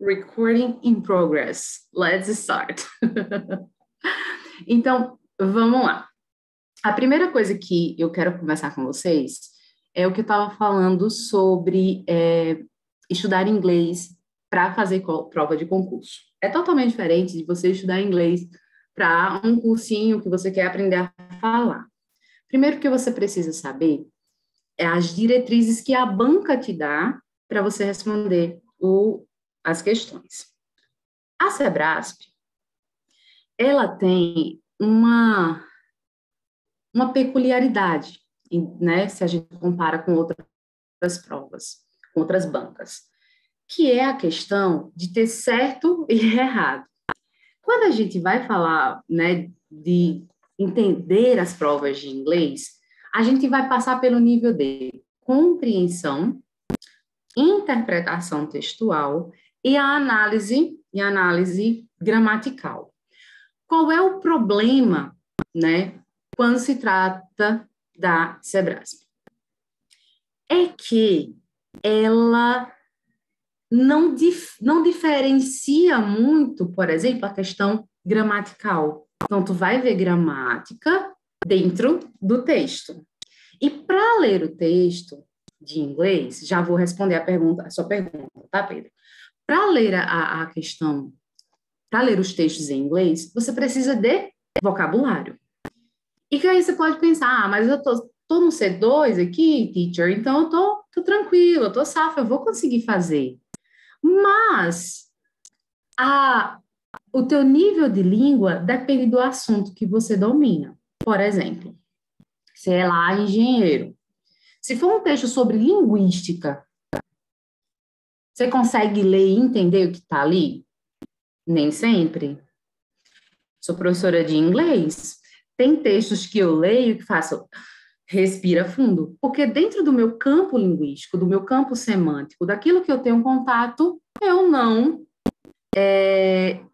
Recording in progress. Let's start. então, vamos lá. A primeira coisa que eu quero conversar com vocês é o que eu estava falando sobre é, estudar inglês para fazer prova de concurso. É totalmente diferente de você estudar inglês para um cursinho que você quer aprender a falar. Primeiro que você precisa saber é as diretrizes que a banca te dá para você responder o, as questões. A Sebrasp, ela tem uma, uma peculiaridade, né, se a gente compara com outras provas, com outras bancas, que é a questão de ter certo e errado. Quando a gente vai falar né, de entender as provas de inglês, a gente vai passar pelo nível de compreensão, interpretação textual e a análise e análise gramatical. Qual é o problema, né, quando se trata da Sebrasp? É que ela não, dif não diferencia muito, por exemplo, a questão gramatical. Então, tu vai ver gramática dentro do texto. E para ler o texto de inglês, já vou responder a pergunta, a sua pergunta, tá, Pedro? Para ler a, a questão, para ler os textos em inglês, você precisa de vocabulário. E que aí você pode pensar, ah, mas eu tô, tô no C2 aqui, teacher, então eu tô, tô eu tô safa, eu vou conseguir fazer. Mas a, o teu nível de língua depende do assunto que você domina. Por exemplo, você é lá engenheiro. Se for um texto sobre linguística, você consegue ler e entender o que está ali? Nem sempre. Sou professora de inglês. Tem textos que eu leio que faço respira fundo, porque dentro do meu campo linguístico, do meu campo semântico, daquilo que eu tenho contato, eu não é,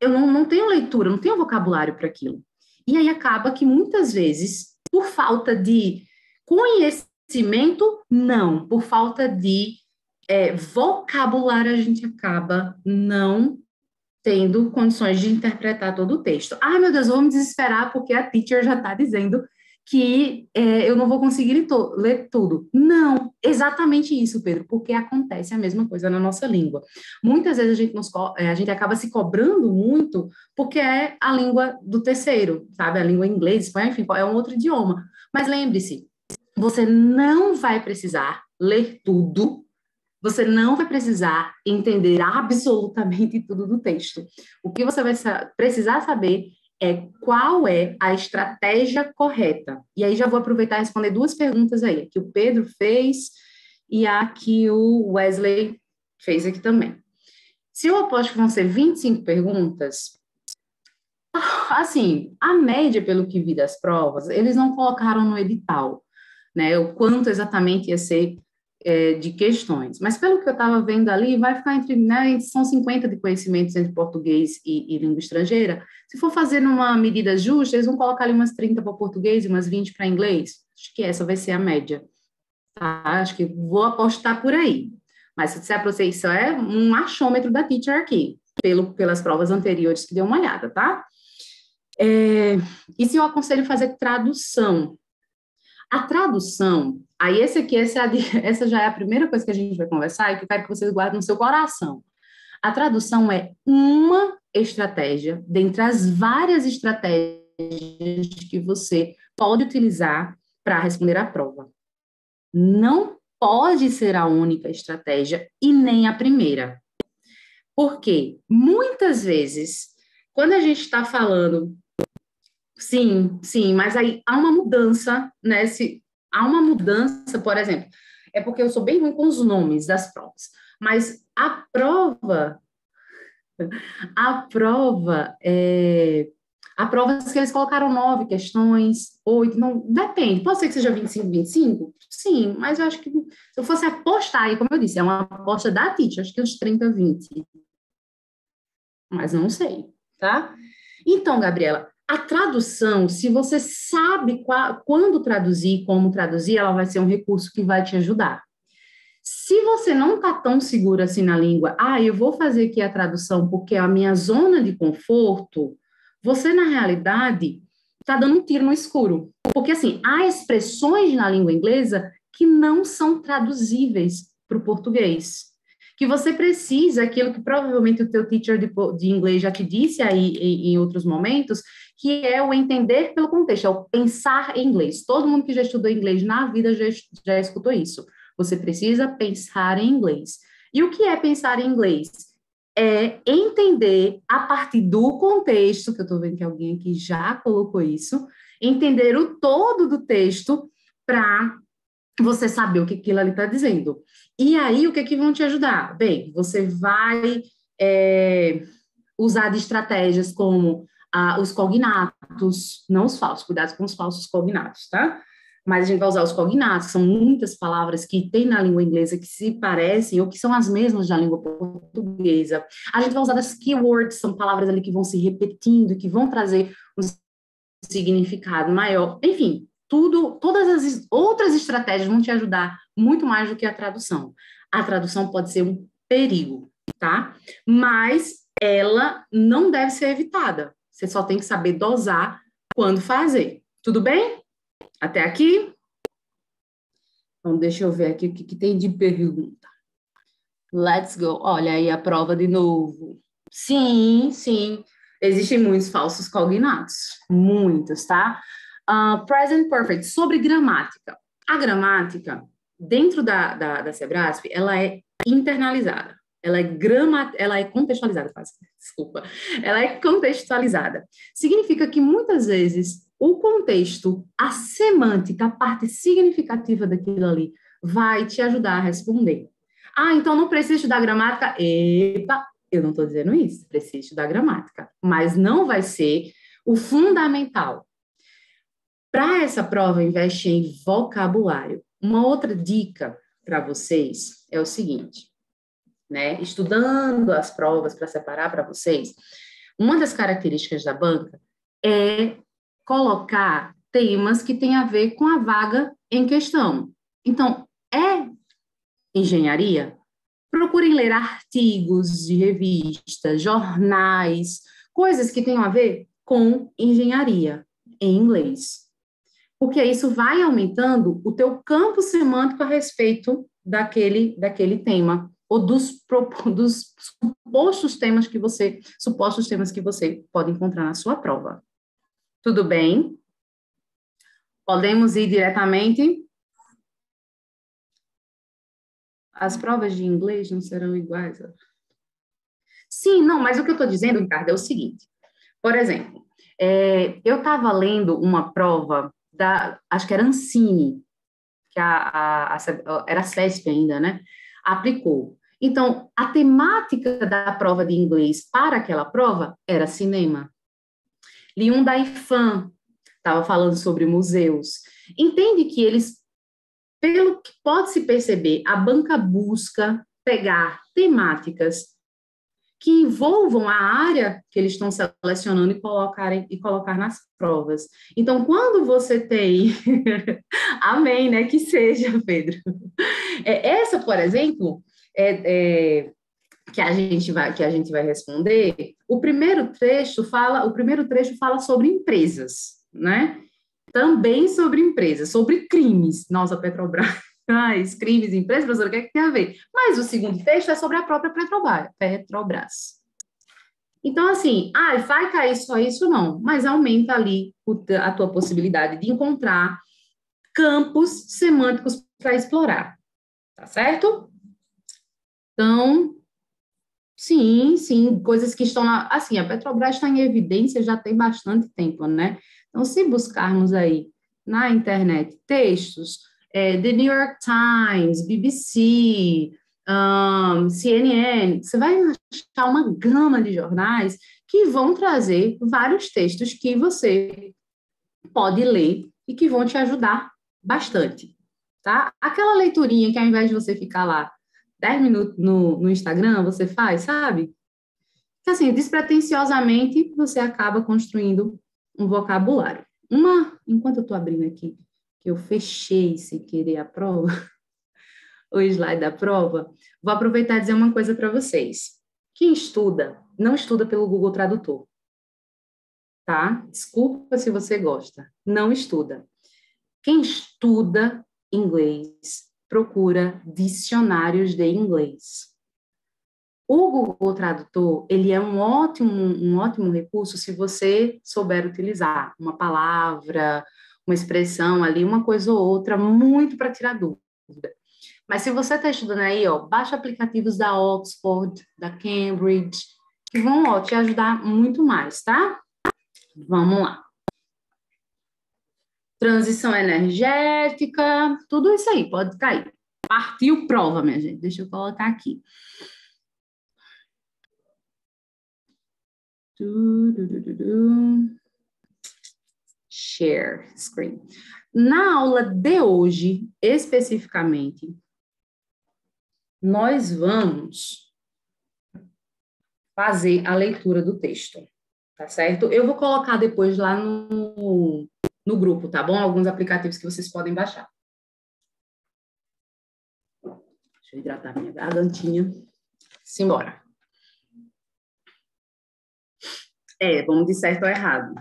eu não, não tenho leitura, não tenho vocabulário para aquilo. E aí acaba que muitas vezes, por falta de conhecimento, não, por falta de é, vocabulário, a gente acaba não tendo condições de interpretar todo o texto. Ai, meu Deus, vou me desesperar porque a teacher já está dizendo que é, eu não vou conseguir ler tudo. Não, exatamente isso, Pedro, porque acontece a mesma coisa na nossa língua. Muitas vezes a gente, nos, é, a gente acaba se cobrando muito porque é a língua do terceiro, sabe? A língua inglesa, enfim, é um outro idioma. Mas lembre-se, você não vai precisar ler tudo, você não vai precisar entender absolutamente tudo do texto. O que você vai precisar saber é qual é a estratégia correta. E aí já vou aproveitar e responder duas perguntas aí, que o Pedro fez e a que o Wesley fez aqui também. Se eu aposto que vão ser 25 perguntas, assim, a média, pelo que vi das provas, eles não colocaram no edital, né, o quanto exatamente ia ser é, de questões. Mas pelo que eu estava vendo ali, vai ficar entre, né, são 50 de conhecimentos entre português e, e, língua estrangeira. Se for fazer numa medida justa, eles vão colocar ali umas 30 para português e umas 20 para inglês. Acho que essa vai ser a média. Tá? Acho que vou apostar por aí. Mas se disser para vocês, isso é um achômetro da teacher aqui, pelo, pelas provas anteriores que deu uma olhada, tá? É, e se eu aconselho fazer tradução? A tradução, aí esse aqui, essa, é essa já é a primeira coisa que a gente vai conversar e que eu quero que vocês guardem no seu coração. A tradução é uma estratégia dentre as várias estratégias que você pode utilizar para responder à prova. Não pode ser a única estratégia e nem a primeira. Porque muitas vezes, quando a gente está falando Sim, sim, mas aí há uma mudança, né? Se, há uma mudança, por exemplo, é porque eu sou bem ruim com os nomes das provas, mas a prova, a prova, é, a prova que eles colocaram nove questões, oito, não, depende, pode ser que seja 25, 25? Sim, mas eu acho que se eu fosse apostar, aí, como eu disse, é uma aposta da TIT, acho que uns 30, 20. Mas não sei, tá? Então, Gabriela, a tradução, se você sabe qual, quando traduzir, como traduzir, ela vai ser um recurso que vai te ajudar. Se você não está tão seguro assim na língua, ah, eu vou fazer aqui a tradução porque é a minha zona de conforto, você, na realidade, está dando um tiro no escuro. Porque, assim, há expressões na língua inglesa que não são traduzíveis para o português. Que você precisa, aquilo que provavelmente o teu teacher de, de inglês já te disse aí em, em outros momentos, que é o entender pelo contexto, é o pensar em inglês. Todo mundo que já estudou inglês na vida já, já escutou isso. Você precisa pensar em inglês. E o que é pensar em inglês? É entender a partir do contexto, que eu estou vendo que alguém aqui já colocou isso, entender o todo do texto para você saber o que aquilo ali está dizendo. E aí, o que, que vão te ajudar? Bem, você vai é, usar de estratégias como ah, os cognatos, não os falsos, cuidado com os falsos cognatos, tá? Mas a gente vai usar os cognatos, são muitas palavras que tem na língua inglesa que se parecem ou que são as mesmas da língua portuguesa. A gente vai usar as keywords, são palavras ali que vão se repetindo, que vão trazer um significado maior. Enfim, tudo, todas as outras estratégias vão te ajudar muito mais do que a tradução. A tradução pode ser um perigo, tá? Mas ela não deve ser evitada. Você só tem que saber dosar quando fazer. Tudo bem? Até aqui? Então, deixa eu ver aqui o que, que tem de pergunta. Let's go. Olha aí a prova de novo. Sim, sim. Existem muitos falsos cognatos. Muitos, tá? Uh, present perfect. Sobre gramática. A gramática, dentro da, da, da Sebrasp, ela é internalizada ela é grama, ela é contextualizada, quase, desculpa, ela é contextualizada. Significa que muitas vezes o contexto, a semântica, a parte significativa daquilo ali, vai te ajudar a responder. Ah, então não precisa estudar gramática? Epa, eu não estou dizendo isso, precisa estudar gramática, mas não vai ser o fundamental. Para essa prova, investe em vocabulário. Uma outra dica para vocês é o seguinte: né, estudando as provas para separar para vocês, uma das características da banca é colocar temas que têm a ver com a vaga em questão. Então, é engenharia? Procurem ler artigos de revistas, jornais, coisas que tenham a ver com engenharia em inglês. Porque isso vai aumentando o teu campo semântico a respeito daquele, daquele tema ou dos, dos supostos temas que você, supostos temas que você pode encontrar na sua prova. Tudo bem? Podemos ir diretamente? As provas de inglês não serão iguais? Sim, não, mas o que eu estou dizendo, Ricardo, é o seguinte. Por exemplo, é, eu estava lendo uma prova da, acho que era Ancine, que a, a, a, era a CESP ainda, né? Aplicou. Então, a temática da prova de inglês para aquela prova era cinema. Liun Daifan estava falando sobre museus. Entende que eles, pelo que pode se perceber, a banca busca pegar temáticas que envolvam a área que eles estão selecionando e, colocarem, e colocar nas provas. Então, quando você tem. Amém, né? Que seja, Pedro. É, essa, por exemplo, é, é, que a gente vai que a gente vai responder, o primeiro trecho fala o primeiro trecho fala sobre empresas, né? Também sobre empresas, sobre crimes. Nossa, Petrobras, crimes, empresas, professor, o que, é que tem a ver? Mas o segundo texto é sobre a própria Petrobras. Petrobras. Então, assim, ah, vai cair só isso, não, mas aumenta ali a tua possibilidade de encontrar campos semânticos para explorar, tá certo? Então, sim, sim, coisas que estão lá. Assim, a Petrobras está em evidência já tem bastante tempo, né? Então, se buscarmos aí na internet textos é, The New York Times, BBC, um, CNN, você vai achar uma gama de jornais que vão trazer vários textos que você pode ler e que vão te ajudar bastante, tá? Aquela leiturinha que ao invés de você ficar lá 10 minutos no, no Instagram, você faz, sabe? Então, assim, despretensiosamente, você acaba construindo um vocabulário. Uma, enquanto eu estou abrindo aqui, que eu fechei sem querer a prova, o slide da prova, vou aproveitar e dizer uma coisa para vocês. Quem estuda, não estuda pelo Google Tradutor. Tá? Desculpa se você gosta. Não estuda. Quem estuda inglês, procura dicionários de inglês. O Google Tradutor, ele é um ótimo, um ótimo recurso se você souber utilizar uma palavra, uma expressão ali, uma coisa ou outra, muito para tirar dúvida. Mas se você está estudando aí, ó, baixa aplicativos da Oxford, da Cambridge, que vão ó, te ajudar muito mais, tá? Vamos lá. Transição energética, tudo isso aí, pode cair. Partiu prova, minha gente. Deixa eu colocar aqui. Du, du, du, share screen. Na aula de hoje, especificamente, nós vamos fazer a leitura do texto, tá certo? Eu vou colocar depois lá no, no grupo, tá bom? Alguns aplicativos que vocês podem baixar. Deixa eu hidratar minha gargantinha. Simbora. É, vamos de certo ou errado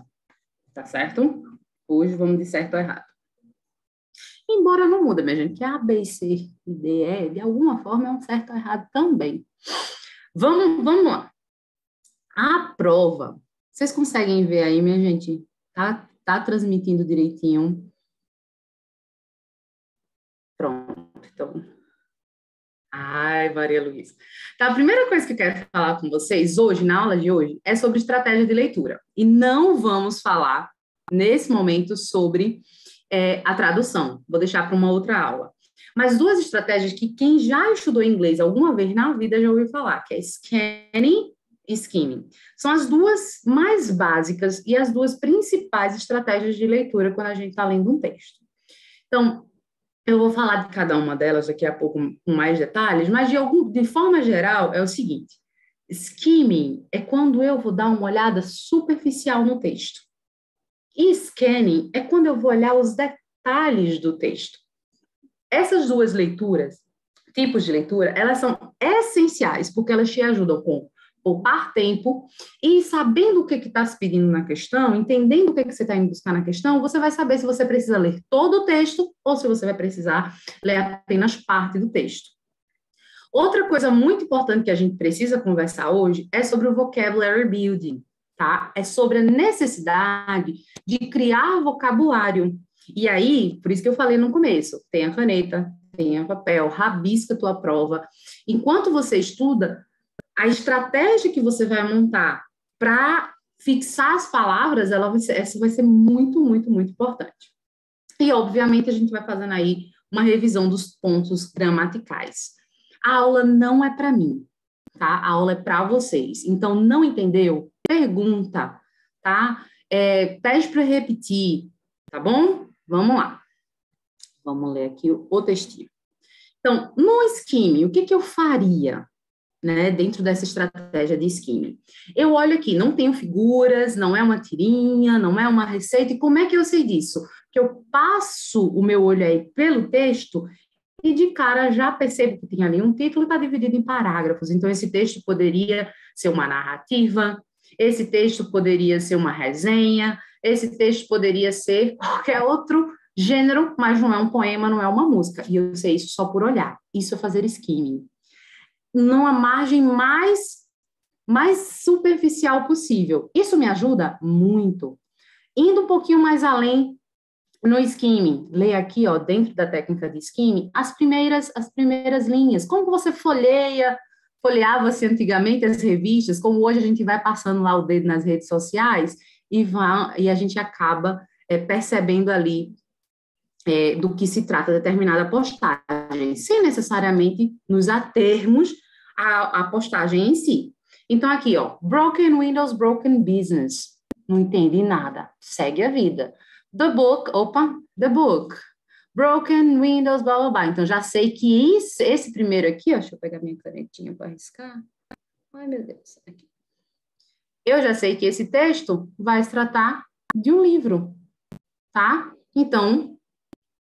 tá certo? Hoje vamos de certo ou errado. Embora não muda, minha gente, que A, B, C e D, E, de alguma forma é um certo ou errado também. Vamos, vamos lá. A prova, vocês conseguem ver aí, minha gente? Tá, tá transmitindo direitinho? Pronto, então. Ai, Maria Luísa. Tá, a primeira coisa que eu quero falar com vocês hoje, na aula de hoje, é sobre estratégia de leitura. E não vamos falar, nesse momento, sobre é, a tradução. Vou deixar para uma outra aula. Mas duas estratégias que quem já estudou inglês alguma vez na vida já ouviu falar, que é scanning e skimming. São as duas mais básicas e as duas principais estratégias de leitura quando a gente está lendo um texto. Então, eu vou falar de cada uma delas daqui a pouco com mais detalhes, mas de, algum, de forma geral é o seguinte: skimming é quando eu vou dar uma olhada superficial no texto. E scanning é quando eu vou olhar os detalhes do texto. Essas duas leituras, tipos de leitura, elas são essenciais porque elas te ajudam com poupar tempo e sabendo o que está se pedindo na questão, entendendo o que, que você está indo buscar na questão, você vai saber se você precisa ler todo o texto ou se você vai precisar ler apenas parte do texto. Outra coisa muito importante que a gente precisa conversar hoje é sobre o vocabulary building, tá? É sobre a necessidade de criar vocabulário. E aí, por isso que eu falei no começo, tenha caneta, tenha papel, rabisca a tua prova. Enquanto você estuda, a estratégia que você vai montar para fixar as palavras, ela vai ser, essa vai ser muito, muito, muito importante. E, obviamente, a gente vai fazendo aí uma revisão dos pontos gramaticais. A aula não é para mim, tá? A aula é para vocês. Então, não entendeu? Pergunta, tá? É, pede para repetir, tá bom? Vamos lá. Vamos ler aqui o, textinho. Então, no esquema, o que, que eu faria? né, dentro dessa estratégia de skimming. Eu olho aqui, não tenho figuras, não é uma tirinha, não é uma receita, e como é que eu sei disso? Que eu passo o meu olho aí pelo texto e de cara já percebo que tem ali um título está dividido em parágrafos. Então, esse texto poderia ser uma narrativa, esse texto poderia ser uma resenha, esse texto poderia ser qualquer outro gênero, mas não é um poema, não é uma música. E eu sei isso só por olhar. Isso é fazer skimming numa margem mais, mais superficial possível. Isso me ajuda muito. Indo um pouquinho mais além no skimming, leia aqui, ó, dentro da técnica de skimming, as primeiras, as primeiras linhas. Como você folheia, folheava-se antigamente as revistas, como hoje a gente vai passando lá o dedo nas redes sociais e, e a gente acaba é, percebendo ali é, do que se trata determinada postagem, sem necessariamente nos atermos à, à postagem em si. Então, aqui, ó, Broken Windows, Broken Business. Não entendi nada. Segue a vida. The book, opa, the book. Broken Windows, blá, blá, blá. Então, já sei que isso, esse primeiro aqui, ó, deixa eu pegar minha canetinha para arriscar. Ai, meu Deus. Aqui. Eu já sei que esse texto vai se tratar de um livro, tá? Então,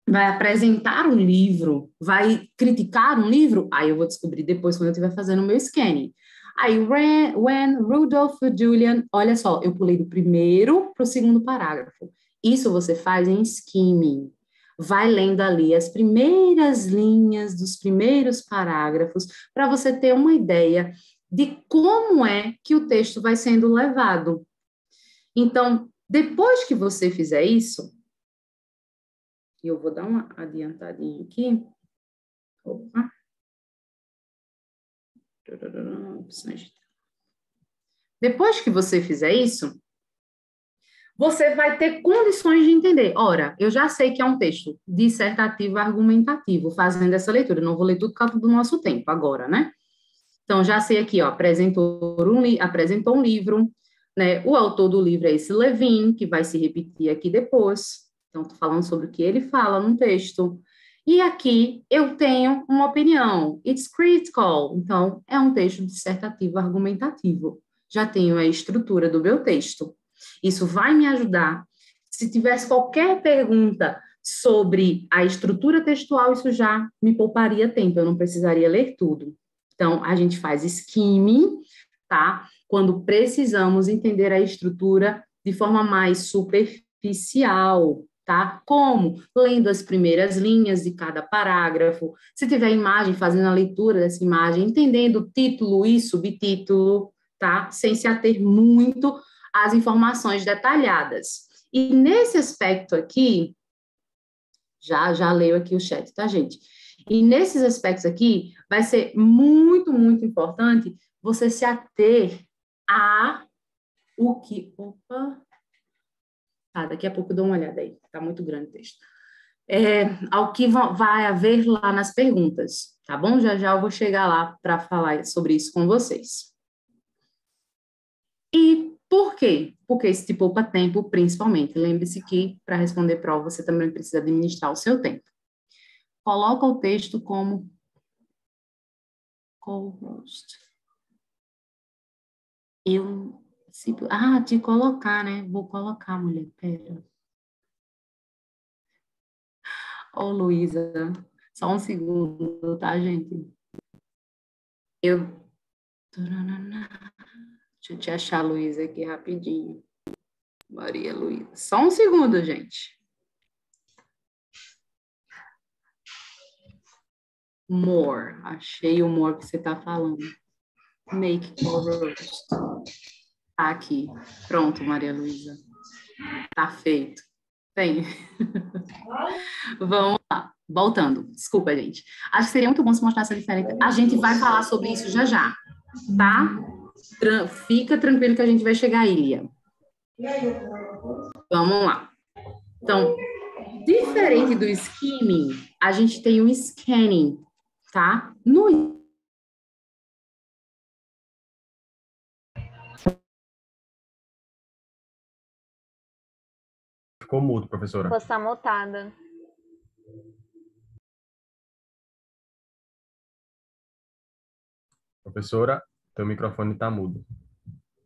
vai apresentar um livro, vai criticar um livro, aí eu vou descobrir depois quando eu estiver fazendo o meu scanning. Aí, when, Rudolph Julian, olha só, eu pulei do primeiro para o segundo parágrafo. Isso você faz em skimming. Vai lendo ali as primeiras linhas dos primeiros parágrafos para você ter uma ideia de como é que o texto vai sendo levado. Então, depois que você fizer isso, e eu vou dar uma adiantadinha aqui. Opa. Depois que você fizer isso, você vai ter condições de entender. Ora, eu já sei que é um texto dissertativo argumentativo, fazendo essa leitura. não vou ler tudo por causa do nosso tempo agora, né? Então, já sei aqui, ó, apresentou um, apresentou um livro, né? O autor do livro é esse Levin, que vai se repetir aqui depois. Então, estou falando sobre o que ele fala no texto. E aqui eu tenho uma opinião. It's critical. Então, é um texto dissertativo argumentativo. Já tenho a estrutura do meu texto. Isso vai me ajudar. Se tivesse qualquer pergunta sobre a estrutura textual, isso já me pouparia tempo, eu não precisaria ler tudo. Então, a gente faz skimming, tá? Quando precisamos entender a estrutura de forma mais superficial, tá? Como? Lendo as primeiras linhas de cada parágrafo. Se tiver imagem, fazendo a leitura dessa imagem, entendendo título e subtítulo, tá? Sem se ater muito às informações detalhadas. E nesse aspecto aqui, já já leio aqui o chat, tá, gente? E nesses aspectos aqui, vai ser muito, muito importante você se ater a o que. Opa! Tá, daqui a pouco eu dou uma olhada aí, tá muito grande o texto. É, ao que vai haver lá nas perguntas, tá bom? Já já eu vou chegar lá para falar sobre isso com vocês. E por quê? Porque isso te poupa tempo, principalmente. Lembre-se que para responder prova você também precisa administrar o seu tempo. Coloca o texto como co-host. Eu ah, de colocar, né? Vou colocar, mulher, pera. Ô, oh, Luísa, só um segundo, tá, gente? Eu. Deixa eu te achar, Luísa, aqui rapidinho. Maria Luísa. Só um segundo, gente. More. Achei o more que você está falando. Make co-roast. Tá aqui. Pronto, Maria Luísa. Tá feito. Tem. Vamos lá. Voltando. Desculpa, gente. Acho que seria muito bom se mostrasse a diferença. A gente vai falar sobre isso já já, tá? Tra fica tranquilo que a gente vai chegar aí, Lia. Vamos lá. Então, diferente do skimming, a gente tem o scanning, tá? No Ficou mudo, professora. Você está mutada. Professora, teu microfone está mudo.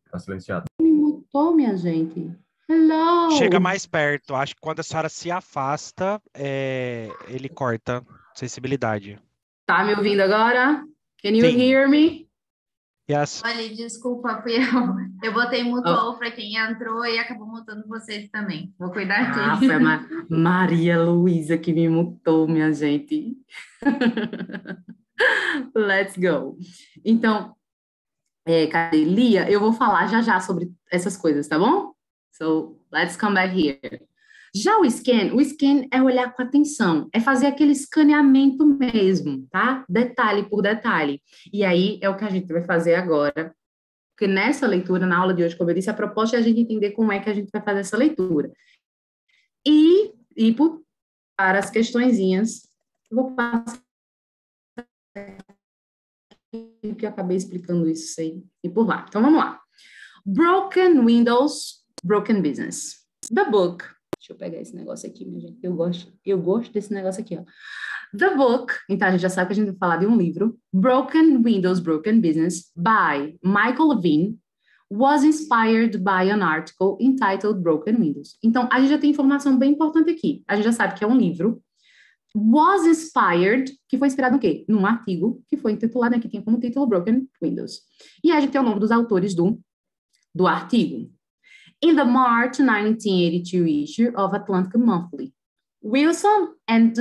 Está silenciado. Me mutou, minha gente. Hello! Chega mais perto. Acho que quando a senhora se afasta, é... ele corta sensibilidade. Tá me ouvindo agora? Can you Sim. hear me? Yes. Olha, desculpa, fui eu. Eu botei mutou oh. para quem entrou e acabou mutando vocês também. Vou cuidar ah, aqui. Foi a Ma Maria Luísa que me mutou, minha gente. Let's go. Então, é, cadê Lia? Eu vou falar já já sobre essas coisas, tá bom? So, let's come back here. Já o scan, o scan é olhar com atenção, é fazer aquele escaneamento mesmo, tá? Detalhe por detalhe. E aí é o que a gente vai fazer agora, porque nessa leitura, na aula de hoje, como eu disse, a proposta é a gente entender como é que a gente vai fazer essa leitura. E ir para as questõezinhas, eu vou passar que eu acabei explicando isso aí e por lá. Então vamos lá. Broken Windows, Broken Business. The book Deixa eu pegar esse negócio aqui, minha gente. Eu gosto, eu gosto desse negócio aqui, ó. The book, então a gente já sabe que a gente vai falar de um livro, Broken Windows, Broken Business, by Michael Levine, was inspired by an article entitled Broken Windows. Então, a gente já tem informação bem importante aqui. A gente já sabe que é um livro, Was inspired, que foi inspirado no quê? Num artigo que foi intitulado, né, que tem como título Broken Windows. E a gente tem o nome dos autores do, do artigo. In the March 1982 issue of Atlantic Monthly, Wilson and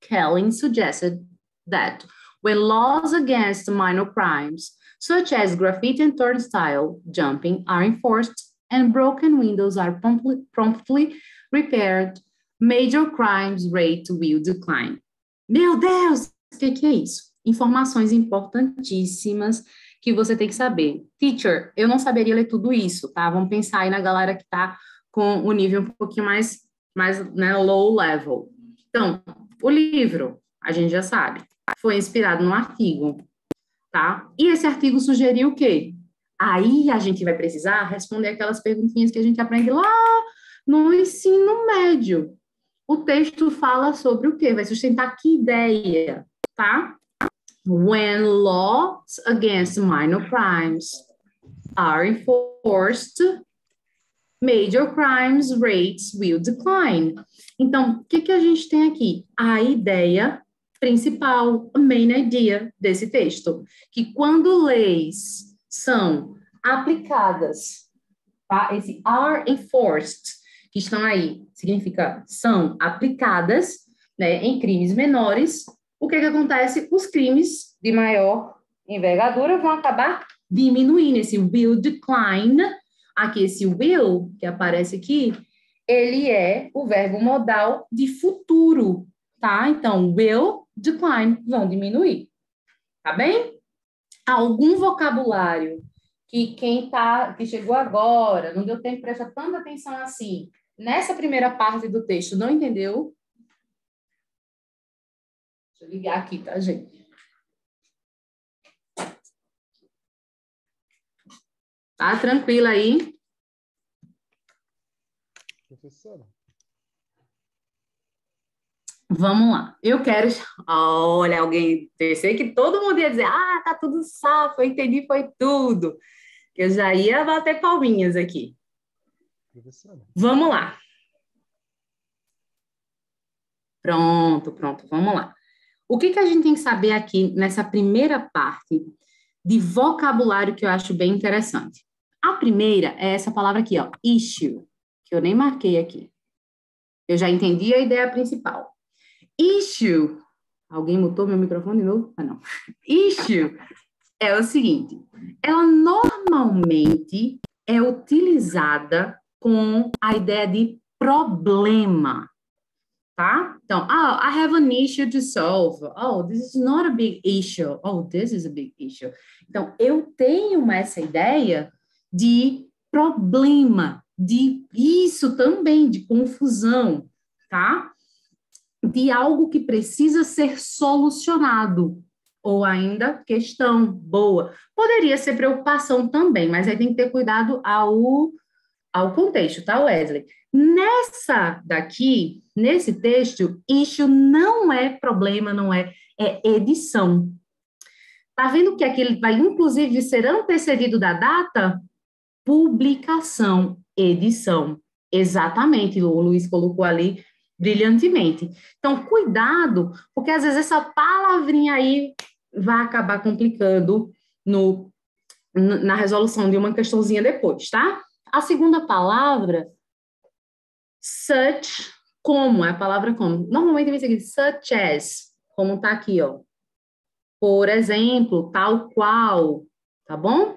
Kelly suggested that when laws against minor crimes, such as graffiti and turnstile jumping, are enforced and broken windows are promptly, promptly repaired, major crimes rate will decline. Meu Deus, o que, que é isso? Informações importantíssimas que você tem que saber. Teacher, eu não saberia ler tudo isso, tá? Vamos pensar aí na galera que está com o nível um pouquinho mais, mais né, low level. Então, o livro, a gente já sabe, foi inspirado num artigo, tá? E esse artigo sugeriu o quê? Aí a gente vai precisar responder aquelas perguntinhas que a gente aprende lá no ensino médio. O texto fala sobre o quê? Vai sustentar que ideia, tá? When laws against minor crimes are enforced, major crimes rates will decline. Então, o que, que a gente tem aqui? A ideia principal, a main idea desse texto, que quando leis são aplicadas, tá? Esse are enforced, que estão aí, significa são aplicadas, né, em crimes menores, o que que acontece? Os crimes de maior envergadura vão acabar diminuindo, esse will decline, aqui esse will, que aparece aqui, ele é o verbo modal de futuro, tá? Então, will decline, vão diminuir. Tá bem? Algum vocabulário que quem tá, que chegou agora, não deu tempo de prestar tanta atenção assim, nessa primeira parte do texto, não entendeu? Deixa eu ligar aqui, tá, gente? Tá tranquila aí? Professora. Vamos lá. Eu quero. Olha, alguém. Pensei que todo mundo ia dizer: ah, tá tudo safo, eu entendi, foi tudo. Eu já ia bater palminhas aqui. Professora. Vamos lá. Pronto, pronto, vamos lá. O que, que a gente tem que saber aqui nessa primeira parte de vocabulário que eu acho bem interessante? A primeira é essa palavra aqui, ó, issue, que eu nem marquei aqui. Eu já entendi a ideia principal. Issue. Alguém mutou meu microfone de novo? Ah, não. Issue é o seguinte: ela normalmente é utilizada com a ideia de problema, tá? Então, oh, I have an issue to solve. Oh, this is not a big issue. Oh, this is a big issue. Então, eu tenho essa ideia de problema, de isso também, de confusão, tá? De algo que precisa ser solucionado, ou ainda questão boa. Poderia ser preocupação também, mas aí tem que ter cuidado ao, ao contexto, tá, Wesley? Nessa daqui, nesse texto, issue não é problema, não é, é edição. Tá vendo que aqui ele vai, inclusive, ser antecedido da data? publicação, edição. Exatamente, o Luiz colocou ali brilhantemente. Então, cuidado, porque às vezes essa palavrinha aí vai acabar complicando no, na resolução de uma questãozinha depois, tá? A segunda palavra, such, como, é a palavra como. Normalmente vem seguir such as, como tá aqui, ó. Por exemplo, tal qual, tá bom?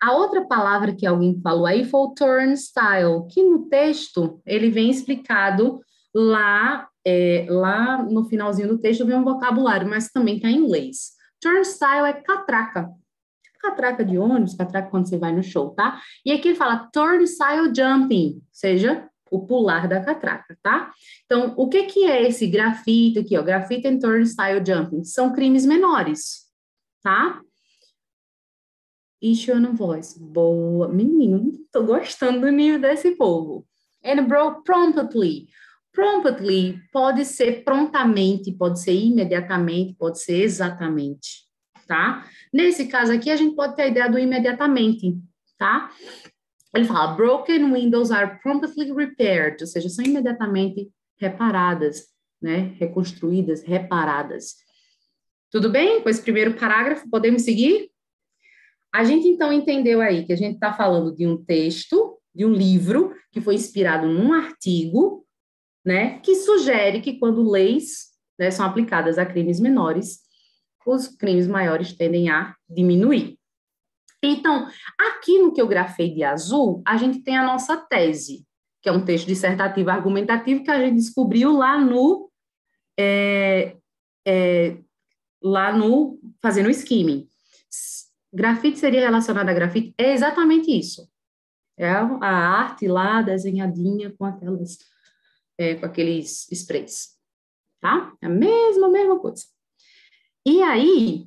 A outra palavra que alguém falou aí foi o turnstile, que no texto ele vem explicado lá, é, lá no finalzinho do texto vem um vocabulário, mas também está em inglês. Turnstile é catraca. Catraca de ônibus, catraca quando você vai no show, tá? E aqui ele fala turnstile jumping, seja, o pular da catraca, tá? Então, o que que é esse grafite aqui, ó? Grafite and turnstile jumping. São crimes menores, tá? Issue on voice. Boa. Menino, tô gostando do nível desse povo. And bro, promptly. Promptly pode ser prontamente, pode ser imediatamente, pode ser exatamente, tá? Nesse caso aqui, a gente pode ter a ideia do imediatamente, tá? Ele fala, broken windows are promptly repaired, ou seja, são imediatamente reparadas. né? Reconstruídas, reparadas. Tudo bem? Com esse primeiro parágrafo, podemos seguir? A gente então entendeu aí que a gente está falando de um texto, de um livro, que foi inspirado num artigo, né? Que sugere que quando leis né, são aplicadas a crimes menores, os crimes maiores tendem a diminuir. Então, aqui no que eu grafei de azul, a gente tem a nossa tese, que é um texto dissertativo argumentativo que a gente descobriu lá no é, é, lá no fazendo skimming. Grafite seria relacionado a grafite? É exatamente isso. É a arte lá desenhadinha com aquelas é, com aqueles sprays, tá? É a mesma, mesma coisa. E aí,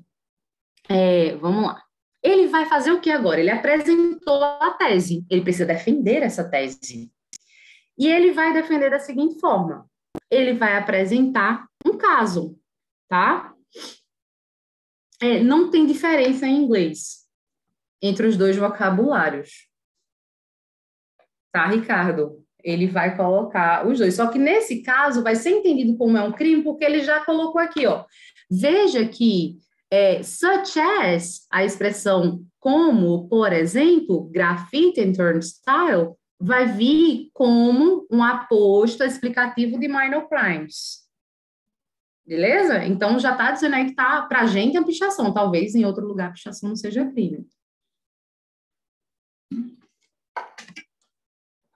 é, vamos lá. Ele vai fazer o que agora? Ele apresentou a tese. Ele precisa defender essa tese. E ele vai defender da seguinte forma: ele vai apresentar um caso, tá? É, não tem diferença em inglês entre os dois vocabulários. Tá, Ricardo? Ele vai colocar os dois. Só que nesse caso vai ser entendido como é um crime, porque ele já colocou aqui, ó. Veja que é, such as, a expressão como, por exemplo, graffiti and turnstile, vai vir como um aposto explicativo de minor crimes. Beleza? Então já está dizendo aí que tá para a gente é pichação. Talvez em outro lugar a pichação não seja crime.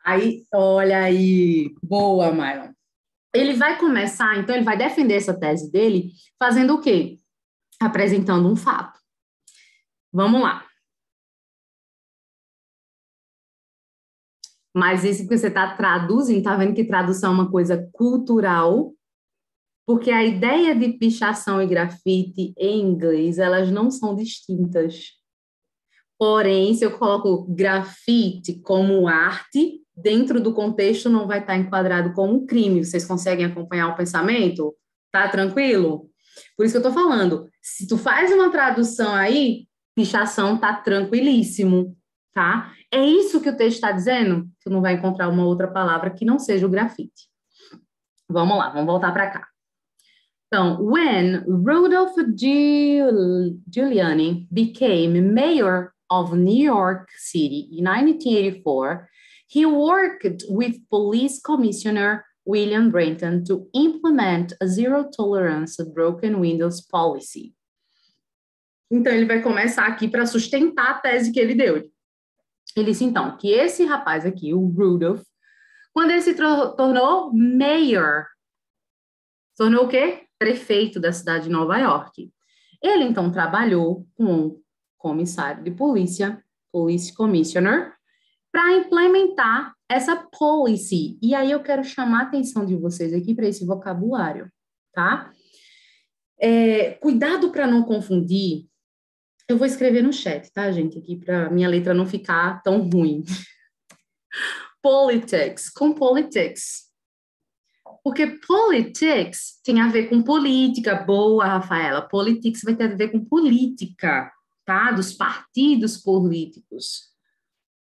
Aí, olha aí, boa, Myron. Ele vai começar, então ele vai defender essa tese dele fazendo o quê? Apresentando um fato. Vamos lá. Mas isso que você está traduzindo, está vendo que tradução é uma coisa cultural, porque a ideia de pichação e grafite em inglês, elas não são distintas. Porém, se eu coloco grafite como arte, dentro do contexto não vai estar enquadrado como um crime. Vocês conseguem acompanhar o pensamento? Tá tranquilo? Por isso que eu tô falando. Se tu faz uma tradução aí, pichação tá tranquilíssimo, tá? É isso que o texto está dizendo? Tu não vai encontrar uma outra palavra que não seja o grafite. Vamos lá, vamos voltar para cá. Então, when Rudolph Giuliani became mayor of New York City in 1984, he worked with Police Commissioner William Brenton to implement a zero tolerance broken windows policy. Então, ele vai começar aqui para sustentar a tese que ele deu. Ele disse, então, que esse rapaz aqui, o Rudolph, quando ele se tornou mayor, tornou o quê? prefeito da cidade de Nova York. Ele então trabalhou com um comissário de polícia, police commissioner, para implementar essa policy. E aí eu quero chamar a atenção de vocês aqui para esse vocabulário, tá? É, cuidado para não confundir. Eu vou escrever no chat, tá, gente? Aqui para minha letra não ficar tão ruim. politics com politics. Porque politics tem a ver com política. Boa, Rafaela. Politics vai ter a ver com política, tá? Dos partidos políticos.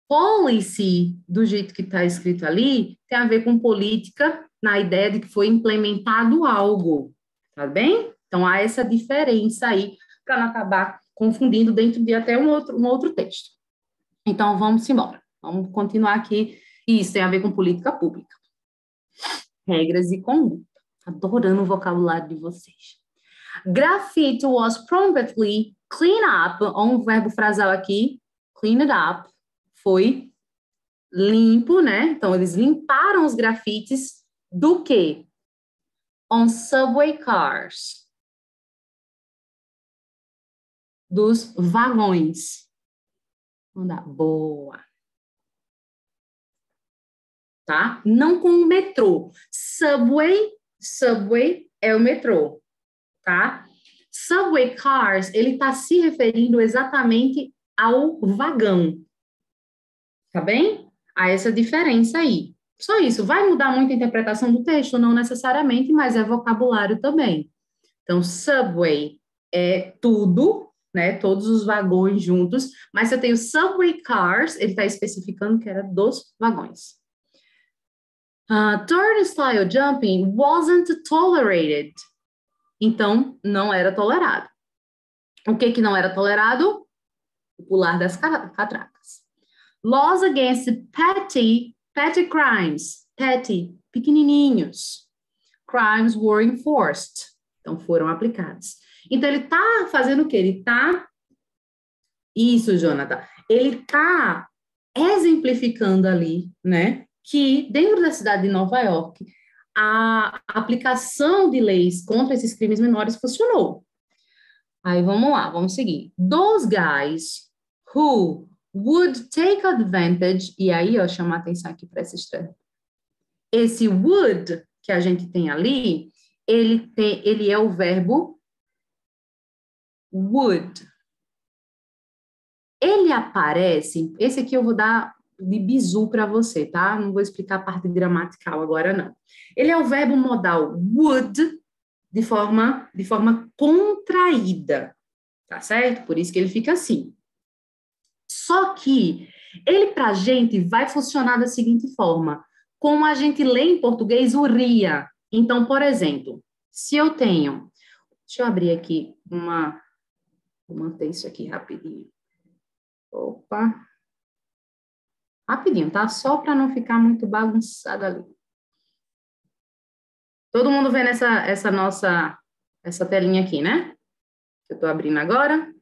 Policy, do jeito que está escrito ali, tem a ver com política na ideia de que foi implementado algo, tá bem? Então há essa diferença aí para não acabar confundindo dentro de até um outro, um outro texto. Então vamos embora. Vamos continuar aqui. Isso tem a ver com política pública regras e conduta. Adorando o vocabulário de vocês. Graffiti was promptly clean up, um verbo frasal aqui, clean it up, foi limpo, né? Então, eles limparam os grafites do quê? On subway cars. Dos vagões. Dar boa tá? Não com o metrô. Subway, subway é o metrô, tá? Subway cars, ele está se referindo exatamente ao vagão, tá bem? A essa diferença aí. Só isso. Vai mudar muito a interpretação do texto? Não necessariamente, mas é vocabulário também. Então, subway é tudo, né? Todos os vagões juntos, mas eu tenho subway cars, ele está especificando que era dos vagões. Uh, turnstile jumping wasn't tolerated. Então, não era tolerado. O que que não era tolerado? O pular das catracas. Laws against petty, petty crimes. Petty, pequenininhos. Crimes were enforced. Então, foram aplicados. Então, ele está fazendo o quê? Ele está... Isso, Jonathan. Ele está exemplificando ali, né? Que dentro da cidade de Nova York, a aplicação de leis contra esses crimes menores funcionou. Aí vamos lá, vamos seguir. Those guys who would take advantage, e aí eu chamo a atenção aqui para esse estranho. Esse would que a gente tem ali, ele, tem, ele é o verbo would. Ele aparece, esse aqui eu vou dar de bizu para você, tá? Não vou explicar a parte gramatical agora, não. Ele é o verbo modal would de forma, de forma contraída, tá certo? Por isso que ele fica assim. Só que ele para a gente vai funcionar da seguinte forma: como a gente lê em português o ria. Então, por exemplo, se eu tenho, deixa eu abrir aqui uma, vou manter isso aqui rapidinho. Opa. Rapidinho, tá? Só para não ficar muito bagunçado ali. Todo mundo vendo essa, essa nossa, essa telinha aqui, né? Eu estou abrindo agora.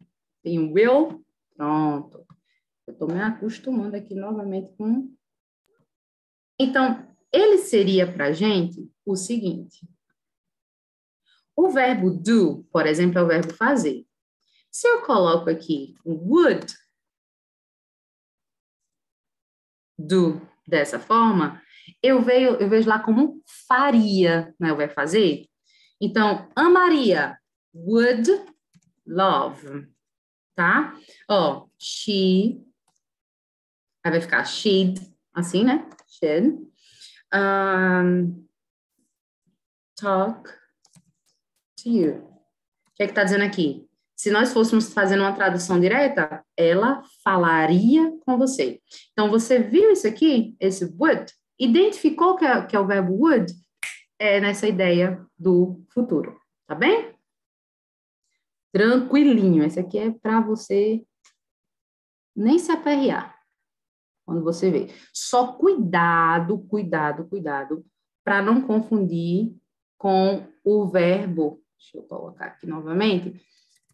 Tem o will. Pronto. Estou me acostumando aqui novamente com... Então, ele seria para gente o seguinte. O verbo do, por exemplo, é o verbo fazer. Se eu coloco aqui would do dessa forma, eu vejo, eu vejo lá como faria, né? Vai fazer. Então, amaria, would love, tá? Ó, she, aí vai ficar she'd, assim, né? She'd. Um, talk to you. O que é que tá dizendo aqui? Se nós fôssemos fazendo uma tradução direta, ela falaria com você. Então, você viu isso aqui, esse would, identificou que é, que é o verbo would, é nessa ideia do futuro, tá bem? Tranquilinho, esse aqui é para você nem se aperrear quando você vê. Só cuidado, cuidado, cuidado, para não confundir com o verbo, deixa eu colocar aqui novamente,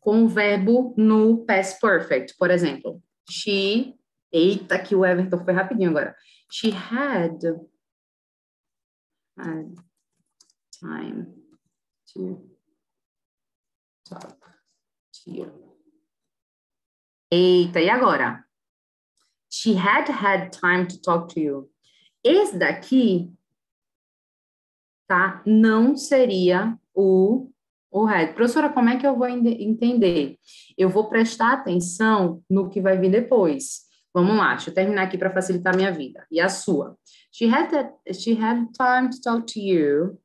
com o verbo no past perfect. Por exemplo, she. Eita, que o Everton foi rapidinho agora. She had, time to talk to you. Eita, e agora? She had had time to talk to you. Esse daqui, tá? Não seria o o had. Professora, como é que eu vou entender? Eu vou prestar atenção no que vai vir depois. Vamos lá, deixa eu terminar aqui para facilitar a minha vida. E a sua? She had, that, she had time to talk to you.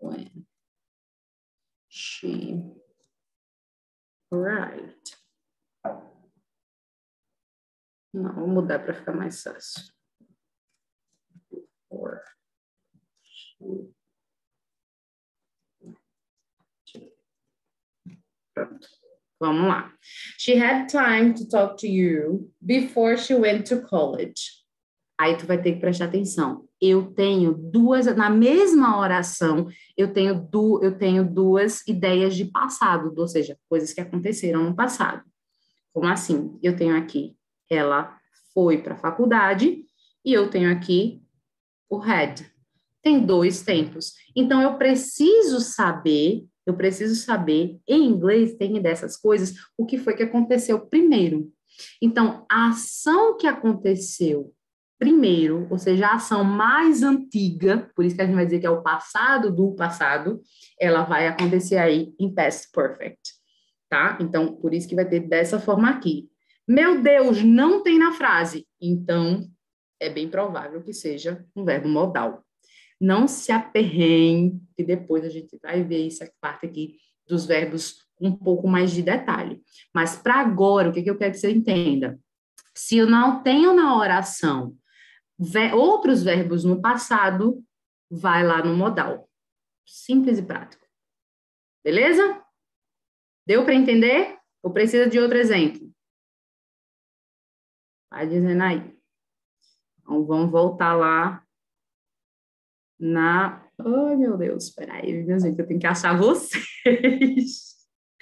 When she arrived. Não, vou mudar para ficar mais fácil. Pronto. Vamos lá. She had time to talk to you before she went to college. Aí tu vai ter que prestar atenção. Eu tenho duas, na mesma oração, eu tenho, du, eu tenho duas ideias de passado, ou seja, coisas que aconteceram no passado. Como assim? Eu tenho aqui, ela foi para a faculdade, e eu tenho aqui o had. Tem dois tempos. Então, eu preciso saber eu preciso saber, em inglês tem dessas coisas, o que foi que aconteceu primeiro. Então, a ação que aconteceu primeiro, ou seja, a ação mais antiga, por isso que a gente vai dizer que é o passado do passado, ela vai acontecer aí em past perfect, tá? Então, por isso que vai ter dessa forma aqui. Meu Deus, não tem na frase. Então, é bem provável que seja um verbo modal. Não se aperreiem, que depois a gente vai ver essa parte aqui dos verbos um pouco mais de detalhe. Mas para agora, o que, que eu quero que você entenda? Se eu não tenho na oração ver, outros verbos no passado, vai lá no modal. Simples e prático. Beleza? Deu para entender? Ou precisa de outro exemplo? Vai dizendo aí. Então, vamos voltar lá na. Ai, meu Deus, espera aí, minha gente, eu tenho que achar vocês.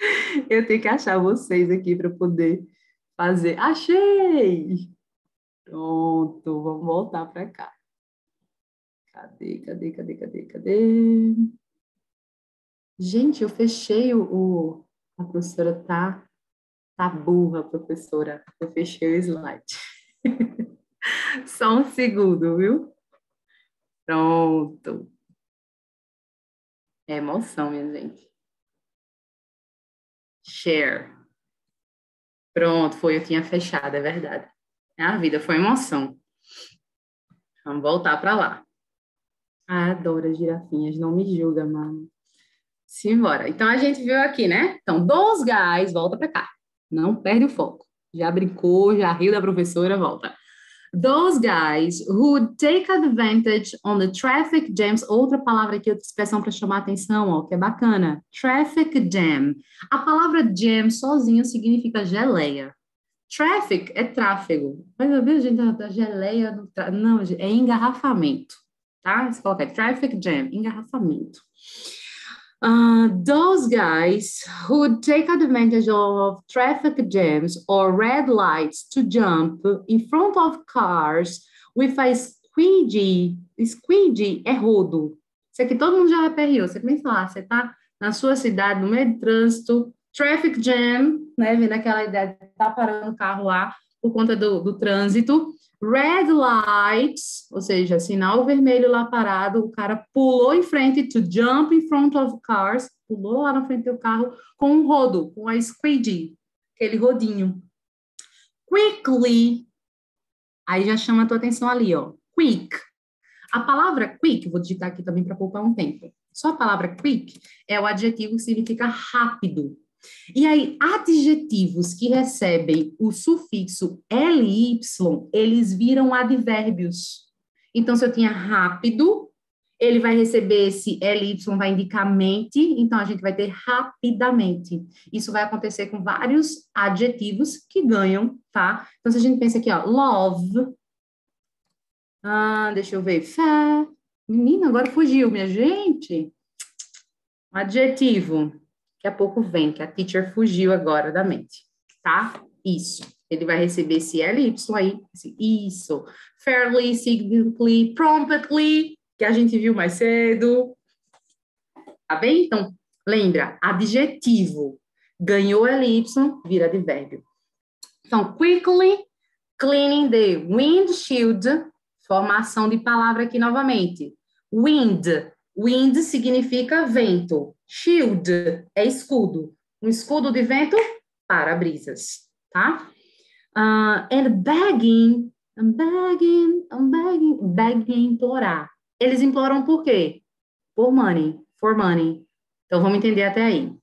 Eu tenho que achar vocês aqui para poder fazer. Achei! Pronto, vamos voltar para cá. Cadê, cadê, cadê, cadê, cadê? Gente, eu fechei o. a professora tá, tá burra, professora. Eu fechei o slide. Só um segundo, viu? Pronto. É emoção, minha gente. Share. Pronto, foi, eu tinha fechado, é verdade. A vida foi emoção. Vamos voltar para lá. Adoro as girafinhas, não me julga, mano. Simbora. Então, a gente viu aqui, né? Então, dos guys, volta para cá. Não perde o foco. Já brincou, já riu da professora, volta. Those guys who take advantage on the traffic jams, outra palavra aqui, outra expressão para chamar a atenção, ó, que é bacana. Traffic jam. A palavra jam sozinho significa geleia. Traffic é tráfego. Mas eu vejo gente da geleia, do tra... não, é engarrafamento, tá? Você coloca traffic jam, engarrafamento. Uh, those guys who take advantage of traffic jams or red lights to jump in front of cars with a squeegee. Squeegee é rodo. Isso aqui todo mundo já aperreou. Você pensa lá, você tá na sua cidade, no meio de trânsito, traffic jam, né? Vendo aquela ideia de estar tá parando o carro lá por conta do, do trânsito. Red lights, ou seja, sinal vermelho lá parado, o cara pulou em frente to jump in front of cars, pulou lá na frente do carro com um rodo, com a squeegee, aquele rodinho. Quickly, aí já chama a tua atenção ali, ó. Quick. A palavra quick, vou digitar aqui também para poupar um tempo. Só a palavra quick é o adjetivo que significa rápido. E aí, adjetivos que recebem o sufixo ly, eles viram advérbios. Então, se eu tinha rápido, ele vai receber esse ly, vai indicar mente, então a gente vai ter rapidamente. Isso vai acontecer com vários adjetivos que ganham, tá? Então, se a gente pensa aqui, ó, love. Ah, deixa eu ver. Fé. Menina, agora fugiu, minha gente. Adjetivo. Daqui a pouco vem, que a teacher fugiu agora da mente, tá? Isso. Ele vai receber esse LY aí, isso. Fairly, significantly, promptly, que a gente viu mais cedo. Tá bem? Então, lembra, adjetivo. Ganhou LY, vira advérbio. Então, quickly cleaning the windshield, formação de palavra aqui novamente. Wind, wind significa vento. Shield é escudo. Um escudo de vento, para-brisas, tá? Uh, and begging, I'm begging, I'm begging, begging implorar. Eles imploram por quê? Por money, for money. Então, vamos entender até aí.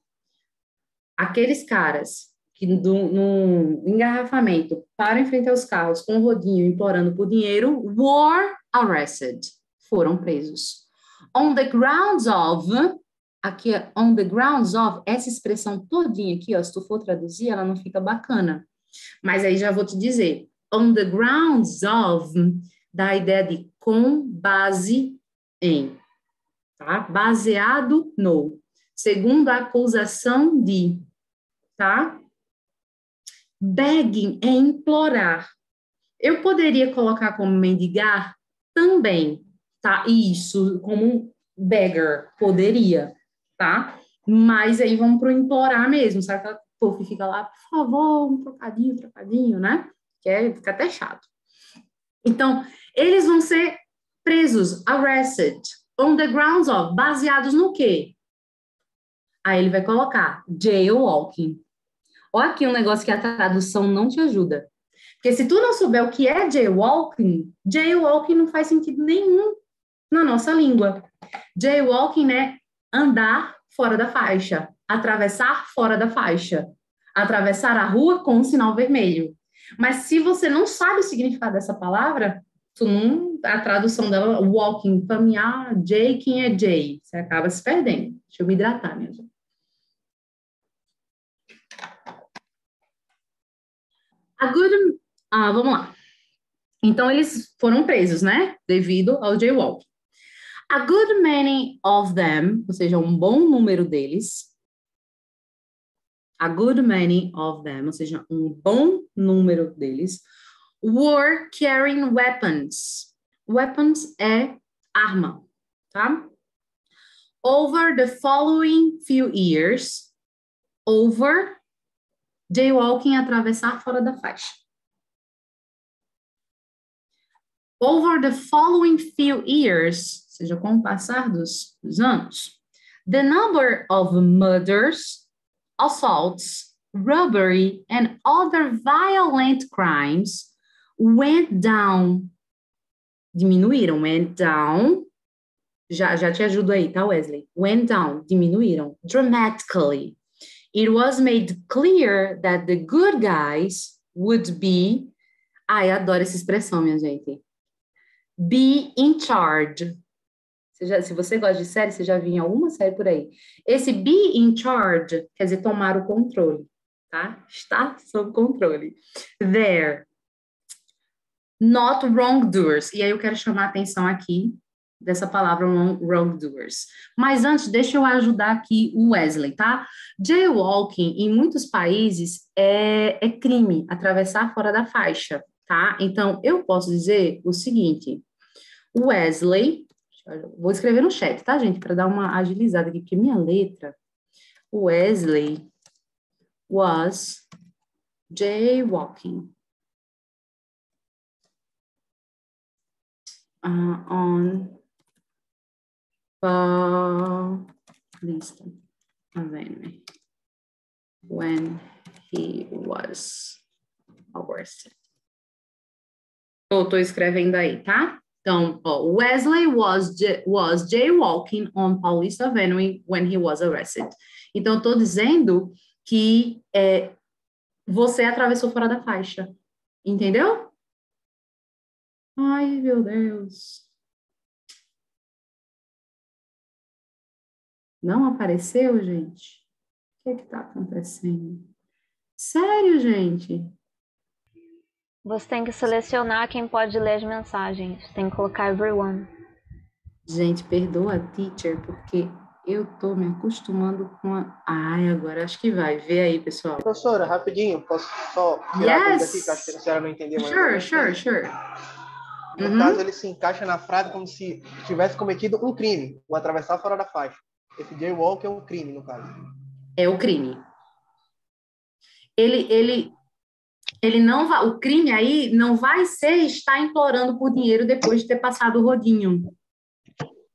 Aqueles caras que do, no engarrafamento param em frente aos carros com o rodinho implorando por dinheiro, were arrested, foram presos. On the grounds of aqui on the grounds of, essa expressão todinha aqui, ó, se tu for traduzir, ela não fica bacana. Mas aí já vou te dizer, on the grounds of, da ideia de com base em, tá? Baseado no, segundo a acusação de, tá? Begging é implorar. Eu poderia colocar como mendigar também, tá? Isso, como um beggar, poderia tá? Mas aí vamos pro implorar mesmo, sabe? Aquela que fica lá, por favor, um trocadinho, um trocadinho, né? Que é, fica até chato. Então, eles vão ser presos, arrested, on the grounds of, baseados no quê? Aí ele vai colocar jailwalking. Olha aqui um negócio que a tradução não te ajuda. Porque se tu não souber o que é jailwalking, jailwalking não faz sentido nenhum na nossa língua. Jailwalking, né, andar fora da faixa, atravessar fora da faixa, atravessar a rua com um sinal vermelho. Mas se você não sabe o significado dessa palavra, tu não, a tradução dela, walking, caminhar, Jay, quem é Jay? Você acaba se perdendo. Deixa eu me hidratar, minha gente. A good, ah, vamos lá. Então, eles foram presos, né? Devido ao jaywalking. A good many of them, ou seja, um bom número deles, a good many of them, ou seja, um bom número deles, were carrying weapons. Weapons é arma, tá? Over the following few years, over jaywalking atravessar fora da faixa. Over the following few years, ou seja, com o passar dos, dos anos, the number of murders assaults, robbery, and other violent crimes went down. Diminuíram, went down. Já, já te ajudo aí, tá, Wesley? Went down, diminuíram. Dramatically. It was made clear that the good guys would be. Ai, adoro essa expressão, minha gente. Be in charge. Você já, se você gosta de série, você já viu em alguma série por aí. Esse be in charge quer dizer tomar o controle, tá? Está sob controle. There. Not wrongdoers. E aí eu quero chamar a atenção aqui dessa palavra wrongdoers. Mas antes, deixa eu ajudar aqui o Wesley, tá? Jaywalking, em muitos países, é, é crime, atravessar fora da faixa, tá? Então, eu posso dizer o seguinte, Wesley Vou escrever no chat, tá, gente? Para dar uma agilizada aqui, porque minha letra, Wesley was jaywalking uh, on Paulista Avenue when he was arrested. Tô escrevendo aí, tá? Então, Wesley was, was jaywalking on Paulista Avenue when he was arrested. Então, estou dizendo que é, você atravessou fora da faixa. Entendeu? Ai, meu Deus. Não apareceu, gente? O que está acontecendo? Sério, gente? Você tem que selecionar quem pode ler as mensagens. Tem que colocar everyone. Gente, perdoa, teacher, porque eu tô me acostumando com a. Ai, agora acho que vai. Vê aí, pessoal. Professora, rapidinho, posso só tirar yes. aqui, que acho que a senhora não entendeu mais. Sure, sure, sure. No uhum. caso, ele se encaixa na frase como se tivesse cometido um crime, o atravessar fora da faixa. Esse jaywalk é um crime, no caso. É o crime. Ele, ele ele não vai, o crime aí não vai ser estar implorando por dinheiro depois de ter passado o rodinho.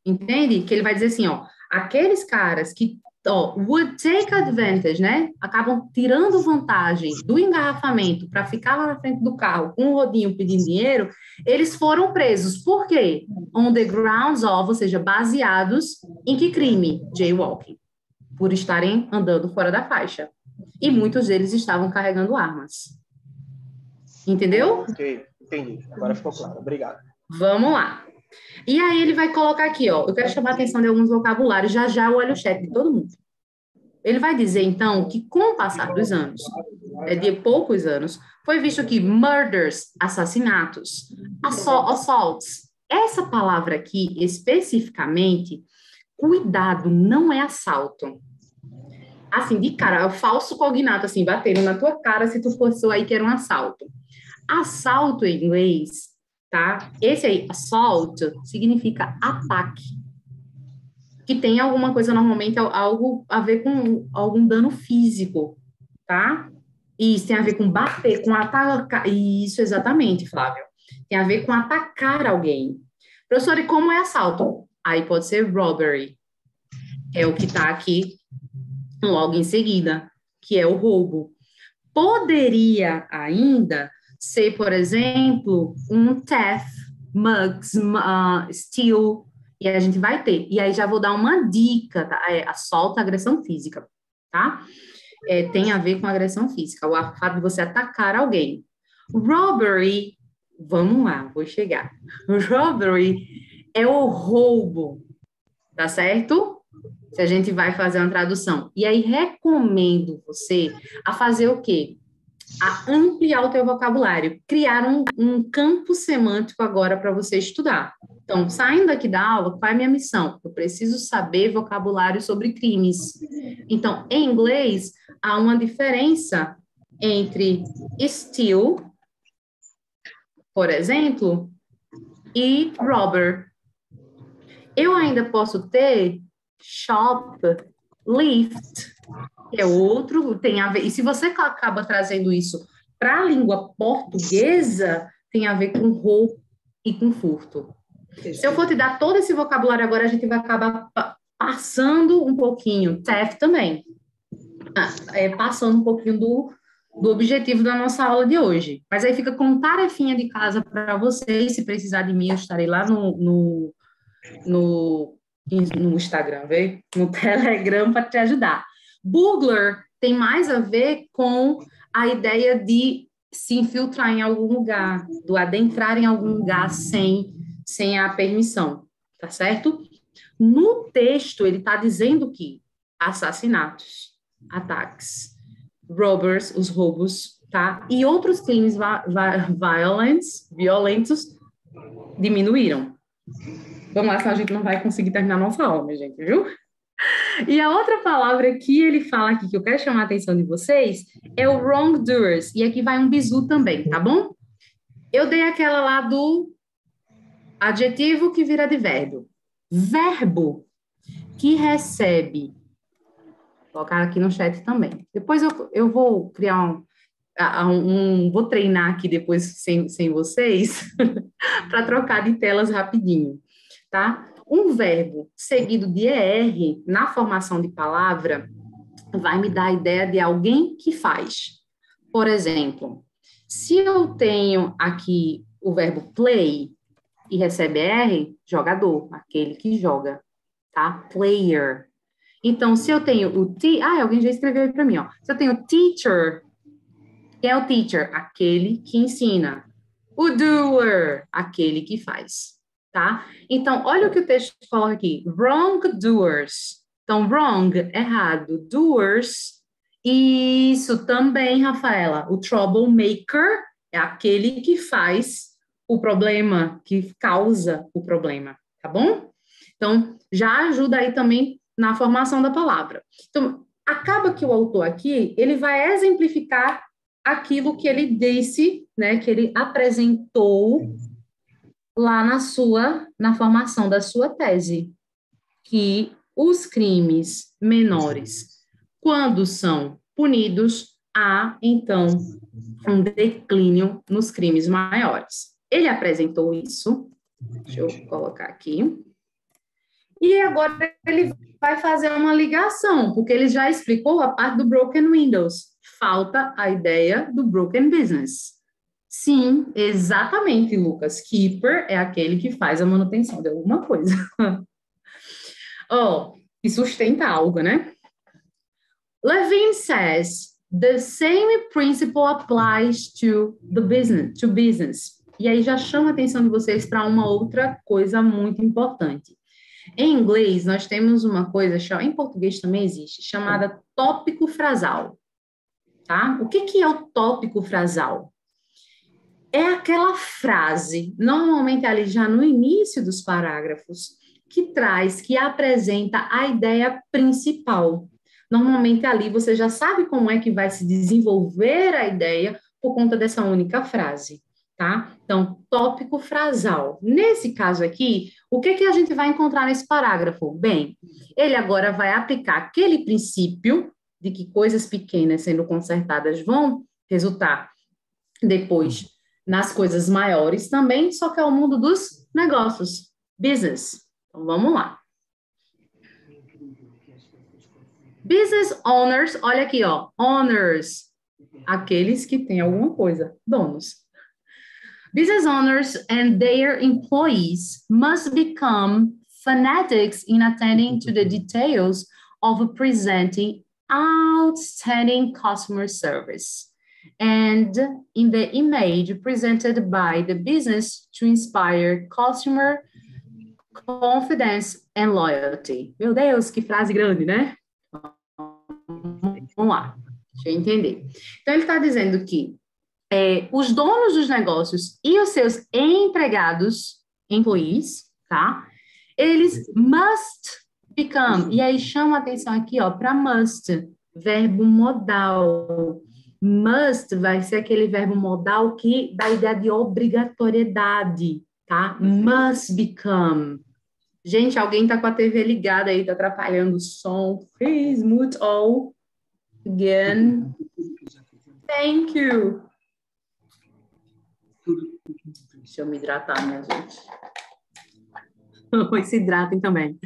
Entende? Que ele vai dizer assim, ó, aqueles caras que ó, would take advantage, né? Acabam tirando vantagem do engarrafamento para ficar lá na frente do carro com o rodinho pedindo dinheiro, eles foram presos. Por quê? On the grounds of, ou seja, baseados em que crime? Jaywalking. Por estarem andando fora da faixa. E muitos deles estavam carregando armas. Entendeu? Ok, entendi. Agora ficou claro. Obrigado. Vamos lá. E aí ele vai colocar aqui, ó. Eu quero chamar a atenção de alguns vocabulários. Já já eu olho o chat de todo mundo. Ele vai dizer, então, que com o passar dos anos, é de poucos anos, foi visto que murders, assassinatos, assaults, essa palavra aqui, especificamente, cuidado, não é assalto assim, de cara, é o falso cognato, assim, batendo na tua cara se tu fosse aí que era um assalto. Assalto em inglês, tá? Esse aí, assault, significa ataque. Que tem alguma coisa, normalmente, algo a ver com algum dano físico, tá? Isso tem a ver com bater, com atacar. Isso, exatamente, Flávio. Tem a ver com atacar alguém. Professor, e como é assalto? Aí pode ser robbery. É o que está aqui logo em seguida, que é o roubo. Poderia ainda ser, por exemplo, um theft, mugs, uh, steal, e a gente vai ter. E aí já vou dar uma dica, tá? É assalto, agressão física, tá? É, tem a ver com agressão física, o fato de você atacar alguém. Robbery, vamos lá, vou chegar. Robbery é o roubo, tá certo? Se a gente vai fazer uma tradução. E aí, recomendo você a fazer o quê? A ampliar o teu vocabulário, criar um, um campo semântico agora para você estudar. Então, saindo aqui da aula, qual é a minha missão? Eu preciso saber vocabulário sobre crimes. Então, em inglês, há uma diferença entre steal, por exemplo, e robber. Eu ainda posso ter shop, lift, é outro, tem a ver. E se você acaba trazendo isso para a língua portuguesa, tem a ver com roubo e com furto. Se eu for te dar todo esse vocabulário agora, a gente vai acabar passando um pouquinho. TEF também. Ah, é, passando um pouquinho do, do objetivo da nossa aula de hoje. Mas aí fica com tarefinha de casa para vocês. Se precisar de mim, eu estarei lá no, no, no, no Instagram, veio? no Telegram para te ajudar. Burglar tem mais a ver com a ideia de se infiltrar em algum lugar, do adentrar em algum lugar sem sem a permissão, tá certo? No texto, ele está dizendo que assassinatos, ataques, robbers, os roubos, tá? E outros crimes violence, violentos diminuíram. Vamos lá, senão a gente não vai conseguir terminar nossa aula, gente, viu? E a outra palavra que ele fala aqui, que eu quero chamar a atenção de vocês, é o wrongdoers. E aqui vai um bizu também, tá bom? Eu dei aquela lá do Adjetivo que vira advérbio. Verbo que recebe. Vou colocar aqui no chat também. Depois eu, eu vou criar um, um, Vou treinar aqui depois sem, sem vocês, para trocar de telas rapidinho, tá? Um verbo seguido de ER na formação de palavra vai me dar a ideia de alguém que faz. Por exemplo, se eu tenho aqui o verbo play, e recebe R, jogador, aquele que joga, tá? Player. Então, se eu tenho o T, ah, alguém já escreveu aí para mim, ó. Se eu tenho teacher, quem é o teacher? Aquele que ensina. O doer, aquele que faz, tá? Então, olha o que o texto coloca aqui. Wrongdoers. Então, wrong, errado. Doers, isso também, Rafaela. O troublemaker é aquele que faz o problema, que causa o problema, tá bom? Então, já ajuda aí também na formação da palavra. Então, acaba que o autor aqui, ele vai exemplificar aquilo que ele disse, né, que ele apresentou lá na sua, na formação da sua tese, que os crimes menores, quando são punidos, há, então, um declínio nos crimes maiores. Ele apresentou isso, deixa eu colocar aqui. E agora ele vai fazer uma ligação, porque ele já explicou a parte do broken windows. Falta a ideia do broken business. Sim, exatamente, Lucas. Keeper é aquele que faz a manutenção de alguma coisa. oh, que sustenta algo, né? Levine says the same principle applies to the business, to business. E aí já chama a atenção de vocês para uma outra coisa muito importante. Em inglês, nós temos uma coisa, em português também existe, chamada tópico frasal. Tá? O que, que é o tópico frasal? É aquela frase, normalmente ali já no início dos parágrafos, que traz, que apresenta a ideia principal. Normalmente ali você já sabe como é que vai se desenvolver a ideia por conta dessa única frase tá? Então, tópico frasal. Nesse caso aqui, o que, que a gente vai encontrar nesse parágrafo? Bem, ele agora vai aplicar aquele princípio de que coisas pequenas sendo consertadas vão resultar depois nas coisas maiores também, só que é o mundo dos negócios, business. Então, vamos lá. Business owners, olha aqui, ó, owners, aqueles que têm alguma coisa, donos. Business owners and their employees must become fanatics in attending to the details of presenting outstanding customer service. And in the image presented by the business to inspire customer confidence and loyalty. Meu Deus, que frase grande, né? Vamos lá, deixa eu entender. Então, ele está dizendo que é, os donos dos negócios e os seus empregados, employees, tá? Eles must become, e aí chama atenção aqui, ó, para must, verbo modal. Must vai ser aquele verbo modal que dá a ideia de obrigatoriedade, tá? Must become. Gente, alguém tá com a TV ligada aí, tá atrapalhando o som. Please mute all again. Thank you. Deixa eu me hidratar, minha gente. se hidratem também.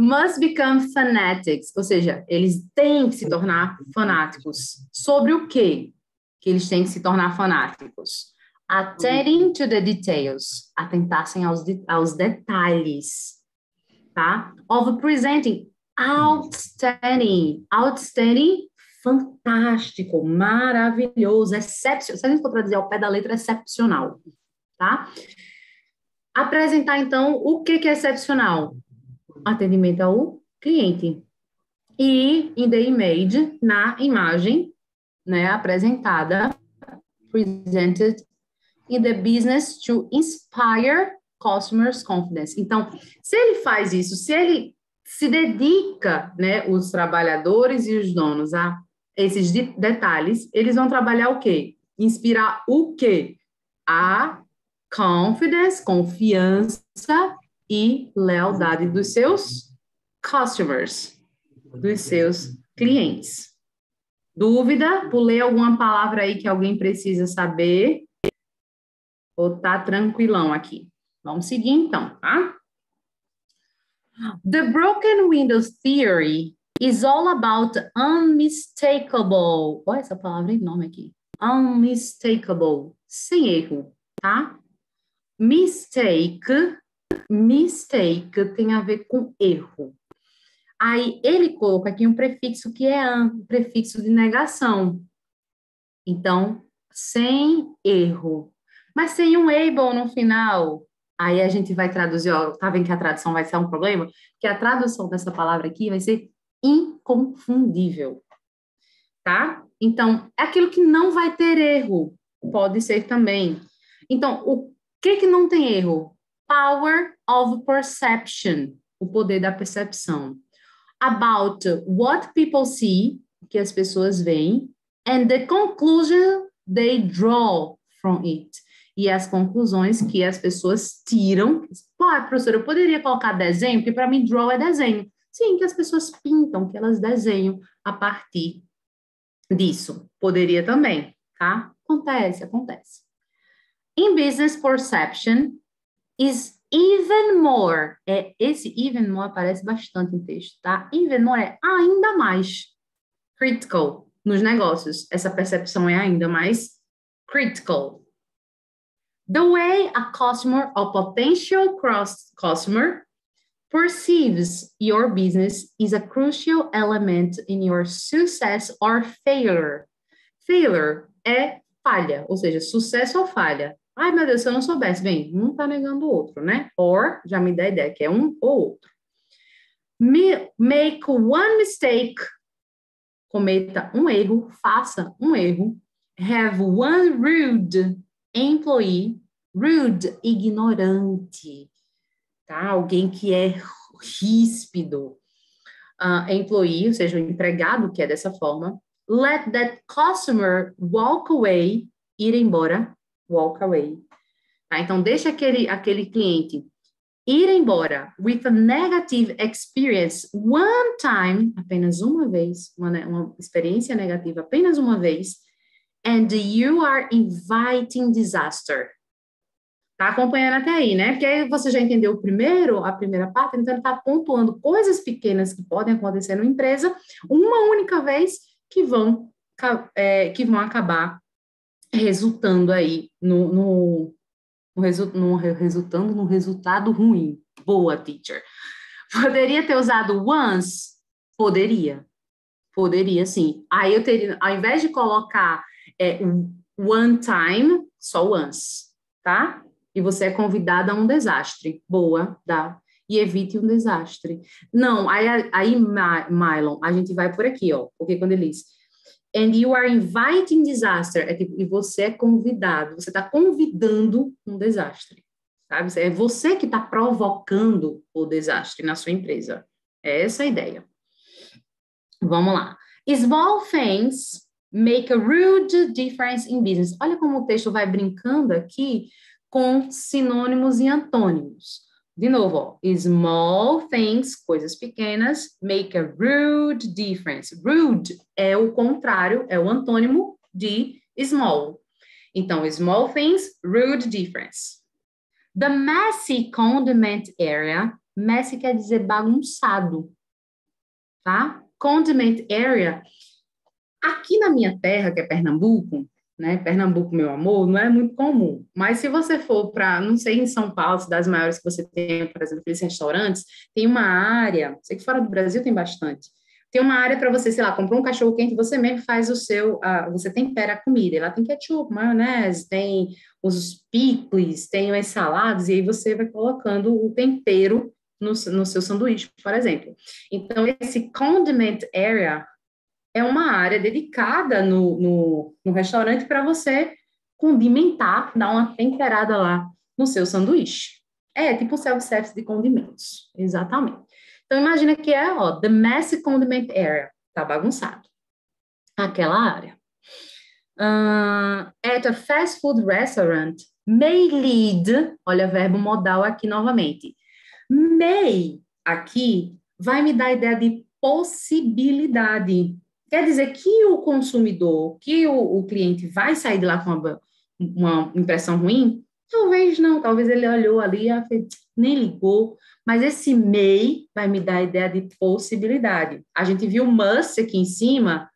Must become fanatics, ou seja, eles têm que se tornar fanáticos. Sobre o quê que eles têm que se tornar fanáticos? Attending to the details, atentassem aos, de, aos detalhes, tá? Of presenting outstanding, outstanding, fantástico, maravilhoso, excepcional. Se a gente for traduzir ao pé da letra, excepcional, tá? Apresentar, então, o que, que é excepcional? Atendimento ao cliente. E in the image, na imagem, né, apresentada, presented in the business to inspire customers' confidence. Então, se ele faz isso, se ele se dedica, né, os trabalhadores e os donos a esses de detalhes, eles vão trabalhar o quê? Inspirar o quê? A confidence, confiança e lealdade dos seus customers, dos seus clientes. Dúvida? Pulei alguma palavra aí que alguém precisa saber? Ou tá tranquilão aqui? Vamos seguir então, tá? The broken windows theory is all about unmistakable. Olha essa palavra enorme aqui. Unmistakable, sem erro, tá? Mistake, mistake tem a ver com erro. Aí ele coloca aqui um prefixo que é um prefixo de negação. Então, sem erro. Mas sem um able no final. Aí a gente vai traduzir, ó, tá vendo que a tradução vai ser um problema? Que a tradução dessa palavra aqui vai ser inconfundível. Tá? Então, é aquilo que não vai ter erro. Pode ser também. Então, o que, que não tem erro? Power of perception, o poder da percepção. About what people see, que as pessoas veem, and the conclusion they draw from it. E as conclusões que as pessoas tiram. Pô, professora, eu poderia colocar desenho, porque para mim draw é desenho. Sim, que as pessoas pintam, que elas desenham a partir disso. Poderia também, tá? Acontece, acontece. In business perception is even more. É, esse even more aparece bastante em texto, tá? Even more é ainda mais critical nos negócios. Essa percepção é ainda mais critical. The way a customer or potential cross customer perceives your business is a crucial element in your success or failure. Failure é falha, ou seja, sucesso ou falha. Ai, meu Deus, se eu não soubesse, bem, um está negando o outro, né? Or, já me dá a ideia que é um ou outro. Me, make one mistake, cometa um erro, faça um erro. Have one rude employee, rude, ignorante, tá? Alguém que é ríspido. Uh, employee, ou seja, o empregado que é dessa forma. Let that customer walk away, ir embora walk away. Tá? Então, deixa aquele, aquele cliente ir embora with a negative experience one time, apenas uma vez, uma, uma experiência negativa apenas uma vez, and you are inviting disaster. Tá acompanhando até aí, né? Porque aí você já entendeu o primeiro, a primeira parte, então ele está pontuando coisas pequenas que podem acontecer na empresa uma única vez que vão, é, que vão acabar resultando aí no, no, no, resu, no, resultando no resultado ruim. Boa, teacher. Poderia ter usado once? Poderia. Poderia sim. Aí eu teria, ao invés de colocar é, one time, só once, tá? E você é convidado a um desastre. Boa, dá. E evite um desastre. Não, aí, aí Mylon, a gente vai por aqui, ó. Porque quando ele diz, and you are inviting disaster, é tipo, e você é convidado, você está convidando um desastre, sabe? É você que está provocando o desastre na sua empresa. É essa a ideia. Vamos lá. Small things make a rude difference in business. Olha como o texto vai brincando aqui com sinônimos e antônimos. De novo, ó, small things, coisas pequenas, make a rude difference. Rude é o contrário, é o antônimo de small. Então, small things, rude difference. The messy condiment area, messy quer dizer bagunçado, tá? Condiment area, aqui na minha terra, que é Pernambuco, né? Pernambuco, meu amor, não é muito comum. Mas se você for para, não sei, em São Paulo, cidades maiores que você tem, por exemplo, aqueles restaurantes, tem uma área, sei que fora do Brasil tem bastante. Tem uma área para você, sei lá, comprou um cachorro quente, você mesmo faz o seu, uh, você tempera a comida. E lá tem ketchup, maionese, tem os picles, tem as saladas, e aí você vai colocando o tempero no, no seu sanduíche, por exemplo. Então, esse condiment area é uma área dedicada no, no, no restaurante para você condimentar, dar uma temperada lá no seu sanduíche. É tipo um self-service de condimentos, exatamente. Então, imagina que é, ó, the messy condiment area, tá bagunçado. Aquela área. Uh, at a fast food restaurant, may lead, olha verbo modal aqui novamente. May, aqui, vai me dar a ideia de possibilidade. Quer dizer que o consumidor, que o, o cliente vai sair de lá com uma, uma impressão ruim? Talvez não, talvez ele olhou ali e nem ligou, mas esse may vai me dar a ideia de possibilidade. A gente viu must aqui em cima,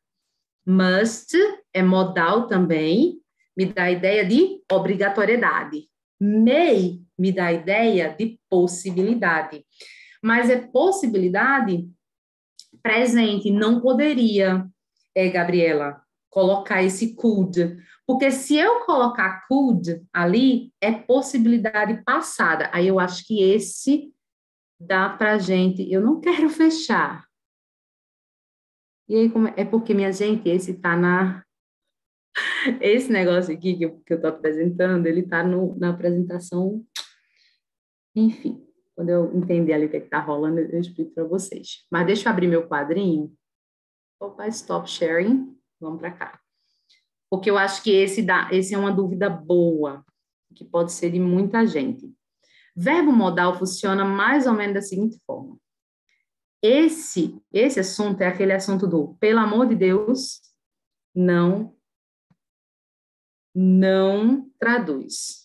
must é modal também, me dá a ideia de obrigatoriedade. May me dá a ideia de possibilidade. Mas é possibilidade presente, não poderia, é, Gabriela, colocar esse could, porque se eu colocar could ali, é possibilidade passada. Aí eu acho que esse dá para gente. Eu não quero fechar. E aí, como é? é porque, minha gente, esse está na. Esse negócio aqui que eu estou apresentando, ele está na apresentação. Enfim. Quando eu entender ali o que é está rolando, eu explico para vocês. Mas deixa eu abrir meu quadrinho. Opa, stop sharing. Vamos para cá. Porque eu acho que esse, dá, esse é uma dúvida boa, que pode ser de muita gente. Verbo modal funciona mais ou menos da seguinte forma. Esse, esse assunto é aquele assunto do pelo amor de Deus, não, não traduz.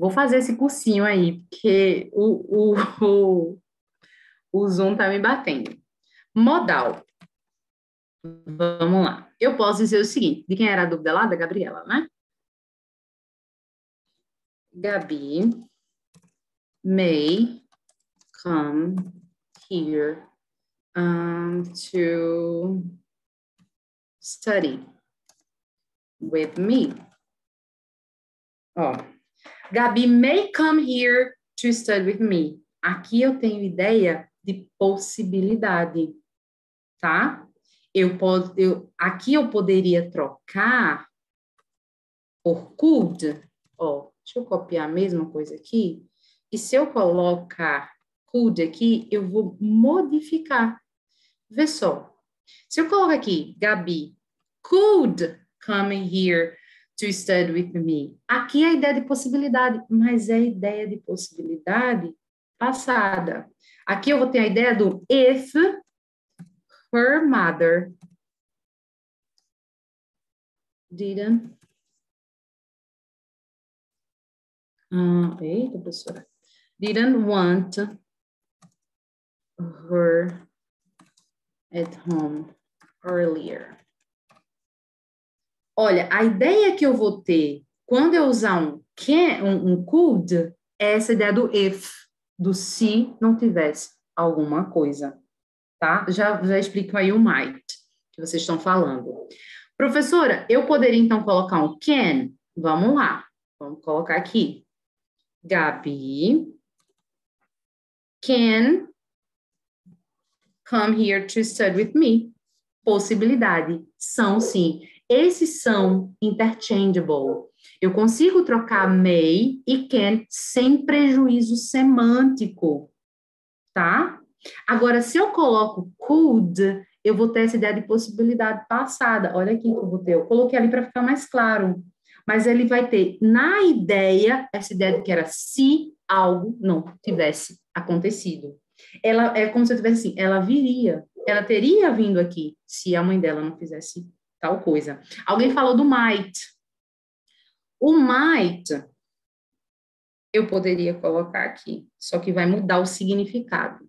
Vou fazer esse cursinho aí, porque o, o, o, o Zoom tá me batendo. Modal. Vamos lá. Eu posso dizer o seguinte, de quem era a dúvida lá? Da Gabriela, né? Gabi may come here um, to study with me. Ó, Gabi may come here to study with me. Aqui eu tenho ideia de possibilidade, tá? Eu posso, eu, aqui eu poderia trocar por could, ó, deixa eu copiar a mesma coisa aqui, e se eu colocar could aqui, eu vou modificar. Vê só. Se eu coloco aqui, Gabi, could come here to study with me. Aqui é a ideia de possibilidade, mas é a ideia de possibilidade passada. Aqui eu vou ter a ideia do if her mother didn't. Uh, eita, professora. Didn't want her at home earlier. Olha, a ideia que eu vou ter quando eu usar um can, um, um could, é essa ideia do if, do se não tivesse alguma coisa. tá? Já, já explico aí o might que vocês estão falando. Professora, eu poderia então colocar um can? Vamos lá, vamos colocar aqui. Gabi can come here to study with me. Possibilidade. São sim. Esses são interchangeable. Eu consigo trocar may e can sem prejuízo semântico, tá? Agora, se eu coloco could, eu vou ter essa ideia de possibilidade passada. Olha aqui que eu. Eu coloquei ali para ficar mais claro. Mas ele vai ter, na ideia, essa ideia de que era se algo não tivesse acontecido. Ela é como se eu tivesse assim, ela viria, ela teria vindo aqui se a mãe dela não fizesse tal coisa. Alguém falou do might. O might eu poderia colocar aqui, só que vai mudar o significado.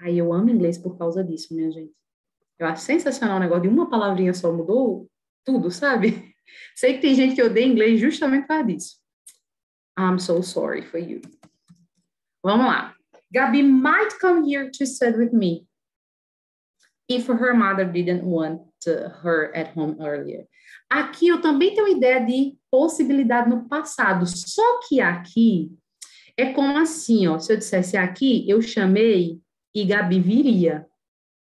Aí eu amo inglês por causa disso, minha gente. Eu acho sensacional o negócio de uma palavrinha só mudou tudo, sabe? Sei que tem gente que odeia inglês justamente por causa disso. I'm so sorry for you. Vamos lá. Gabi might come here to study with me if her mother didn't want her at home earlier. Aqui eu também tenho ideia de possibilidade no passado, só que aqui é como assim, ó, se eu dissesse aqui, eu chamei e Gabi viria,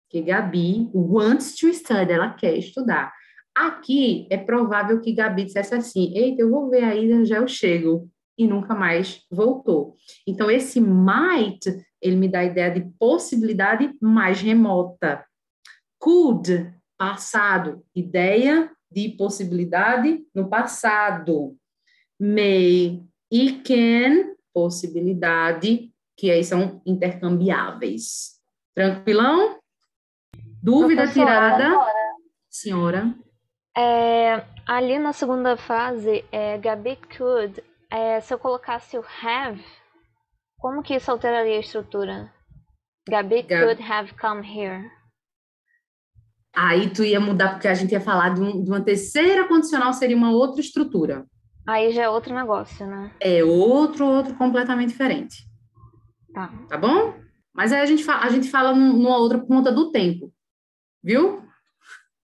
que Gabi wants to study, ela quer estudar. Aqui é provável que Gabi dissesse assim, eita, eu vou ver aí, já eu chego e nunca mais voltou. Então, esse might, ele me dá a ideia de possibilidade mais remota. Could, passado, ideia de possibilidade no passado. May e can, possibilidade, que aí são intercambiáveis. Tranquilão? Dúvida Professora, tirada? Senhora. É, ali na segunda fase, é, Gabi could é, se eu colocasse o have, como que isso alteraria a estrutura? Gabi Gab- could have come here. Aí tu ia mudar, porque a gente ia falar de, um- de uma terceira condicional, seria uma outra estrutura. Aí já é outro negócio, né? É outro, outro completamente diferente. Tá. Tá bom? Mas aí a gente, a gente fala num- numa outra por conta do tempo. Viu?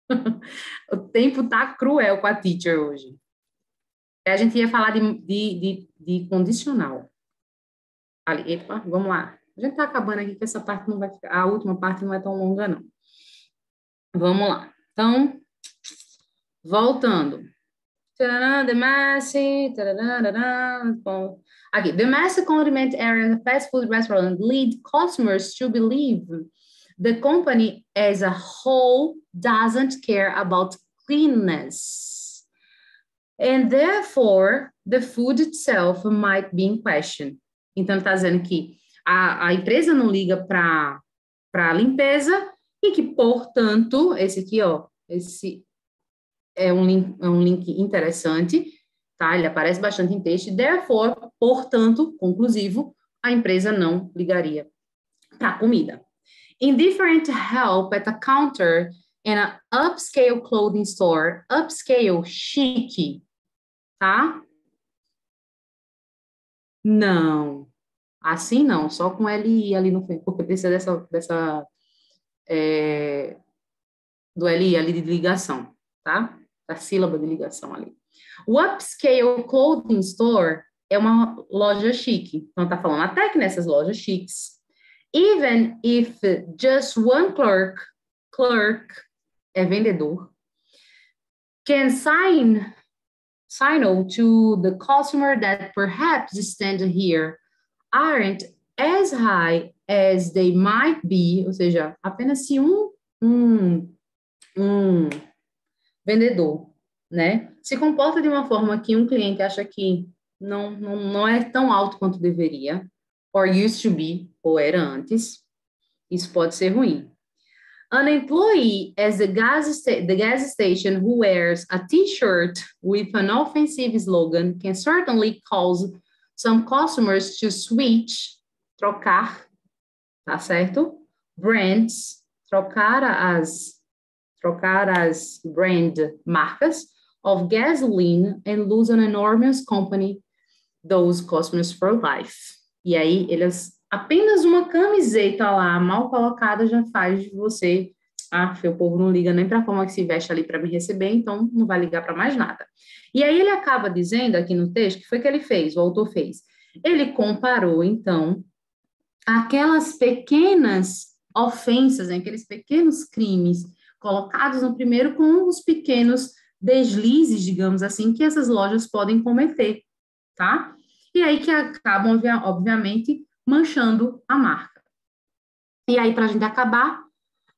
o tempo tá cruel com a teacher hoje. A gente ia falar de, de, de, de condicional. Ali, epa, vamos lá. A gente tá acabando aqui que essa parte não vai ficar. A última parte não é tão longa, não. Vamos lá. Então, voltando. Tadadã, bom. Aqui, the mass condiment area fast food restaurant lead customers to believe the company as a whole doesn't care about cleanliness. And therefore, the food itself might be in question. Então, está dizendo que a, a empresa não liga para a limpeza e que, portanto, esse aqui, ó, esse é um link, é um link interessante, tá? Ele aparece bastante em texto. Therefore, portanto, conclusivo, a empresa não ligaria para comida. Indifferent help at a counter in an upscale clothing store, upscale, chique, tá? Não, assim não, só com LI ali no fim, porque precisa dessa, dessa é, do LI ali de ligação, tá? Da sílaba de ligação ali. O upscale clothing store é uma loja chique, então tá falando até que nessas lojas chiques, even if just one clerk, clerk é vendedor, can sign signal to the customer that perhaps standard here aren't as high as they might be, ou seja, apenas se um, um, um vendedor, né, se comporta de uma forma que um cliente acha que não, não, não é tão alto quanto deveria, or used to be, ou era antes, isso pode ser ruim. An employee at the gas, the gas station who wears a t-shirt with an offensive slogan can certainly cause some customers to switch, trocar, tá certo? Brands, trocar as, trocar as brand marcas of gasoline and lose an enormous company those customers for life. E aí eles Apenas uma camiseta lá, mal colocada, já faz de você. Ah, o povo não liga nem para a forma que se veste ali para me receber, então não vai ligar para mais nada. E aí ele acaba dizendo aqui no texto que foi que ele fez, o autor fez. Ele comparou, então, aquelas pequenas ofensas, né, aqueles pequenos crimes colocados no primeiro com os pequenos deslizes, digamos assim, que essas lojas podem cometer, tá? E aí que acabam, obviamente, manchando a marca. E aí, para a gente acabar,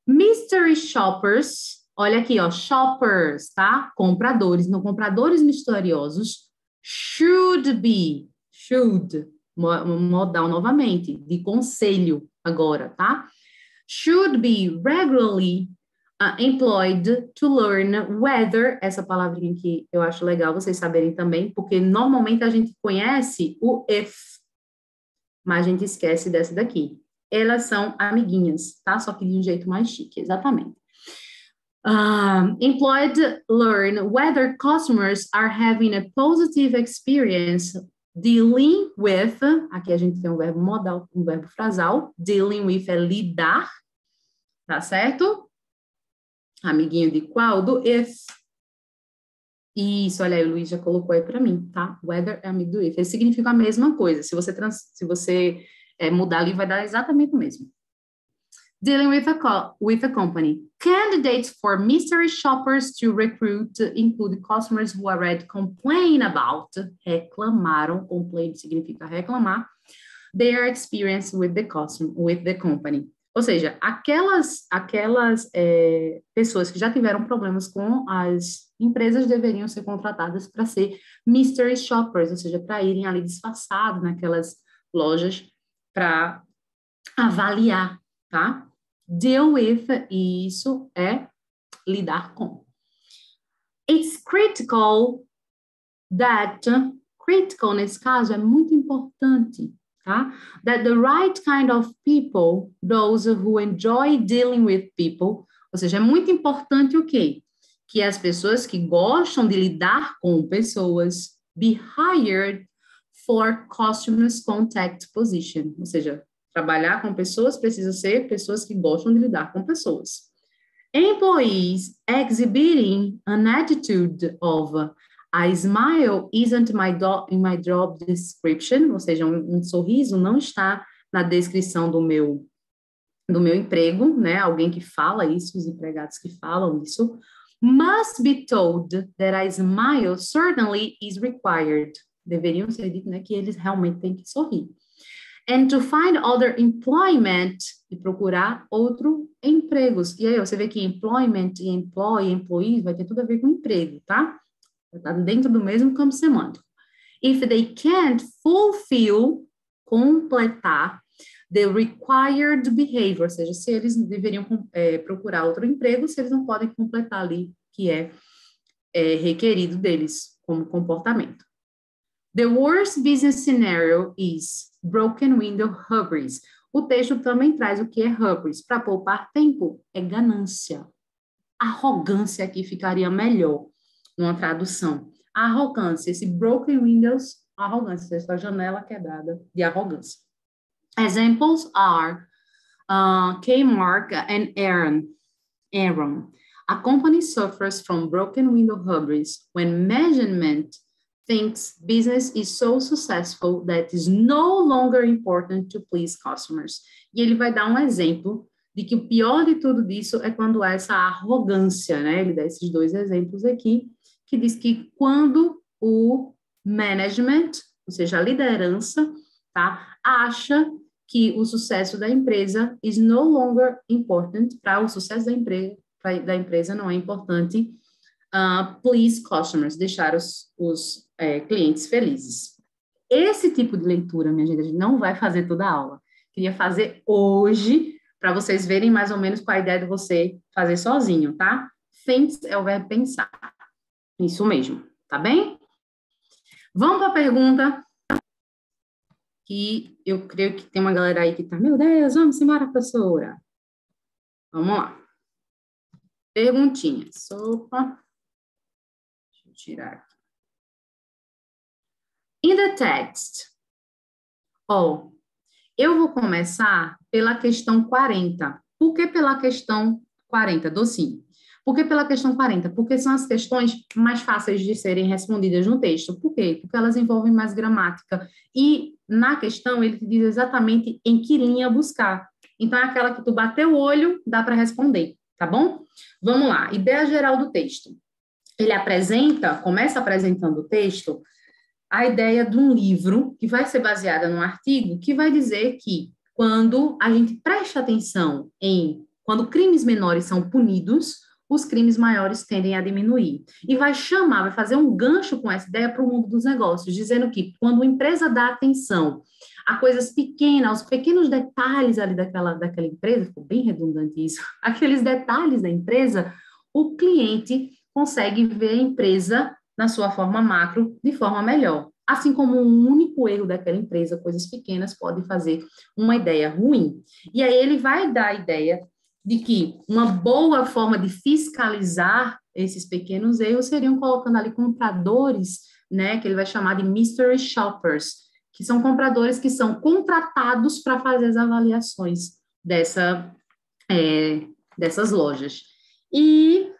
mystery shoppers, olha aqui, ó, shoppers, tá? Compradores, não compradores misteriosos, should be, should, modal novamente, de conselho agora, tá? Should be regularly uh, employed to learn whether, essa palavrinha que eu acho legal vocês saberem também, porque normalmente a gente conhece o if, mas a gente esquece dessa daqui. Elas são amiguinhas, tá? Só que de um jeito mais chique, exatamente. Um, employed learn whether customers are having a positive experience dealing with, aqui a gente tem um verbo modal, um verbo frasal, dealing with é lidar, tá certo? Amiguinho de qual? Do if. Isso, olha aí, o Luiz já colocou aí para mim, tá? Whether é amigo do if. Eles significam a mesma coisa. Se você, trans, se você é, mudar ali, vai dar exatamente o mesmo. Dealing with a, with a company. Candidates for mystery shoppers to recruit include customers who already complain about, reclamaram, complain significa reclamar, their experience with the customer, with the company. Ou seja, aquelas, aquelas é, pessoas que já tiveram problemas com as empresas deveriam ser contratadas para ser mystery shoppers, ou seja, para irem ali disfarçados naquelas lojas para avaliar, tá? Deal with, isso é lidar com. It's critical that, critical nesse caso é muito importante, tá? That the right kind of people, those who enjoy dealing with people, ou seja, é muito importante o quê? Que as pessoas que gostam de lidar com pessoas be hired for customers contact position, ou seja, trabalhar com pessoas precisa ser pessoas que gostam de lidar com pessoas. Employees exhibiting an attitude of a smile isn't my in my job description, ou seja, um, um, sorriso não está na descrição do meu do meu emprego, né? Alguém que fala isso, os empregados que falam isso, must be told that a smile certainly is required. Deveriam ser dito, né, que eles realmente têm que sorrir. And to find other employment e procurar outro empregos. E aí você vê que employment e employee, employee vai ter tudo a ver com emprego, tá? Está dentro do mesmo campo semântico. If they can't fulfill, completar, the required behavior, ou seja, se eles deveriam é, procurar outro emprego, se eles não podem completar ali que é, é requerido deles como comportamento. The worst business scenario is broken window hubris. O texto também traz o que é hubris. Para poupar tempo, é ganância. Arrogância aqui ficaria melhor numa tradução. Arrogância, esse broken windows, arrogância, essa janela quebrada de arrogância. Examples are uh, Kmart and Aaron. Aaron. A company suffers from broken window hubris when management thinks business is so successful that it's no longer important to please customers. E ele vai dar um exemplo de que o pior de tudo disso é quando há essa arrogância, né? Ele dá esses dois exemplos aqui que diz que quando o management, ou seja, a liderança, tá, acha que o sucesso da empresa is no longer important, para o sucesso da empresa, da empresa não é importante, uh, please customers, deixar os, os é, clientes felizes. Esse tipo de leitura, minha gente, a gente não vai fazer toda a aula. Queria fazer hoje, para vocês verem mais ou menos qual a ideia de você fazer sozinho, tá? Think é o verbo pensar. Isso mesmo, tá bem? Vamos para a pergunta que eu creio que tem uma galera aí que tá, meu Deus, vamos embora, professora. Vamos lá. Perguntinha. Sopa. Tirar aqui. In the text, oh, Eu vou começar pela questão 40. Por que pela questão 40, docinho? Por que pela questão 40? Porque são as questões mais fáceis de serem respondidas no texto. Por quê? Porque elas envolvem mais gramática. E na questão ele te diz exatamente em que linha buscar. Então é aquela que tu bateu o olho, dá para responder, tá bom? Vamos lá. Ideia geral do texto. Ele apresenta, começa apresentando o texto, a ideia de um livro que vai ser baseada num artigo que vai dizer que quando a gente presta atenção em quando crimes menores são punidos, os crimes maiores tendem a diminuir. E vai chamar, vai fazer um gancho com essa ideia para o mundo dos negócios, dizendo que quando uma empresa dá atenção a coisas pequenas, aos pequenos detalhes ali daquela, daquela empresa, ficou bem redundante isso, aqueles detalhes da empresa, o cliente consegue ver a empresa na sua forma macro de forma melhor. Assim como um único erro daquela empresa, coisas pequenas podem fazer uma ideia ruim. E aí ele vai dar a ideia de que uma boa forma de fiscalizar esses pequenos erros seriam colocando ali compradores, né, que ele vai chamar de mystery shoppers, que são compradores que são contratados para fazer as avaliações dessa, é, dessas lojas. E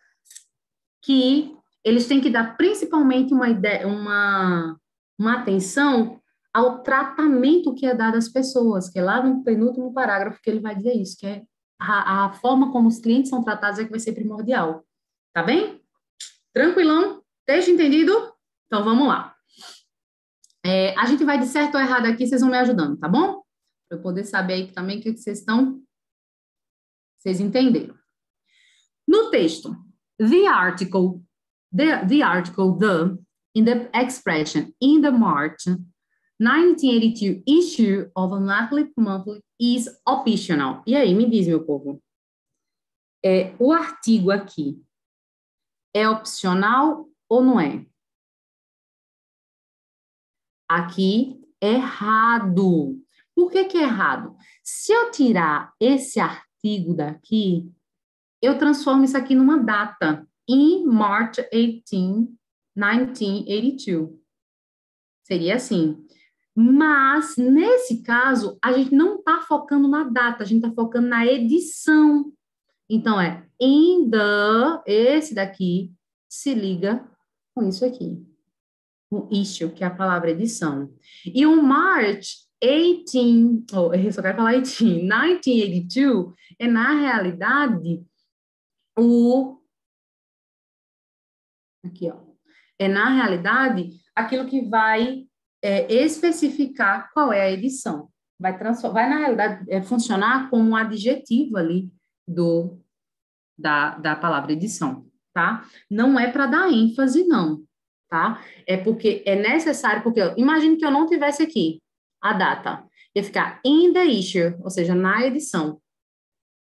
que eles têm que dar principalmente uma, ideia, uma, uma atenção ao tratamento que é dado às pessoas, que é lá no penúltimo parágrafo que ele vai dizer isso, que é a, a forma como os clientes são tratados é que vai ser primordial. Tá bem? Tranquilão? Texto entendido? Então vamos lá. É, a gente vai de certo ou errado aqui, vocês vão me ajudando, tá bom? Para eu poder saber aí também o que vocês estão. Vocês entenderam. No texto, the article, the, the article, the, in the expression, in the March 1982 issue of an Athletic Monthly is optional. E aí, me diz, meu povo, é, o artigo aqui é opcional ou não é? Aqui, errado. Por que, que é errado? Se eu tirar esse artigo daqui, eu transformo isso aqui numa data. In March 18, 1982. Seria assim. Mas, nesse caso, a gente não está focando na data, a gente está focando na edição. Então, é in the, esse daqui se liga com isso aqui. O issue, que é a palavra edição. E o March 18, oh, eu só quero falar 18, 1982, é na realidade o. Aqui, ó. É na realidade aquilo que vai é, especificar qual é a edição. Vai, vai na realidade, é, funcionar como um adjetivo ali do, da, da palavra edição, tá? Não é para dar ênfase, não, tá? É porque é necessário, porque imagine que eu não tivesse aqui a data, ia ficar in the issue, ou seja, na edição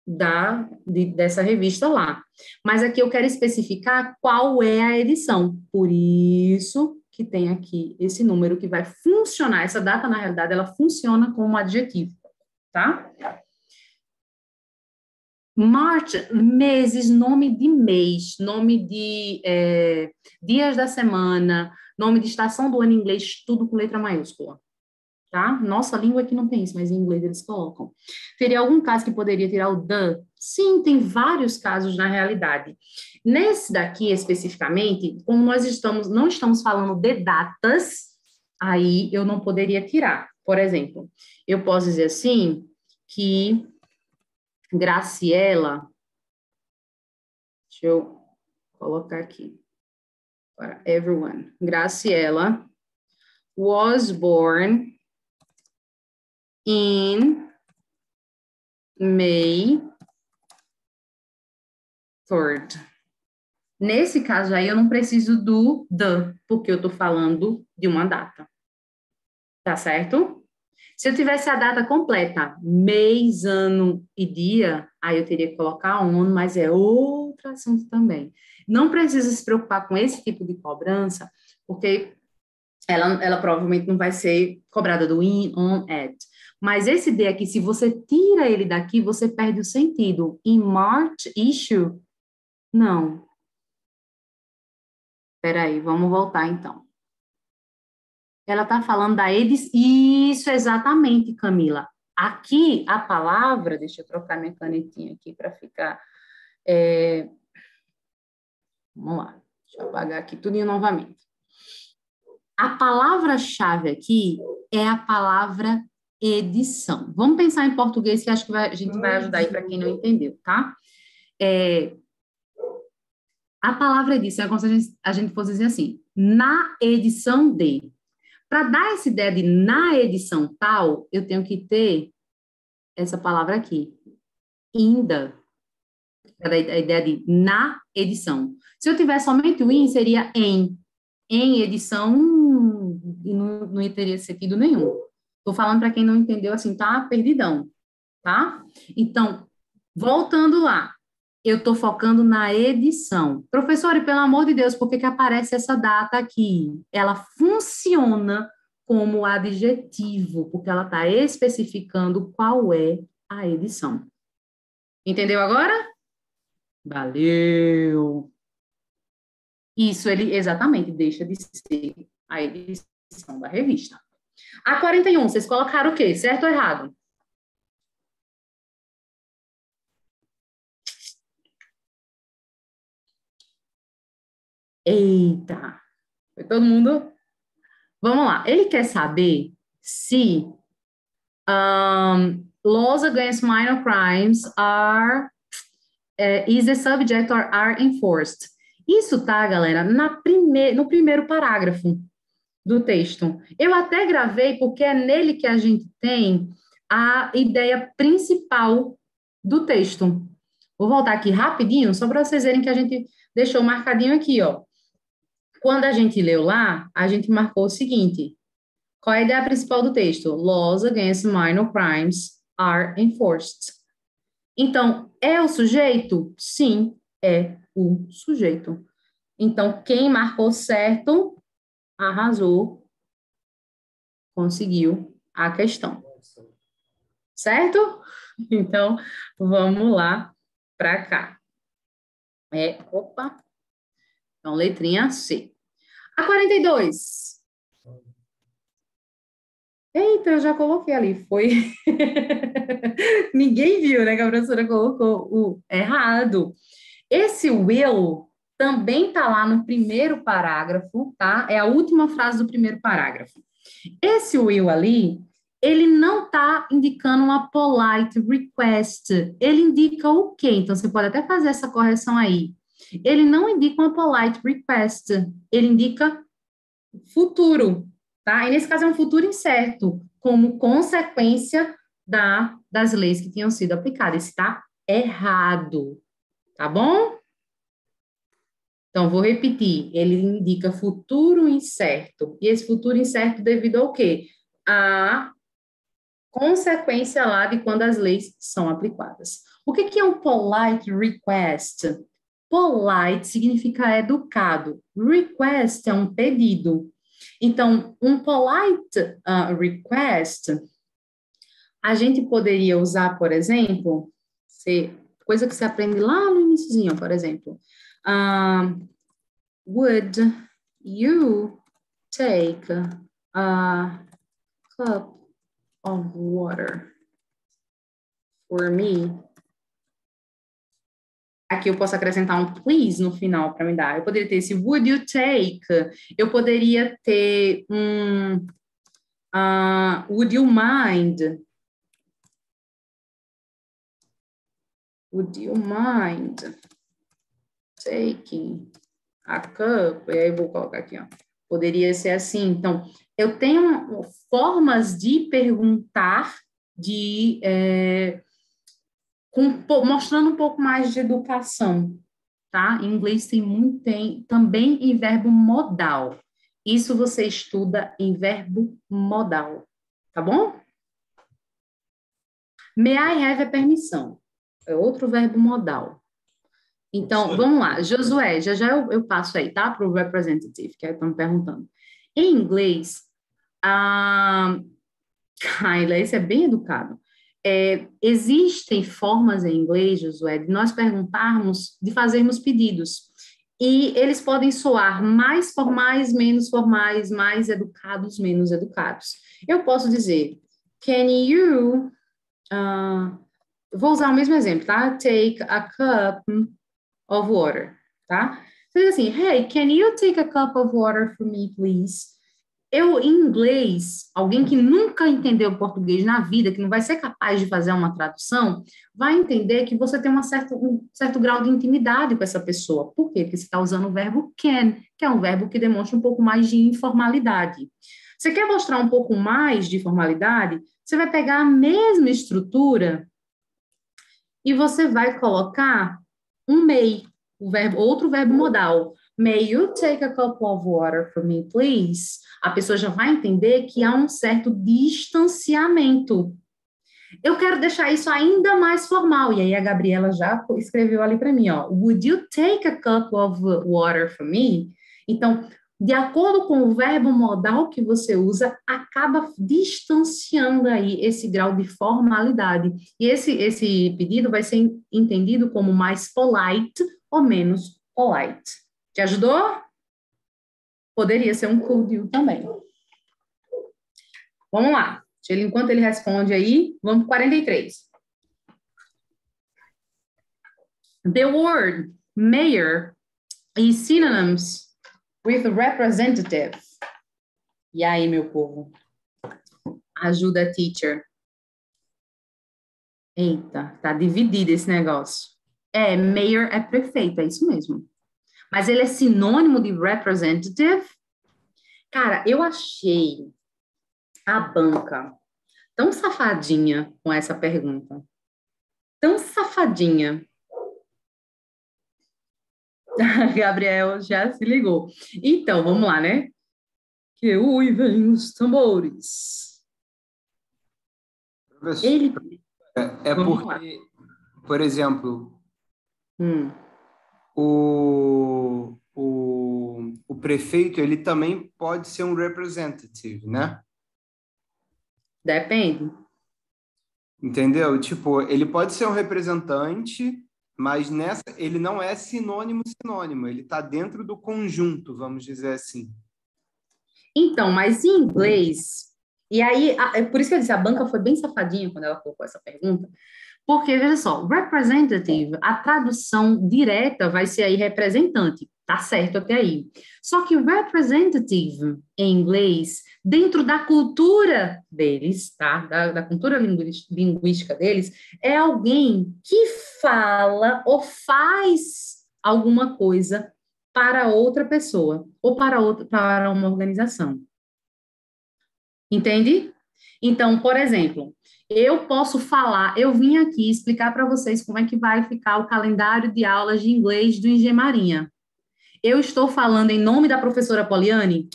da, de, dessa revista lá. Mas aqui eu quero especificar qual é a edição, por isso que tem aqui esse número que vai funcionar. Essa data, na realidade, ela funciona como adjetivo, tá? March, meses, nome de mês, nome de é, dias da semana, nome de estação do ano em inglês, tudo com letra maiúscula tá? Nossa língua aqui não tem isso, mas em inglês eles colocam. Teria algum caso que poderia tirar o the? Sim, tem vários casos na realidade. Nesse daqui especificamente, como nós estamos, não estamos falando de datas, aí eu não poderia tirar. Por exemplo, eu posso dizer assim que Graciela, deixa eu colocar aqui para everyone. Graciela was born in May 3rd. Nesse caso aí, eu não preciso do the, porque eu estou falando de uma data. Tá certo? Se eu tivesse a data completa, mês, ano e dia, aí eu teria que colocar on, mas é outro assunto também. Não precisa se preocupar com esse tipo de cobrança, porque ela, ela provavelmente não vai ser cobrada do in, on, at. Mas esse D aqui, se você tira ele daqui, você perde o sentido. In March issue, não. Espera aí, vamos voltar então. Ela está falando da edição. Isso, exatamente, Camila. aqui a palavra, deixa eu trocar minha canetinha aqui para ficar. É, vamos lá, deixa eu apagar aqui tudo novamente. A palavra-chave aqui é a palavra edição. Vamos pensar em português, que acho que vai, a gente vai ajudar aí para quem não entendeu, tá? É, a palavra edição é como se a gente, a gente fosse dizer assim, na edição de. Para dar essa ideia de na edição tal, eu tenho que ter essa palavra aqui, inda. A ideia de na edição. Se eu tiver somente o in, seria em. Em edição, não, não teria sentido nenhum. Estou falando para quem não entendeu, assim, tá perdidão, tá? Então, voltando lá, eu estou focando na edição. Professora, pelo amor de Deus, por que, que aparece essa data aqui? Ela funciona como adjetivo, porque ela está especificando qual é a edição. Entendeu agora? Valeu! Isso ele exatamente deixa de ser a edição da revista. A 41, vocês colocaram o quê? Certo ou errado? Eita! Foi todo mundo? Vamos lá. Ele quer saber se um, laws against minor crimes are uh, is the subject or are enforced. Isso tá, galera, na prime no primeiro parágrafo do texto. Eu até gravei porque é nele que a gente tem a ideia principal do texto. Vou voltar aqui rapidinho, só para vocês verem que a gente deixou marcadinho aqui, ó. Quando a gente leu lá, a gente marcou o seguinte: qual é a ideia principal do texto? Laws against minor crimes are enforced. Então, é o sujeito? Sim, é o sujeito. Então, quem marcou certo, arrasou, conseguiu a questão. Certo? Então, vamos lá para cá. É, opa, então, letrinha C. A 42. Eita, eu já coloquei ali. Foi. Ninguém viu, né? Que a professora colocou o errado. Esse will também está lá no primeiro parágrafo, tá? É a última frase do primeiro parágrafo. Esse will ali, ele não está indicando uma polite request. Ele indica o quê? Então, você pode até fazer essa correção aí. Ele não indica uma polite request, ele indica futuro, tá? E nesse caso é um futuro incerto, como consequência da, das leis que tinham sido aplicadas. Está errado, tá bom? Então, vou repetir, ele indica futuro incerto. E esse futuro incerto devido ao quê? A consequência lá de quando as leis são aplicadas. O que, que é um polite request? Polite significa educado. Request é um pedido. Então, um polite uh, request, a gente poderia usar, por exemplo, se, coisa que você aprende lá no início, por exemplo. Uh, would you take a cup of water for me? Aqui eu posso acrescentar um please no final para me dar. Eu poderia ter esse would you take? Eu poderia ter um uh, would you mind? Would you mind taking a cup? E aí vou colocar aqui, ó. Poderia ser assim. Então, eu tenho formas de perguntar, de é, com, mostrando um pouco mais de educação, tá? Em inglês tem muito, tem também em verbo modal. Isso você estuda em verbo modal, tá bom? May I have a permissão? É outro verbo modal. Então, vamos lá. Josué, já já eu, eu passo aí, tá? Para o representative, que estão me perguntando. Em inglês, ah, Kyla, esse é bem educado. É, existem formas em inglês, Josué, de nós perguntarmos, de fazermos pedidos. E eles podem soar mais formais, menos formais, mais educados, menos educados. Eu posso dizer, can you ah, vou usar o mesmo exemplo, tá? Take a cup of water, tá? Você diz assim, hey, can you take a cup of water for me, please? Eu, em inglês, alguém que nunca entendeu português na vida, que não vai ser capaz de fazer uma tradução, vai entender que você tem uma certa, um certo grau de intimidade com essa pessoa. Por quê? Porque você está usando o verbo can, que é um verbo que demonstra um pouco mais de informalidade. Você quer mostrar um pouco mais de formalidade? Você vai pegar a mesma estrutura e você vai colocar um may, o verbo, outro verbo modal. May you take a cup of water for me, please? A pessoa já vai entender que há um certo distanciamento. Eu quero deixar isso ainda mais formal. E aí a Gabriela já escreveu ali para mim, ó. Would you take a cup of water for me? Então, de acordo com o verbo modal que você usa, acaba distanciando aí esse grau de formalidade. E esse, esse pedido vai ser entendido como mais polite ou menos polite. Te ajudou? Poderia ser um could you também. Vamos lá. Enquanto ele responde aí, vamos para 43. The word mayor is synonyms with representative. E aí, meu povo? Ajuda, teacher. Eita, tá dividido esse negócio. É, mayor é prefeito, é isso mesmo. Mas ele é sinônimo de representative? Cara, eu achei a banca tão safadinha com essa pergunta. Tão safadinha. Gabriel já se ligou. Então, vamos lá, né? Que ui, vem os tambores. Professor, Ele. é, é porque, por exemplo, Hum, o, o, o prefeito ele também pode ser um representative, né? depende. Entendeu? Tipo, ele pode ser um representante, mas nessa ele não é sinônimo sinônimo, ele está dentro do conjunto, vamos dizer assim. Então, mas em inglês, e aí, a- é por isso que eu disse, a banca foi bem safadinha quando ela colocou essa pergunta, porque, veja só, representative, a tradução direta vai ser aí representante, tá certo até aí. Só que representative, em inglês, dentro da cultura deles, tá? Da, da cultura linguística deles, é alguém que fala ou faz alguma coisa para outra pessoa ou para outra para uma organização. Entende? Então, por exemplo, eu posso falar, eu vim aqui explicar para vocês como é que vai ficar o calendário de aulas de inglês do Engemarinha. Eu estou falando em nome da professora Poliane?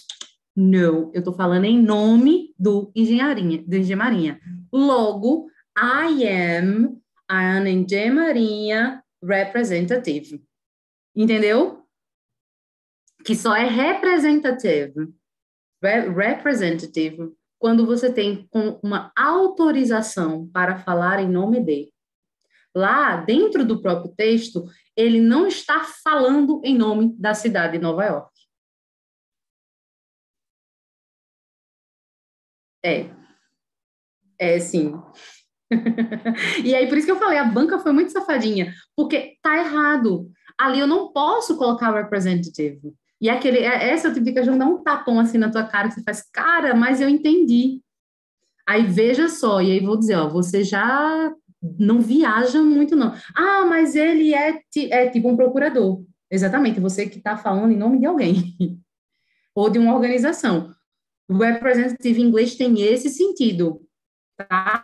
Não, eu estou falando em nome do Engenharinha, do Engemarinha. Logo, I am an Engemarinha representative. Entendeu? Que só é representative. Re- representative quando você tem uma autorização para falar em nome de. Lá, dentro do próprio texto, ele não está falando em nome da cidade de Nova York. É. É, sim. e aí, por isso que eu falei, a banca foi muito safadinha, porque tá errado. Ali eu não posso colocar representative. E aquele, é- essa é o dá um tapão assim na tua cara, que você faz, cara, mas eu entendi. Aí veja só, e aí vou dizer, ó, você já não viaja muito, não. Ah, mas ele é, é tipo um procurador. Exatamente, você que está falando em nome de alguém. Ou de uma organização. Representative em inglês tem esse sentido, tá?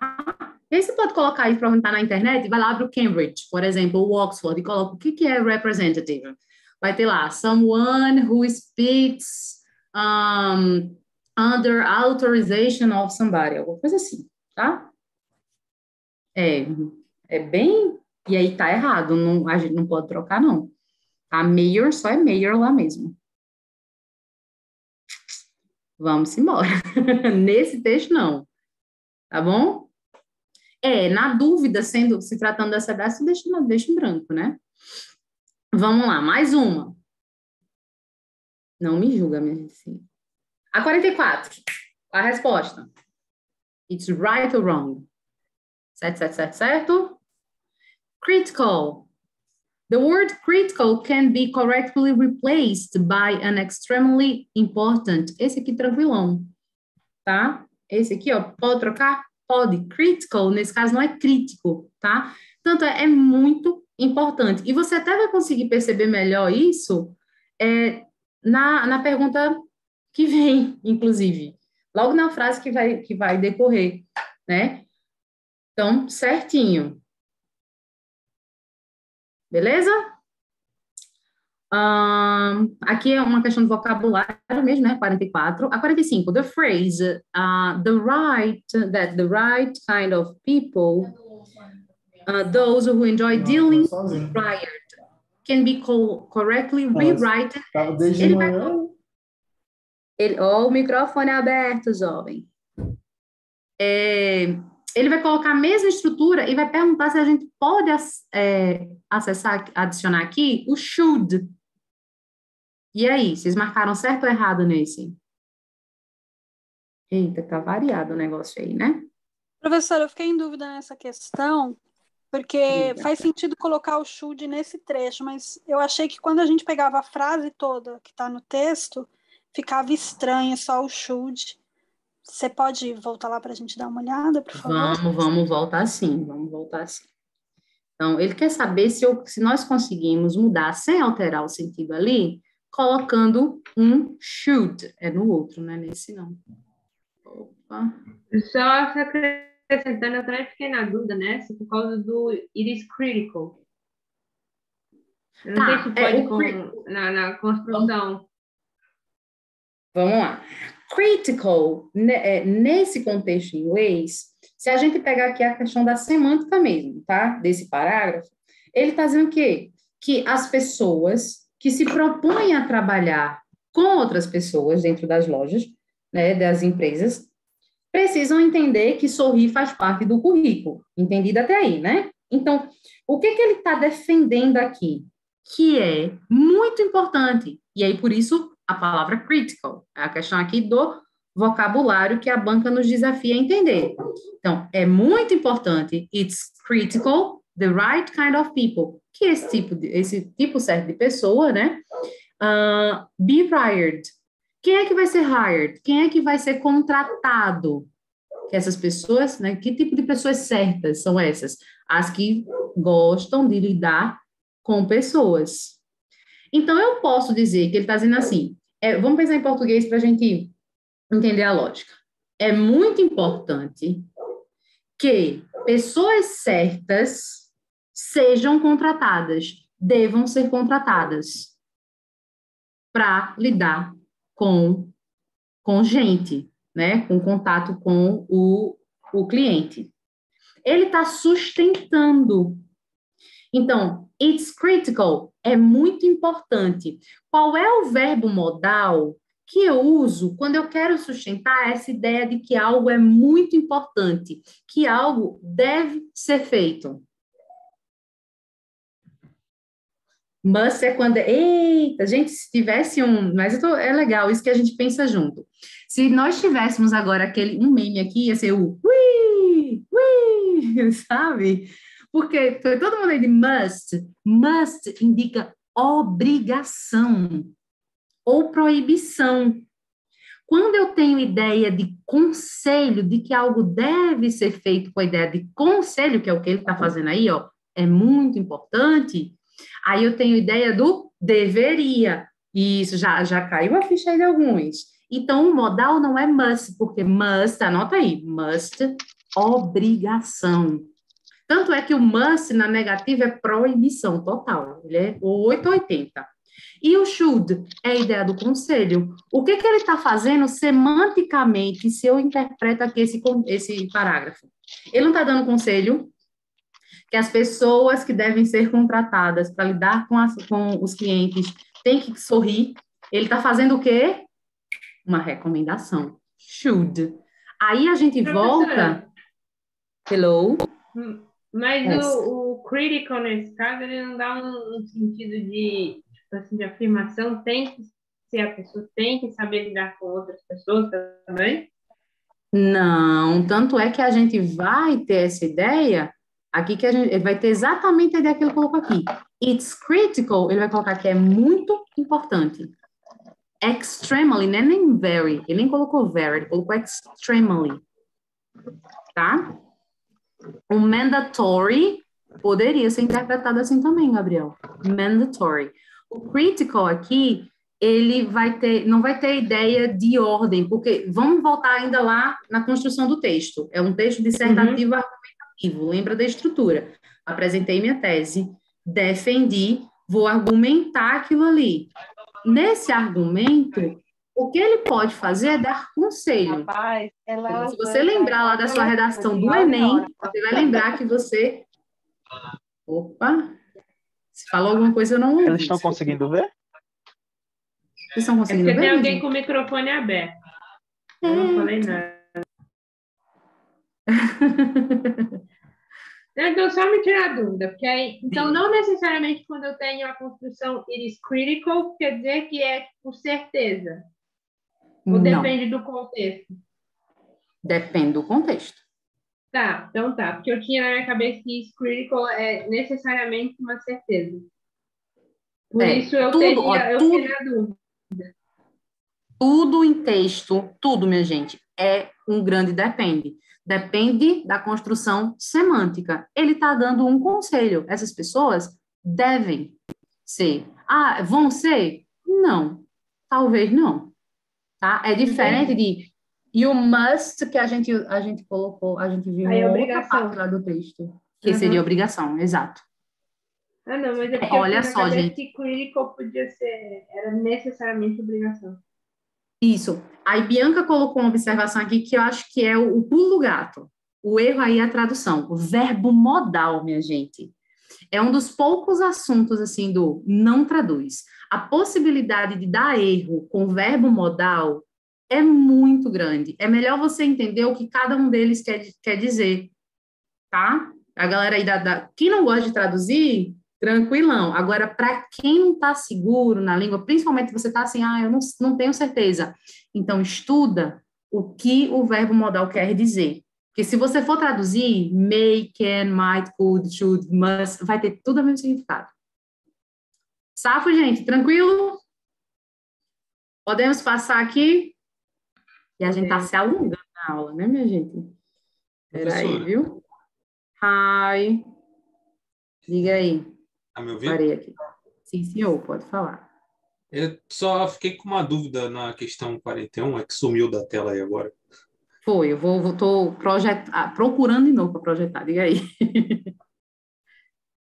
E aí você pode colocar aí para entrar na internet, vai lá para o Cambridge, por exemplo, o Oxford, e coloca o que, que é representative. Vai ter lá, someone who speaks um, under authorization of somebody, alguma coisa assim, tá? É, é bem. E aí tá errado, não, a gente não pode trocar, não. A mayor só é mayor lá mesmo. Vamos embora. Nesse texto, não. Tá bom? É, na dúvida, sendo se tratando dessa data, deixa, deixa em branco, né? Vamos lá, mais uma. Não me julga, minha gente. A 44. A resposta. It's right or wrong. Certo, certo, certo, certo? Critical. The word critical can be correctly replaced by an extremely important. Esse aqui tranquilão, tá? Esse aqui, ó, pode trocar? Pode. Critical, nesse caso, não é crítico, tá? Tanto é, é muito importante. E você até vai conseguir perceber melhor isso é, na, na pergunta que vem, inclusive. Logo na frase que vai, que vai decorrer, né? Então, certinho. Beleza? Um, aqui é uma questão de vocabulário mesmo, né? 44. A 45, the phrase, uh, the right, that the right kind of people, uh, those who enjoy dealing prior, can be co correctly rewritten. Ele vai, ele, oh, o microfone é aberto, jovem. É, ele vai colocar a mesma estrutura e vai perguntar se a gente pode é, acessar, adicionar aqui o should. E aí, vocês marcaram certo ou errado nesse? Eita, tá variado o negócio aí, né? Professora, eu fiquei em dúvida nessa questão, porque faz sentido colocar o should nesse trecho, mas eu achei que quando a gente pegava a frase toda que está no texto, ficava estranho só o should. Você pode voltar lá para a gente dar uma olhada, por favor? Vamos, vamos voltar sim, vamos voltar sim. Então, ele quer saber se, eu, se nós conseguimos mudar sem alterar o sentido ali, colocando um should. É no outro, não é nesse não. Opa. Só acrescentando, eu também fiquei na dúvida nessa, por causa do it is critical. Eu não tá, sei se é, pode é, com, na, na construção. Vamos lá. Critical, é, nesse contexto em inglês, se a gente pegar aqui a questão da semântica mesmo, tá? Desse parágrafo, ele está dizendo que, que as pessoas que se propõem a trabalhar com outras pessoas dentro das lojas, né, das empresas, precisam entender que sorrir faz parte do currículo. Entendido até aí, né? Então, o que, que ele está defendendo aqui? Que é muito importante, e aí por isso a palavra critical. É a questão aqui do vocabulário que a banca nos desafia a entender. Então, é muito importante. It's critical, the right kind of people. Que esse tipo, de, esse tipo certo de pessoa, né? Uh, be hired. Quem é que vai ser hired? Quem é que vai ser contratado? Essas pessoas, né? Que tipo de pessoas certas são essas? As que gostam de lidar com pessoas. Então, eu posso dizer que ele está dizendo assim: é, vamos pensar em português para a gente entender a lógica. É muito importante que pessoas certas sejam contratadas, devam ser contratadas para lidar com, com gente, né? com contato com o, o cliente. Ele está sustentando. Então, it's critical é muito importante. Qual é o verbo modal que eu uso quando eu quero sustentar essa ideia de que algo é muito importante, que algo deve ser feito? Must é quando. Eita, gente, se tivesse um. Mas tô... é legal, isso que a gente pensa junto. Se nós tivéssemos agora aquele um meme aqui, ia ser o ui, ui, sabe? Porque foi todo mundo aí de must. Must indica obrigação ou proibição. Quando eu tenho ideia de conselho, de que algo deve ser feito com a ideia de conselho, que é o que ele está fazendo aí, ó, é muito importante, aí eu tenho ideia do deveria. E isso já, já caiu a ficha aí de alguns. Então, o modal não é must, porque must, anota aí, must, obrigação. Tanto é que o must na negativa é proibição total, ele é o 880. E o should é a ideia do conselho. O que, que ele está fazendo semanticamente, se eu interpreto aqui esse, esse parágrafo? Ele não está dando conselho que as pessoas que devem ser contratadas para lidar com, as, com os clientes têm que sorrir. Ele está fazendo o quê? Uma recomendação. Should. Aí a gente volta. Hello? Mas o, o, critical, nesse caso, ele não dá um, um, sentido de, tipo assim, de afirmação, tem que ser a pessoa, tem que saber lidar com outras pessoas também? Não, tanto é que a gente vai ter essa ideia aqui que a gente vai ter exatamente a ideia que ele colocou aqui. It's critical, ele vai colocar que é muito importante. Extremely, não é nem very, ele nem colocou very, ele colocou extremely. Tá? O mandatory poderia ser interpretado assim também, Gabriel. Mandatory. O critical aqui ele vai ter, não vai ter ideia de ordem, porque vamos voltar ainda lá na construção do texto. É um texto dissertativo uhum. argumentativo, lembra da estrutura. Apresentei minha tese, defendi, vou argumentar aquilo ali. Nesse argumento, o que ele pode fazer é dar conselho. Rapaz, Se você lembrar lá da sua redação do Enem, você vai lembrar que você. Opa! Se falou alguma coisa, eu não ouvi. Eles estão conseguindo ver? Vocês estão conseguindo é ver? Tem alguém com o microfone aberto. Eu não falei nada. Então, só me tirar a dúvida, porque aí, então, não necessariamente quando eu tenho a construção it is critical, quer dizer que é por certeza. Ou não. depende do contexto? Depende do contexto. Tá, então tá, porque eu tinha na minha cabeça que is critical é necessariamente uma certeza. Por é, isso eu tudo, teria, ó, eu tudo, teria a dúvida. Tudo em texto, tudo, minha gente, é um grande depende. Depende da construção semântica. Ele está dando um conselho. Essas pessoas devem ser. Ah, vão ser? Não. Talvez não. Tá? É diferente de you must, que a gente, a gente colocou, a gente viu Aí, uma obrigação. outra parte lá do texto. Que Uhum. seria obrigação, exato. Ah, não, mas é porque Olha só, gente. que critical podia ser, era necessariamente obrigação. Isso. Aí Bianca colocou uma observação aqui que eu acho que é o, o pulo gato. O erro aí é a tradução. O verbo modal, minha gente. É um dos poucos assuntos, assim, do não traduz. A possibilidade de dar erro com verbo modal é muito grande. É melhor você entender o que cada um deles quer, quer dizer, tá? A galera aí da, da... Quem não gosta de traduzir, tranquilão. Agora, para quem não está seguro na língua, principalmente você está assim, ah, eu não, não tenho certeza. Então, estuda o que o verbo modal quer dizer. Porque se você for traduzir, may, can, might, could, should, must, vai ter tudo o mesmo significado. Safo, gente? Tranquilo? Podemos passar aqui? E a gente está se alongando na aula, né, minha gente? Peraí, viu? Hi. Diga aí. Tá me ouvindo? Parei aqui. Sim, senhor, pode falar. Eu só fiquei com uma dúvida na questão 41, é que sumiu da tela aí agora. Foi, eu vou, projet... ah, procurando de novo para projetar, diga aí.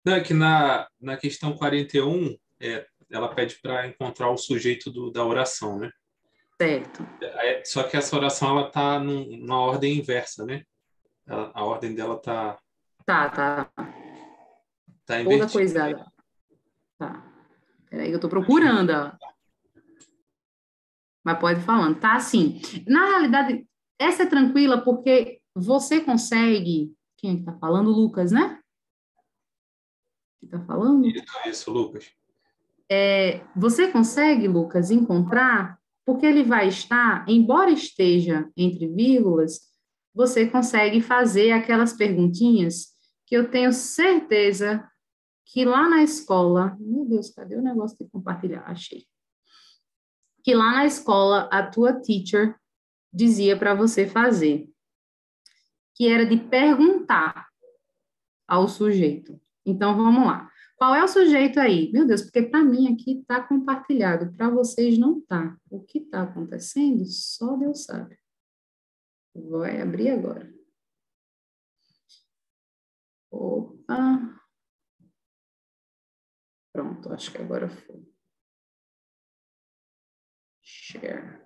Não, é que na, na questão 41, é, ela pede para encontrar o sujeito do, da oração, né? Certo. É, só que essa oração ela tá num, numa ordem inversa, né? Ela- a ordem dela tá, Tá, tá. tá Toda invertida. coisada. Tá. Peraí, eu tô procurando, ó. Mas pode ir falando. Tá assim. Na realidade, essa é tranquila porque você consegue. Quem é que tá falando? Lucas, né? Que tá falando? Isso, isso, Lucas. É, você consegue, Lucas, encontrar, porque ele vai estar, embora esteja entre vírgulas, você consegue fazer aquelas perguntinhas que eu tenho certeza que lá na escola, meu Deus, cadê o negócio de compartilhar? Achei. Que lá na escola a tua teacher dizia para você fazer, que era de perguntar ao sujeito. Então vamos lá. Qual é o sujeito aí? Meu Deus, porque para mim aqui está compartilhado, para vocês não está. O que está acontecendo, só Deus sabe. Vai abrir agora. Opa. Pronto, acho que agora foi. Share.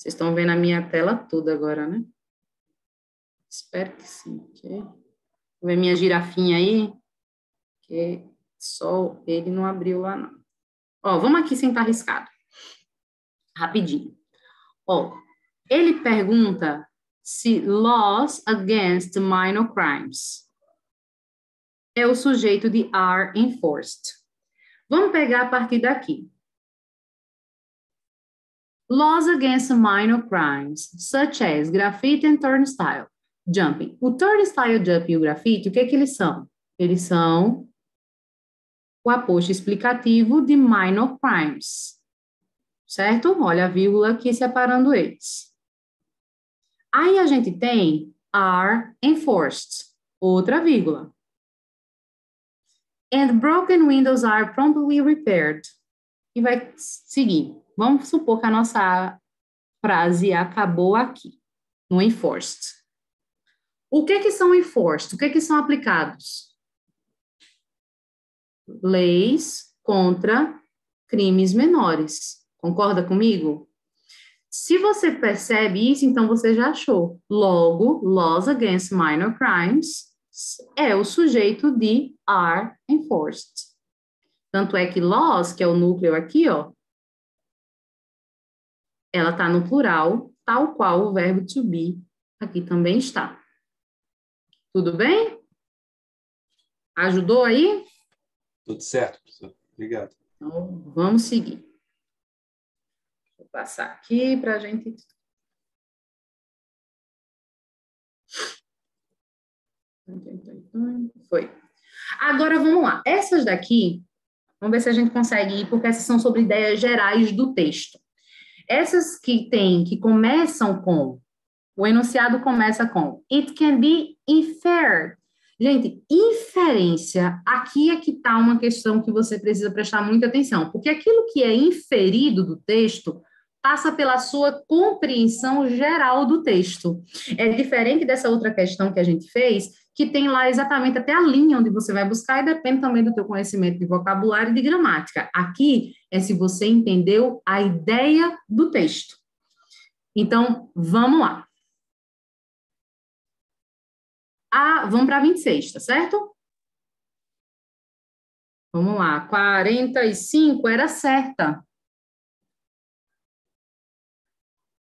Vocês estão vendo a minha tela toda agora, né? Espero que sim. ok? Vou ver minha girafinha aí porque só ele não abriu lá, não. Ó, vamos aqui sentar arriscado. Rapidinho. Ó, ele pergunta se laws against minor crimes é o sujeito de are enforced. Vamos pegar a partir daqui. Laws against minor crimes, such as graffiti and turnstile jumping. O turnstile jumping e o grafite, o que, é que eles são? Eles são o aposto explicativo de minor crimes. Certo? Olha a vírgula aqui separando eles. Aí a gente tem are enforced, outra vírgula. And broken windows are promptly repaired. E vai seguir. Vamos supor que a nossa frase acabou aqui, no enforced. O que que são enforced? O que que são aplicados? Leis contra crimes menores. Concorda comigo? Se você percebe isso, então você já achou. Logo, laws against minor crimes é o sujeito de are enforced. Tanto é que laws, que é o núcleo aqui, ó, ela está no plural, tal qual o verbo to be aqui também está. Tudo bem? Ajudou aí? Tudo certo, professor. Obrigado. Então, vamos seguir. Vou passar aqui para a gente. Foi. Agora vamos lá. Essas daqui, vamos ver se a gente consegue ir, porque essas são sobre ideias gerais do texto. Essas que tem, que começam com, o enunciado começa com It can be inferred. Gente, inferência, aqui é que está uma questão que você precisa prestar muita atenção, porque aquilo que é inferido do texto passa pela sua compreensão geral do texto. É diferente dessa outra questão que a gente fez, que tem lá exatamente até a linha onde você vai buscar e depende também do teu conhecimento de vocabulário e de gramática. Aqui é se você entendeu a ideia do texto. Então, vamos lá. Ah, vamos para 26, tá certo? Vamos lá, 45 era certa.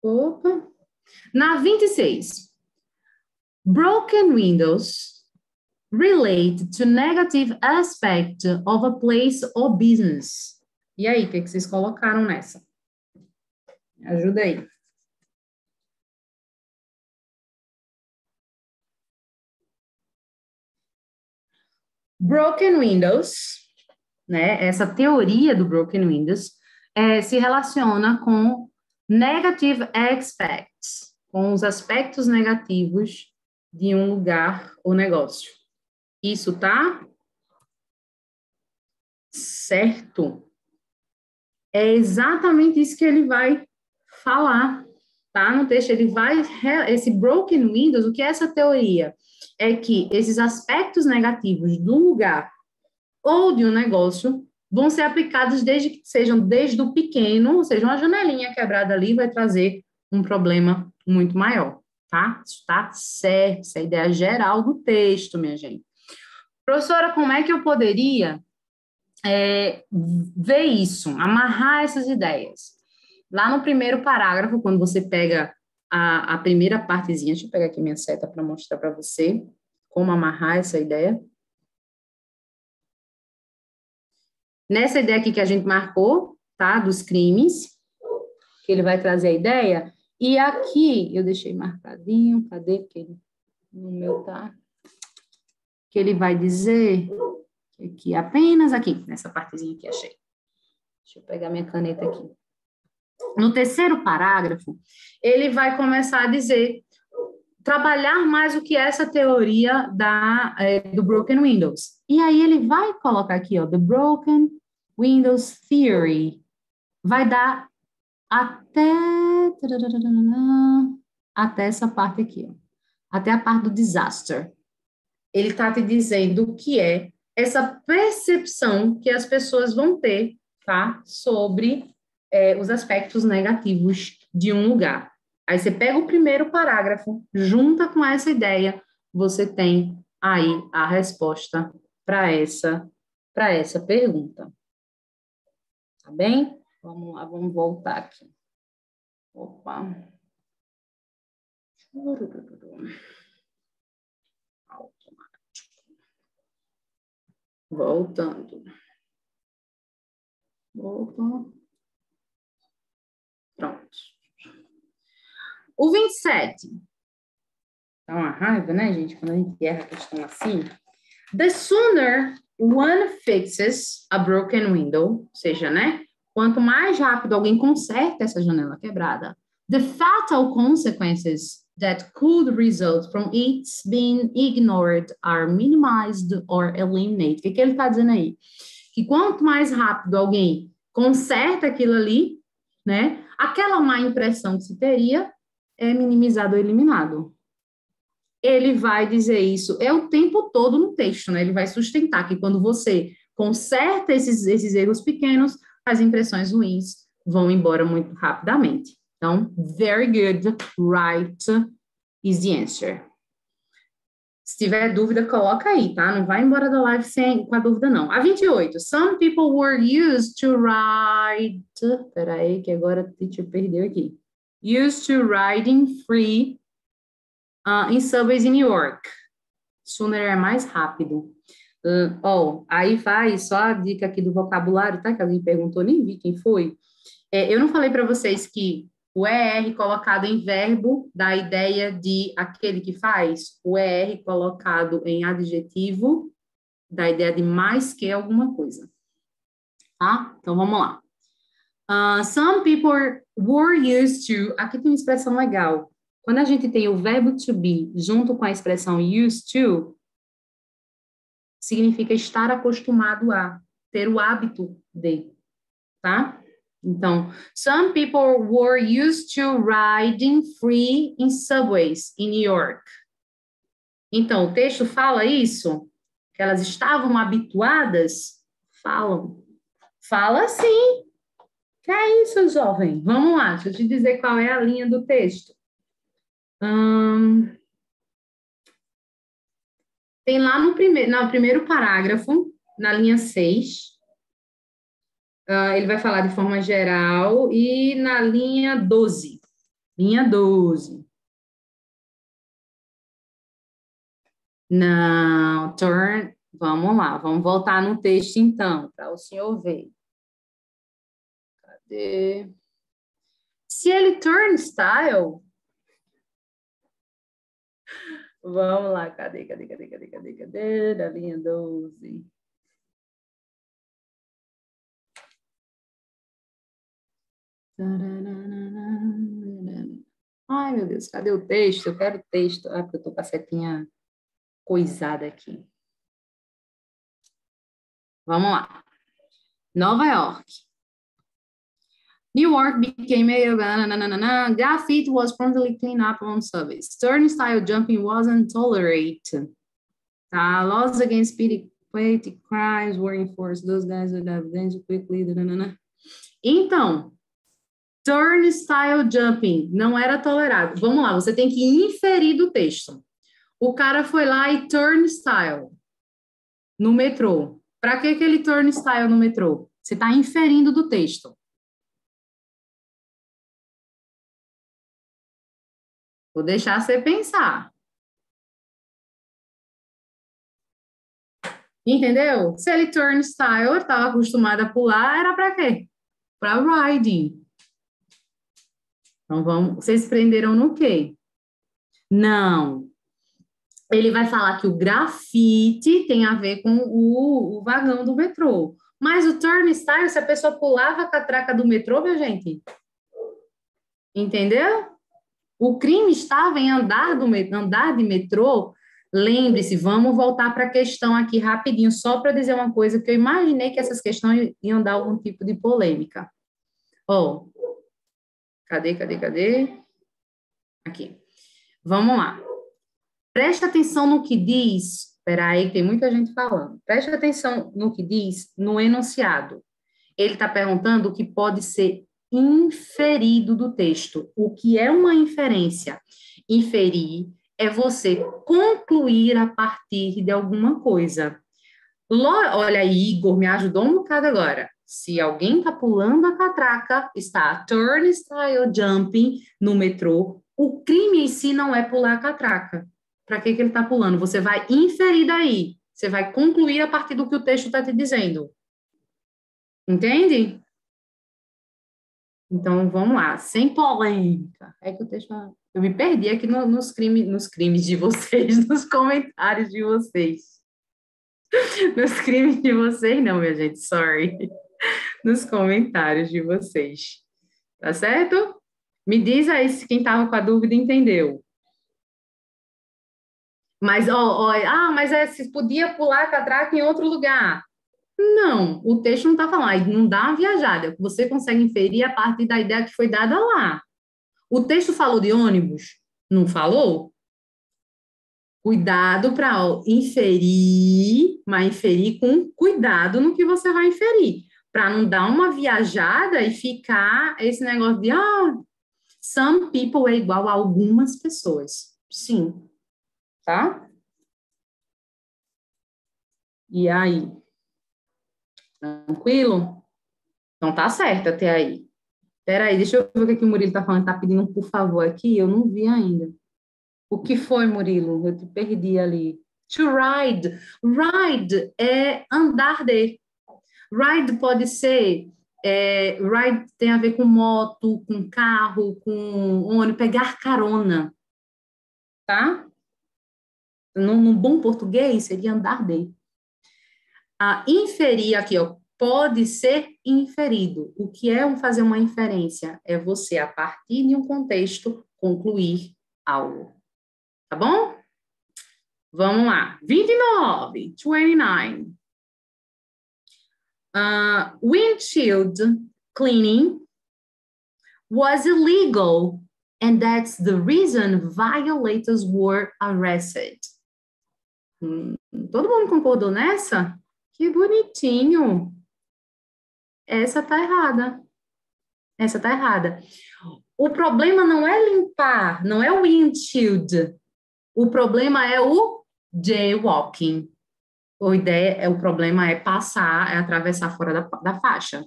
Opa. Na 26, broken windows relate to negative aspect of a place or business. E aí, o que, que vocês colocaram nessa? Me ajuda aí. Broken Windows, né? Essa teoria do Broken Windows é, se relaciona com negative aspects, com os aspectos negativos de um lugar ou negócio. Isso tá certo? É exatamente isso que ele vai falar, tá? No texto ele vai esse broken windows, o que é essa teoria? é que esses aspectos negativos do lugar ou de um negócio vão ser aplicados desde que sejam desde o pequeno, ou seja, uma janelinha quebrada ali vai trazer um problema muito maior, tá? Isso tá certo, essa é a ideia geral do texto, minha gente. Professora, como é que eu poderia é, ver isso, amarrar essas ideias? Lá no primeiro parágrafo, quando você pega a, a primeira partezinha, deixa eu pegar aqui minha seta para mostrar para você como amarrar essa ideia. Nessa ideia aqui que a gente marcou, tá, dos crimes, que ele vai trazer a ideia, e aqui eu deixei marcadinho, cadê que no meu tá? Que ele vai dizer que apenas aqui, nessa partezinha que achei. Deixa eu pegar minha caneta aqui. No terceiro parágrafo, ele vai começar a dizer trabalhar mais o que essa teoria da é, do broken windows. E aí ele vai colocar aqui, ó, the broken windows theory. Vai dar até até essa parte aqui, ó. Até a parte do disaster. Ele está te dizendo o que é essa percepção que as pessoas vão ter, tá? Sobre é, os aspectos negativos de um lugar. Aí você pega o primeiro parágrafo, junta com essa ideia, você tem aí a resposta para essa para essa pergunta. Tá bem? Vamos lá, vamos voltar aqui. Opa. Automático. Voltando. Opa. Pronto. o 27. Dá uma raiva, né, gente, quando a gente erra a questão assim. The sooner one fixes a broken window, ou seja, né, quanto mais rápido alguém conserta essa janela quebrada, the fatal consequences that could result from its being ignored are minimized or eliminated. O que, que ele está dizendo aí? Que quanto mais rápido alguém conserta aquilo ali, né, aquela má impressão que se teria é minimizado ou eliminado. Ele vai dizer isso é o tempo todo no texto, né? Ele vai sustentar que quando você conserta esses, esses erros pequenos, as impressões ruins vão embora muito rapidamente. Então, very good, right is the answer. Se tiver dúvida, coloca aí, tá? Não vai embora da live sem, com a dúvida, não. A 28. Some people were used to ride. Peraí, que agora a teacher perdeu aqui. Used to riding free uh, in subways in New York. Sooner é mais rápido. Uh, oh, aí vai só a dica aqui do vocabulário, tá? Que alguém perguntou, nem vi quem foi. É, eu não falei para vocês que o ER colocado em verbo dá a ideia de aquele que faz, o ER colocado em adjetivo dá a ideia de mais que alguma coisa. Tá? Então vamos lá. Uh, some people were used to. Aqui tem uma expressão legal. Quando a gente tem o verbo to be junto com a expressão used to, significa estar acostumado a, ter o hábito de, tá? Então, some people were used to riding free in subways in New York. Então, o texto fala isso? Que elas estavam habituadas? Falam. Fala sim. Que é isso, jovem? Vamos lá, deixa eu te dizer qual é a linha do texto. Hum, tem lá no primeiro, no primeiro parágrafo, na linha 6, Uh, ele vai falar de forma geral e na linha 12. Linha 12. Não, turn. Vamos lá, vamos voltar no texto então, para o senhor ver. Cadê? Se ele turnstile. Vamos lá, cadê, cadê, cadê, cadê, cadê, cadê? Da linha 12. Ai, meu Deus, cadê o texto? Eu quero o texto. Ah, porque eu tô com a setinha coisada aqui. Vamos lá. Nova York. New York became a graffiti was promptly cleaned up on service. Turnstile jumping wasn't tolerated. Uh, laws against petty, petty crimes were enforced. Those guys would have quickly. Então, Turnstile jumping não era tolerado. Vamos lá, você tem que inferir do texto. O cara foi lá e turnstile no metrô. Para que aquele turnstile no metrô? Você está inferindo do texto. Vou deixar você pensar. Entendeu? Se ele turnstile, estava acostumado a pular, era para quê? Para riding. Então, vamos, vocês prenderam no quê? Não. Ele vai falar que o grafite tem a ver com o, o vagão do metrô. Mas o turnstile, se a pessoa pulava a catraca do metrô, minha gente. Entendeu? O crime estava em andar, do, andar de metrô. Lembre-se, vamos voltar para a questão aqui rapidinho, só para dizer uma coisa, que eu imaginei que essas questões iam dar algum tipo de polêmica. Ó, oh, Cadê, cadê, cadê? Aqui. Vamos lá. Presta atenção no que diz. Espera aí, tem muita gente falando. Presta atenção no que diz no enunciado. Ele está perguntando o que pode ser inferido do texto. O que é uma inferência? Inferir é você concluir a partir de alguma coisa. Olha, Igor me ajudou um bocado agora. Se alguém está pulando a catraca, está turnstile jumping no metrô, o crime em si não é pular a catraca. Para que, que ele está pulando? Você vai inferir daí. Você vai concluir a partir do que o texto está te dizendo. Entende? Então, vamos lá. Sem polêmica. É que o texto Eu me perdi aqui no, nos, crime, nos crimes de vocês, nos comentários de vocês. Nos crimes de vocês, não, minha gente, sorry. Nos comentários de vocês. Tá certo? Me diz aí se quem estava com a dúvida entendeu. Mas, ó, ó, ah, mas é, se podia pular catraca em outro lugar. Não, o texto não está falando, não dá uma viajada. Você consegue inferir a partir da ideia que foi dada lá. O texto falou de ônibus? Não falou? Cuidado para inferir, mas inferir com cuidado no que você vai inferir, para não dar uma viajada e ficar esse negócio de ah, some people é igual a algumas pessoas. Sim, tá? E aí? Tranquilo? Então tá certo até aí. Peraí, deixa eu ver o que, que o Murilo tá falando. Tá pedindo um por favor aqui, eu não vi ainda. O que foi, Murilo? Eu te perdi ali. To ride. Ride é andar de. Ride pode ser. É, ride tem a ver com moto, com carro, com ônibus, pegar carona. Tá? Num, bom português, seria andar de. A inferir aqui, ó, pode ser inferido. O que é fazer uma inferência? É você, a partir de um contexto, concluir algo. Tá bom? Vamos lá. 29, 29. Uh, windshield cleaning was illegal, and that's the reason violators were arrested. Hum, todo mundo concordou nessa? Que bonitinho. Essa tá errada. Essa tá errada. O problema não é limpar, não é o windshield. O problema é o jaywalking. A ideia é o problema é passar, é atravessar fora da, da faixa.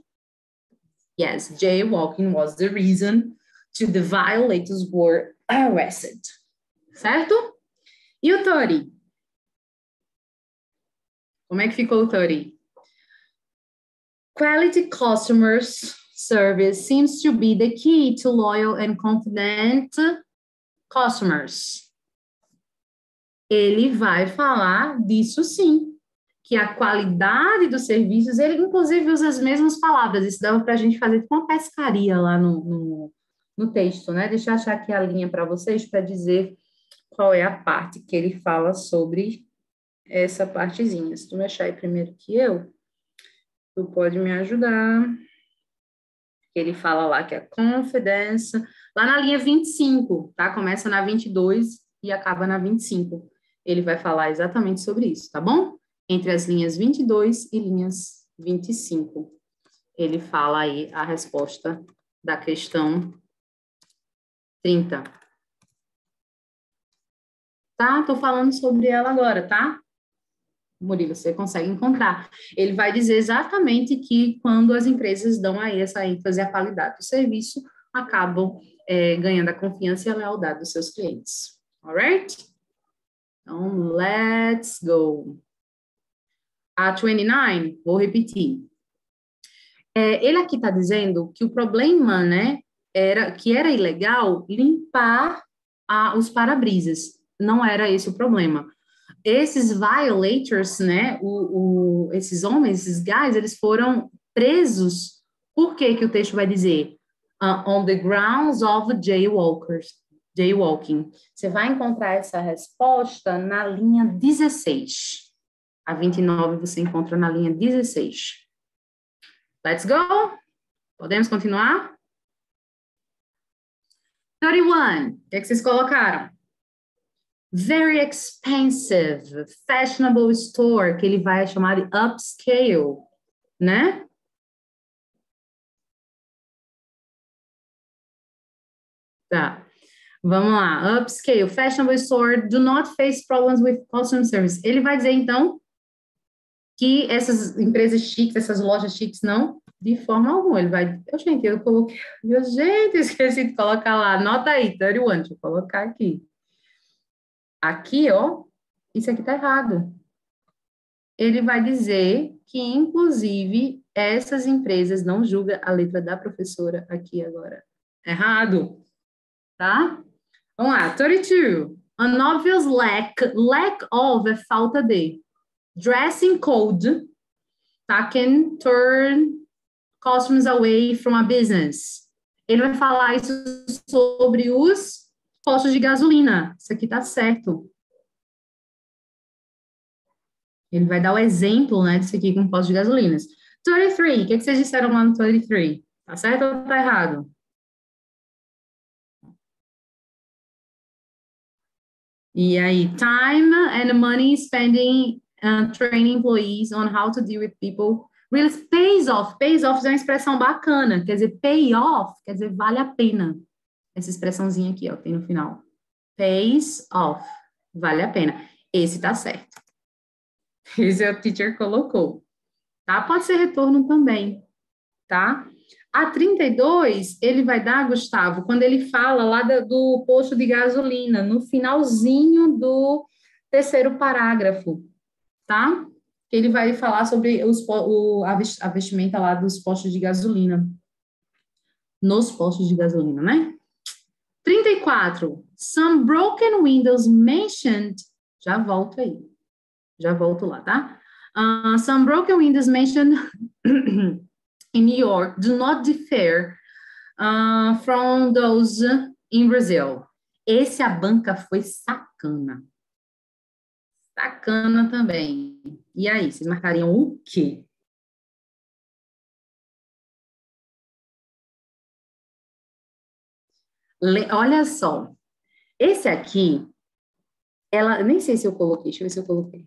Yes, jaywalking was the reason to the violators were arrested. Certo? E o Tori? Como é que ficou Tori? Quality customers service seems to be the key to loyal and confident customers. Ele vai falar disso sim, que a qualidade dos serviços, ele inclusive usa as mesmas palavras, isso dava para a gente fazer uma pescaria lá no, no, no texto, né? Deixa eu achar aqui a linha para vocês para dizer qual é a parte que ele fala sobre essa partezinha. Se tu me achar aí primeiro que eu, tu pode me ajudar. Ele fala lá que é confidence, lá na linha 25, tá? Começa na 22 e acaba na 25. Ele vai falar exatamente sobre isso, tá bom? Entre as linhas 22 e linhas 25. Ele fala aí a resposta da questão 30. Tá? Tô falando sobre ela agora, tá? Murilo, você consegue encontrar. Ele vai dizer exatamente que quando as empresas dão aí essa ênfase à qualidade do serviço, acabam é, ganhando a confiança e a lealdade dos seus clientes. Alright? Então, let's go. A 29, vou repetir. É, ele aqui está dizendo que o problema, né, era que era ilegal limpar a, os para-brisas. Não era esse o problema esses violators, né, o, o, esses homens, esses guys, eles foram presos. Por que que o texto vai dizer? Uh, on the grounds of jaywalkers, jaywalking. Você vai encontrar essa resposta na linha 16. A 29 você encontra na linha 16. Let's go? Podemos continuar? 31. O que, é que vocês colocaram? Very expensive, fashionable store, que ele vai chamar de upscale, né? Tá. Vamos lá. Upscale, fashionable store, do not face problems with customer service. Ele vai dizer, então, que essas empresas chiques, essas lojas chiques, não, de forma alguma. Ele vai. Eu, gente, eu coloquei. Meu, gente, esqueci de colocar lá. Nota aí, 31, deixa eu colocar aqui. Aqui, ó, isso aqui está errado. Ele vai dizer que, inclusive, essas empresas não julga a letra da professora aqui agora. Errado, tá? Vamos lá, 32. An obvious lack, lack of é falta de. Dressing code, tá? Can turn customers away from a business. Ele vai falar isso sobre os postos de gasolina. Isso aqui tá certo. Ele vai dar o exemplo, né, disso aqui com postos de gasolinas. 33, o que, que vocês disseram lá no 33? Tá certo ou tá errado? E aí, time and money spending uh, training employees on how to deal with people really pays off. Pays off é uma expressão bacana, quer dizer, pay off, quer dizer, vale a pena. Essa expressãozinha aqui, ó, tem no final. Pays off, vale a pena. Esse tá certo. Esse é o teacher colocou. Tá? Pode ser retorno também, tá? A 32, ele vai dar, Gustavo, quando ele fala lá do, do posto de gasolina, no finalzinho do terceiro parágrafo, tá? Ele vai falar sobre os, o, a vestimenta lá dos postos de gasolina. Nos postos de gasolina, né? 34. Some broken windows mentioned. Já volto aí. Já volto lá, tá? Uh, some broken windows mentioned in New York do not differ uh, from those in Brazil. Esse a banca foi sacana. Sacana também. E aí, vocês marcariam o quê? Olha só. Esse aqui, ela, nem sei se eu coloquei, deixa eu ver se eu coloquei.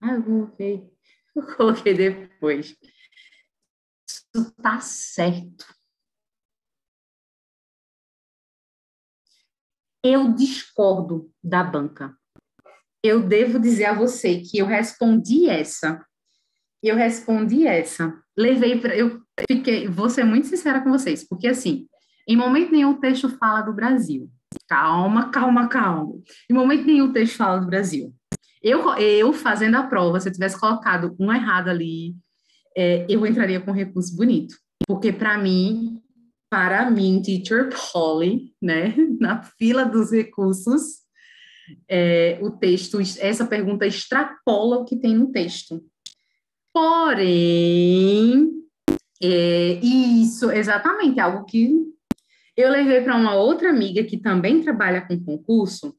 Ah, eu coloquei. Eu coloquei depois isso está certo. Eu discordo da banca. Eu devo dizer a você que eu respondi essa. Eu respondi essa. Levei para. Eu fiquei. Vou ser muito sincera com vocês, porque assim, em momento nenhum o texto fala do Brasil. Calma, calma, calma. Em momento nenhum o texto fala do Brasil. Eu, eu fazendo a prova, se eu tivesse colocado um errado ali, é, eu entraria com recurso bonito. Porque, para mim, para mim, teacher Polly, né, na fila dos recursos, é, o texto, essa pergunta extrapola o que tem no texto. Porém, é, isso, exatamente, é algo que eu levei para uma outra amiga que também trabalha com concurso,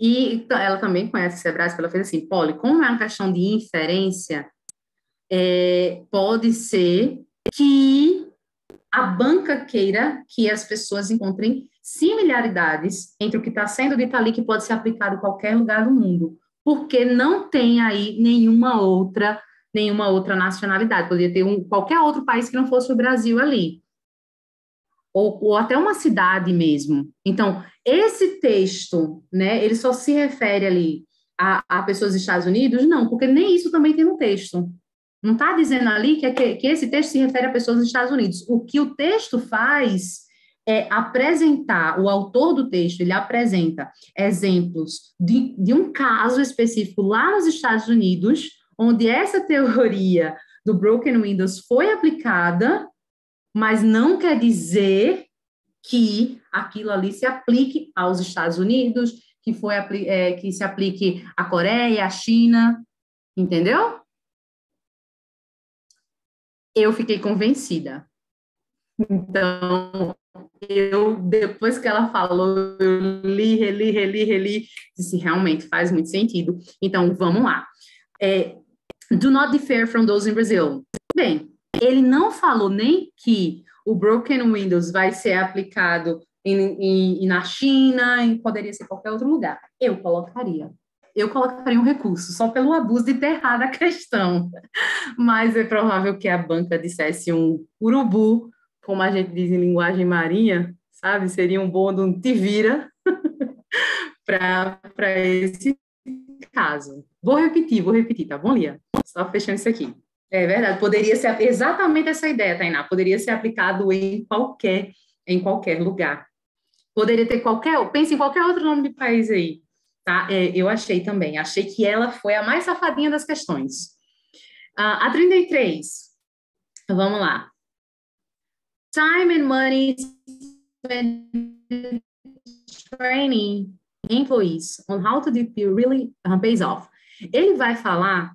e ela também conhece o Sebrae, ela fez assim, Polly, como é uma questão de inferência, é, pode ser que a banca queira que as pessoas encontrem similaridades entre o que está sendo dito ali, que pode ser aplicado em qualquer lugar do mundo, porque não tem aí nenhuma outra nenhuma outra nacionalidade, poderia ter um, qualquer outro país que não fosse o Brasil ali, ou, ou até uma cidade mesmo. Então, esse texto, né, ele só se refere ali a, a pessoas dos Estados Unidos? Não, porque nem isso também tem no texto. Não está dizendo ali que, que, que esse texto se refere a pessoas dos Estados Unidos. O que o texto faz é apresentar, o autor do texto, ele apresenta exemplos de, de um caso específico lá nos Estados Unidos, onde essa teoria do Broken Windows foi aplicada, mas não quer dizer que aquilo ali se aplique aos Estados Unidos, que, foi, é, que se aplique à Coreia, à China, entendeu? eu fiquei convencida. Então, eu, depois que ela falou, eu li, reli, reli, reli, disse, realmente faz muito sentido. Então, vamos lá. É, do not differ from those in Brazil. Bem, ele não falou nem que o Broken Windows vai ser aplicado em, em, na China, em, poderia ser qualquer outro lugar. Eu colocaria eu colocaria um recurso, só pelo abuso de ter errado a questão. Mas é provável que a banca dissesse um urubu, como a gente diz em linguagem marinha, sabe? Seria um bom um te vira para esse caso. Vou repetir, vou repetir, tá bom, Lia? Só fechando isso aqui. É verdade, poderia ser exatamente essa ideia, Tainá, poderia ser aplicado em qualquer, em qualquer lugar. Poderia ter qualquer, pense em qualquer outro nome de país aí, Tá? É, eu achei também. Achei que ela foi a mais safadinha das questões. Uh, a 33. Vamos lá. Time and money training employees on how to DP really uh, pays off. Ele vai falar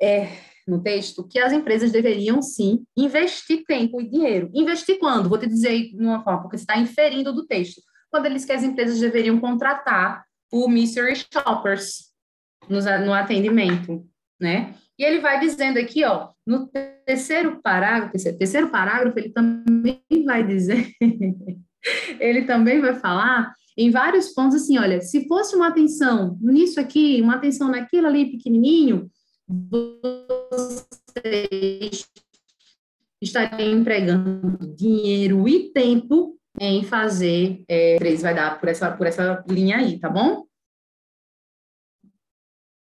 é, no texto que as empresas deveriam sim investir tempo e dinheiro. Investir quando? Vou te dizer numa forma, porque você está inferindo do texto. Quando eles que as empresas deveriam contratar o mystery shoppers no, no atendimento, né? E ele vai dizendo aqui, ó, no terceiro parágrafo, terceiro parágrafo, ele também vai dizer, ele também vai falar em vários pontos assim, olha, se fosse uma atenção nisso aqui, uma atenção naquilo ali pequenininho, vocês estariam empregando dinheiro e tempo em fazer é, três, vai dar por essa, por essa linha aí, tá bom?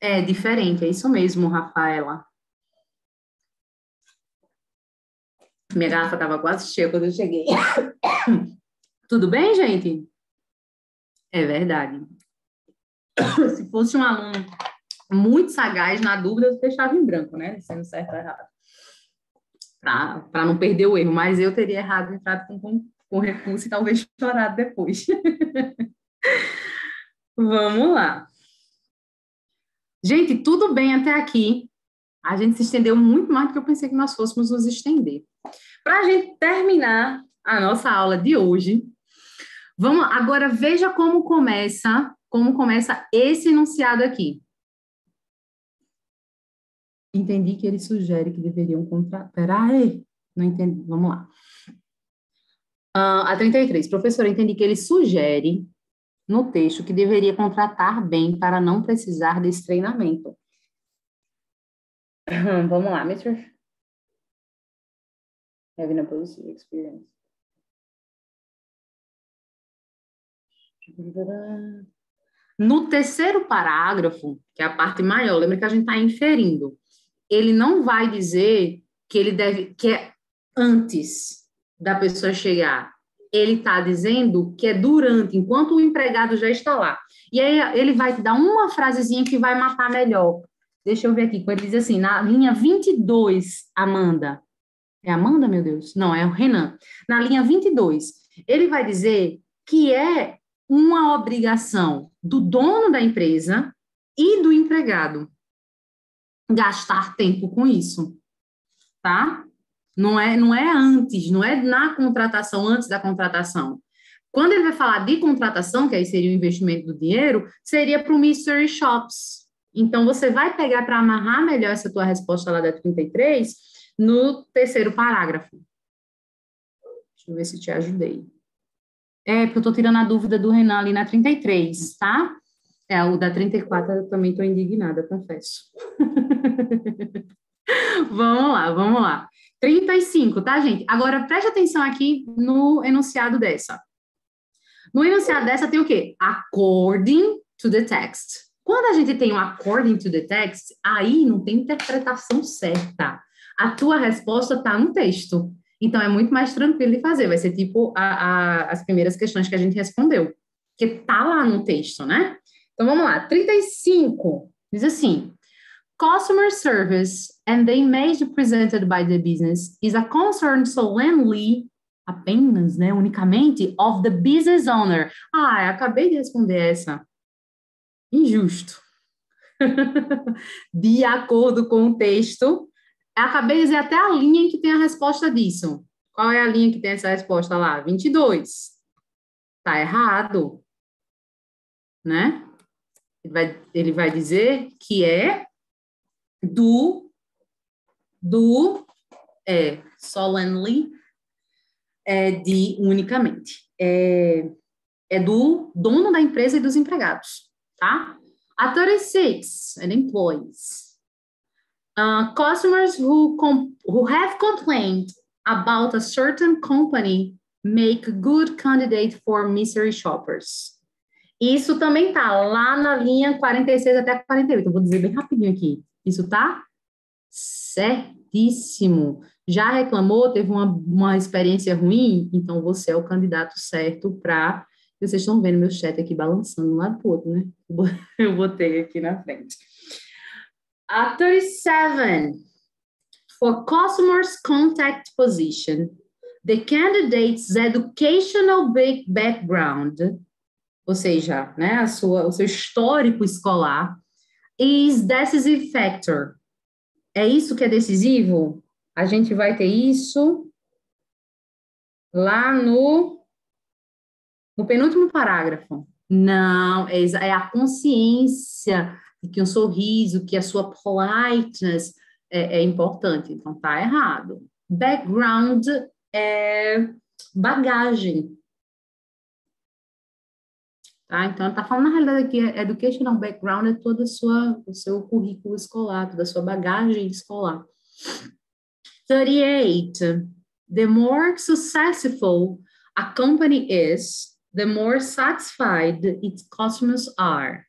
É diferente, é isso mesmo, Rafaela. Minha garrafa estava quase cheia quando eu cheguei. Tudo bem, gente? É verdade. Se fosse um aluno muito sagaz, na dúvida, eu deixava em branco, né? Sendo certo ou errado. Para não perder o erro. Mas eu teria errado, entrado com, com, com recurso e talvez chorado depois. Vamos lá. Gente, tudo bem até aqui. A gente se estendeu muito mais do que eu pensei que nós fôssemos nos estender. Para a gente terminar a nossa aula de hoje, vamos agora veja como começa, como começa esse enunciado aqui. Entendi que ele sugere que deveriam contratar. Peraí, não entendi. Vamos lá. Uh, a 33. Professor, entendi que ele sugere no texto que deveria contratar bem para não precisar desse treinamento. Vamos lá, Mr. Having a positive experience. No terceiro parágrafo, que é a parte maior, lembra que a gente está inferindo ele não vai dizer que ele deve, que é antes da pessoa chegar. Ele está dizendo que é durante, enquanto o empregado já está lá. E aí ele vai te dar uma frasezinha que vai matar melhor. Deixa eu ver aqui, quando ele diz assim, na linha 22, Amanda. É Amanda, meu Deus? Não, é o Renan. Na linha 22, ele vai dizer que é uma obrigação do dono da empresa e do empregado gastar tempo com isso, tá? Não é, não é antes, não é na contratação, antes da contratação. Quando ele vai falar de contratação, que aí seria o investimento do dinheiro, seria para o Mystery Shops. Então, você vai pegar para amarrar melhor essa tua resposta lá da 33 no terceiro parágrafo. Deixa eu ver se te ajudei. É, porque eu estou tirando a dúvida do Renan ali na 33, tá? É, o da 34 eu também estou indignada, confesso. vamos lá, vamos lá. 35, tá, gente? Agora preste atenção aqui no enunciado dessa. No enunciado dessa tem o quê? According to the text. Quando a gente tem um according to the text, aí não tem interpretação certa. A tua resposta está no texto. Então é muito mais tranquilo de fazer. Vai ser tipo a, a, as primeiras questões que a gente respondeu. Que tá lá no texto, né? Então vamos lá, 35 diz assim: Customer service and the image presented by the business is a concern solely apenas, né, unicamente of the business owner. Ah, acabei de responder essa. Injusto. de acordo com o texto, acabei de dizer até a linha em que tem a resposta disso. Qual é a linha que tem essa resposta lá? 22. Tá errado. Né? Ele vai, ele vai dizer que é do, do, é, solemnly, é de unicamente. É, é do dono da empresa e dos empregados, tá? A 36, and employees. Uh, customers who, who have complained about a certain company make good candidate for mystery shoppers. Isso também tá lá na linha 46 até 48. Eu vou dizer bem rapidinho aqui. Isso tá certíssimo. Já reclamou, teve uma, uma experiência ruim? Então você é o candidato certo para. Vocês estão vendo meu chat aqui balançando um lado para o outro, né? Eu botei aqui na frente. A 37. For customers' contact position, the candidate's educational background ou seja, né, a sua, o seu histórico escolar, is decisive factor. É isso que é decisivo? A gente vai ter isso lá no, no penúltimo parágrafo. Não, é, é a consciência de que um sorriso, que a sua politeness é, é importante. Então, tá errado. Background é bagagem. Tá? Então, está falando na realidade aqui, é educational background é todo sua, o seu currículo escolar, toda a sua bagagem escolar. 38. The more successful a company is, the more satisfied its customers are.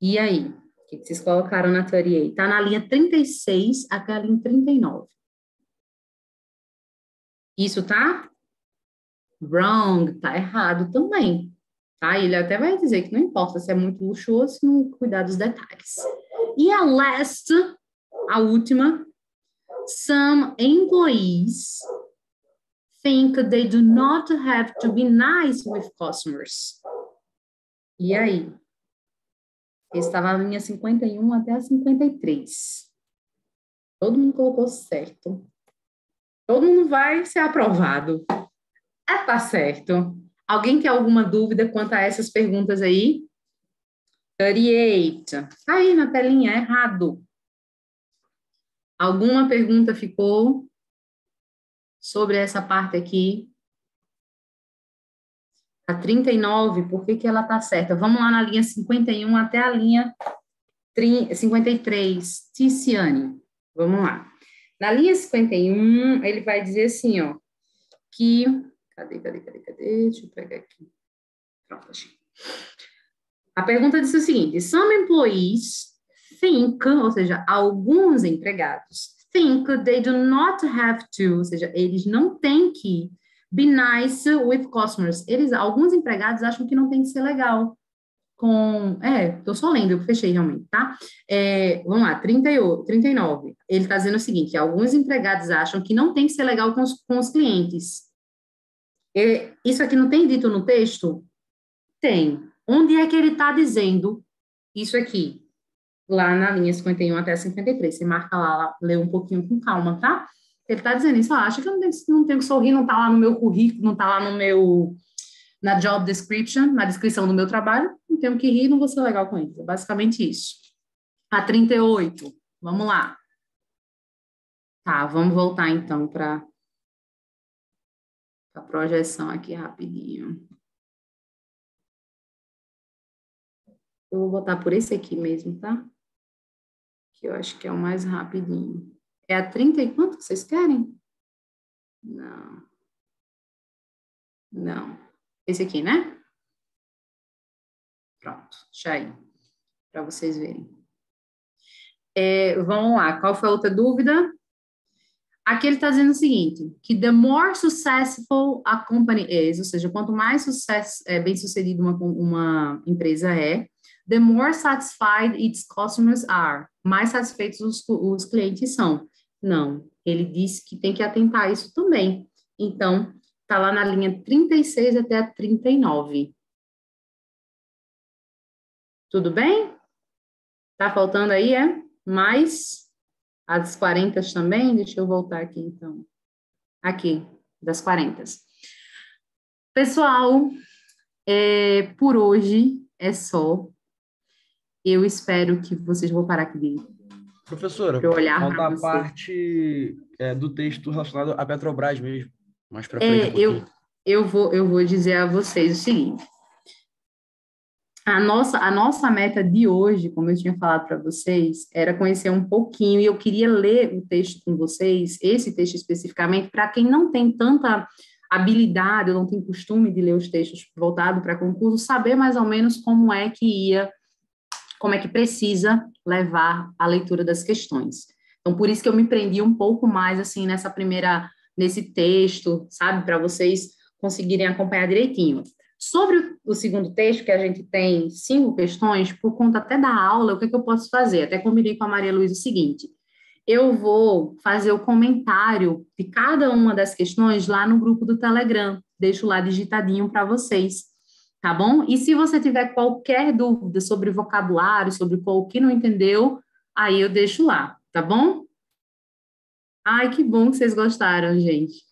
E aí? O que vocês colocaram na 38? Está na linha 36 até a linha 39. Isso tá? Wrong, tá errado também. Tá? Ele até vai dizer que não importa se é muito luxuoso, se não cuidar dos detalhes. E a last, a última, some employees think they do not have to be nice with customers. E aí? Estava na linha 51 até a 53. Todo mundo colocou certo. Todo mundo vai ser aprovado. É, tá certo. Alguém tem alguma dúvida quanto a essas perguntas aí? 38. Tá aí na telinha, é errado. Alguma pergunta ficou sobre essa parte aqui? A 39, por que, que ela tá certa? Vamos lá na linha 51 até a linha 53. Ticiane, vamos lá. Na linha 51, ele vai dizer assim, ó, que Cadê, cadê, cadê, cadê? Deixa eu pegar aqui. Pronto, achei. A pergunta diz o seguinte: Some employees think, ou seja, alguns empregados think they do not have to, ou seja, eles não têm que be nice with customers. Eles, alguns empregados acham que não tem que ser legal com. É, tô só lendo, eu fechei realmente, tá? É, vamos lá, 38, 39. Ele está dizendo o seguinte: alguns empregados acham que não tem que ser legal com os, com os clientes. É, isso aqui não tem dito no texto? Tem. Onde é que ele está dizendo isso aqui? Lá na linha 51 até 53. Você marca lá, lê um pouquinho com calma, tá? Ele está dizendo isso. Ah, acha que eu não tenho, não tenho que sorrir, não está lá no meu currículo, não está lá no meu. na job description, na descrição do meu trabalho. Não tenho que rir, não vou ser legal com ele. É basicamente isso. A 38. Vamos lá. Tá, vamos voltar então para a projeção aqui rapidinho. Eu vou botar por esse aqui mesmo, tá? Que eu acho que é o mais rapidinho. É a 30 e quanto que vocês querem? Não. Não. Esse aqui, né? Pronto, deixa aí. Para vocês verem. É, vamos lá, qual foi a outra dúvida? Aqui ele está dizendo o seguinte, que the more successful a company is, ou seja, quanto mais sucesso, é, bem sucedido uma, uma empresa é, the more satisfied its customers are, mais satisfeitos os, os clientes são. Não, ele disse que tem que atentar a isso também. Então, está lá na linha 36 até a 39. Tudo bem? Tá faltando aí, é? Mais as 40 também, deixa eu voltar aqui então. Aqui, das 40. Pessoal, é, por hoje é só. Eu espero que vocês vão parar aqui Professora, para olhar falta a parte é, do texto relacionado à Petrobras mesmo. Mais para frente. É, um eu, eu, vou, eu vou dizer a vocês o seguinte: a nossa, a nossa meta de hoje, como eu tinha falado para vocês, era conhecer um pouquinho, e eu queria ler o texto com vocês, esse texto especificamente, para quem não tem tanta habilidade, ou não tem costume de ler os textos voltados para concurso, saber mais ou menos como é que ia, como é que precisa levar a leitura das questões. Então, por isso que eu me prendi um pouco mais, assim, nessa primeira, nesse texto, sabe, para vocês conseguirem acompanhar direitinho. Sobre o segundo texto, que a gente tem cinco questões, por conta até da aula, o que, é que eu posso fazer? Até combinei com a Maria Luísa o seguinte: eu vou fazer o comentário de cada uma das questões lá no grupo do Telegram, deixo lá digitadinho para vocês. tá bom? E se você tiver qualquer dúvida sobre vocabulário, sobre o que não entendeu, aí eu deixo lá, tá bom? Ai, que bom que vocês gostaram, gente.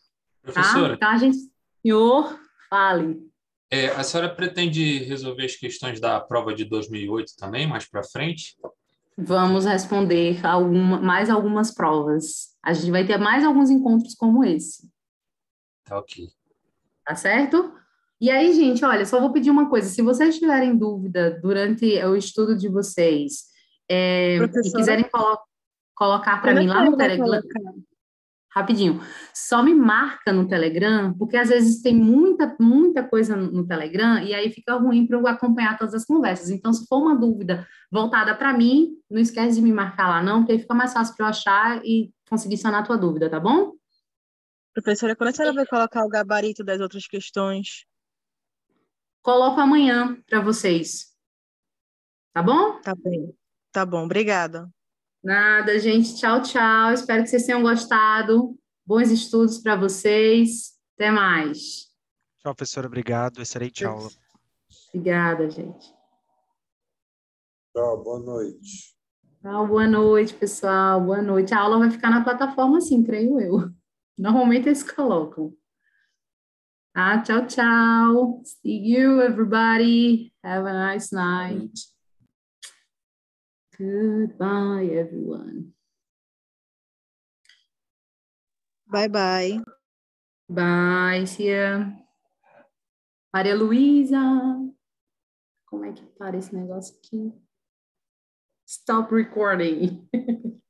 Professora. Tá, tá gente? Senhor, fale. É, a senhora pretende resolver as questões da prova de 2008 também, mais para frente? Vamos responder alguma, mais algumas provas. A gente vai ter mais alguns encontros como esse. Tá ok. Tá certo? E aí, gente, olha, só vou pedir uma coisa. Se vocês tiverem dúvida durante o estudo de vocês é, e quiserem colo colocar para mim lá no Telegram, rapidinho, só me marca no Telegram, porque às vezes tem muita, muita coisa no Telegram e aí fica ruim para eu acompanhar todas as conversas. Então, se for uma dúvida voltada para mim, não esquece de me marcar lá, não, porque aí fica mais fácil para eu achar e conseguir sanar a tua dúvida, tá bom? Professora, quando a senhora vai colocar o gabarito das outras questões? Coloco amanhã para vocês. Tá bom? Tá bem. Tá bom, obrigada. Nada, gente. Tchau, tchau. Espero que vocês tenham gostado. Bons estudos para vocês. Até mais. Tchau, professora. Obrigado. Excelente aula. Obrigada, gente. Tchau, boa noite. Tchau, boa noite, pessoal. Boa noite. A aula vai ficar na plataforma, sim, creio eu. Normalmente eles colocam. Ah, tchau, tchau. See you, everybody. Have a nice night. Goodbye, everyone. Bye, bye. Bye, Cia. Maria Luísa. Como é que para esse negócio aqui? Stop recording.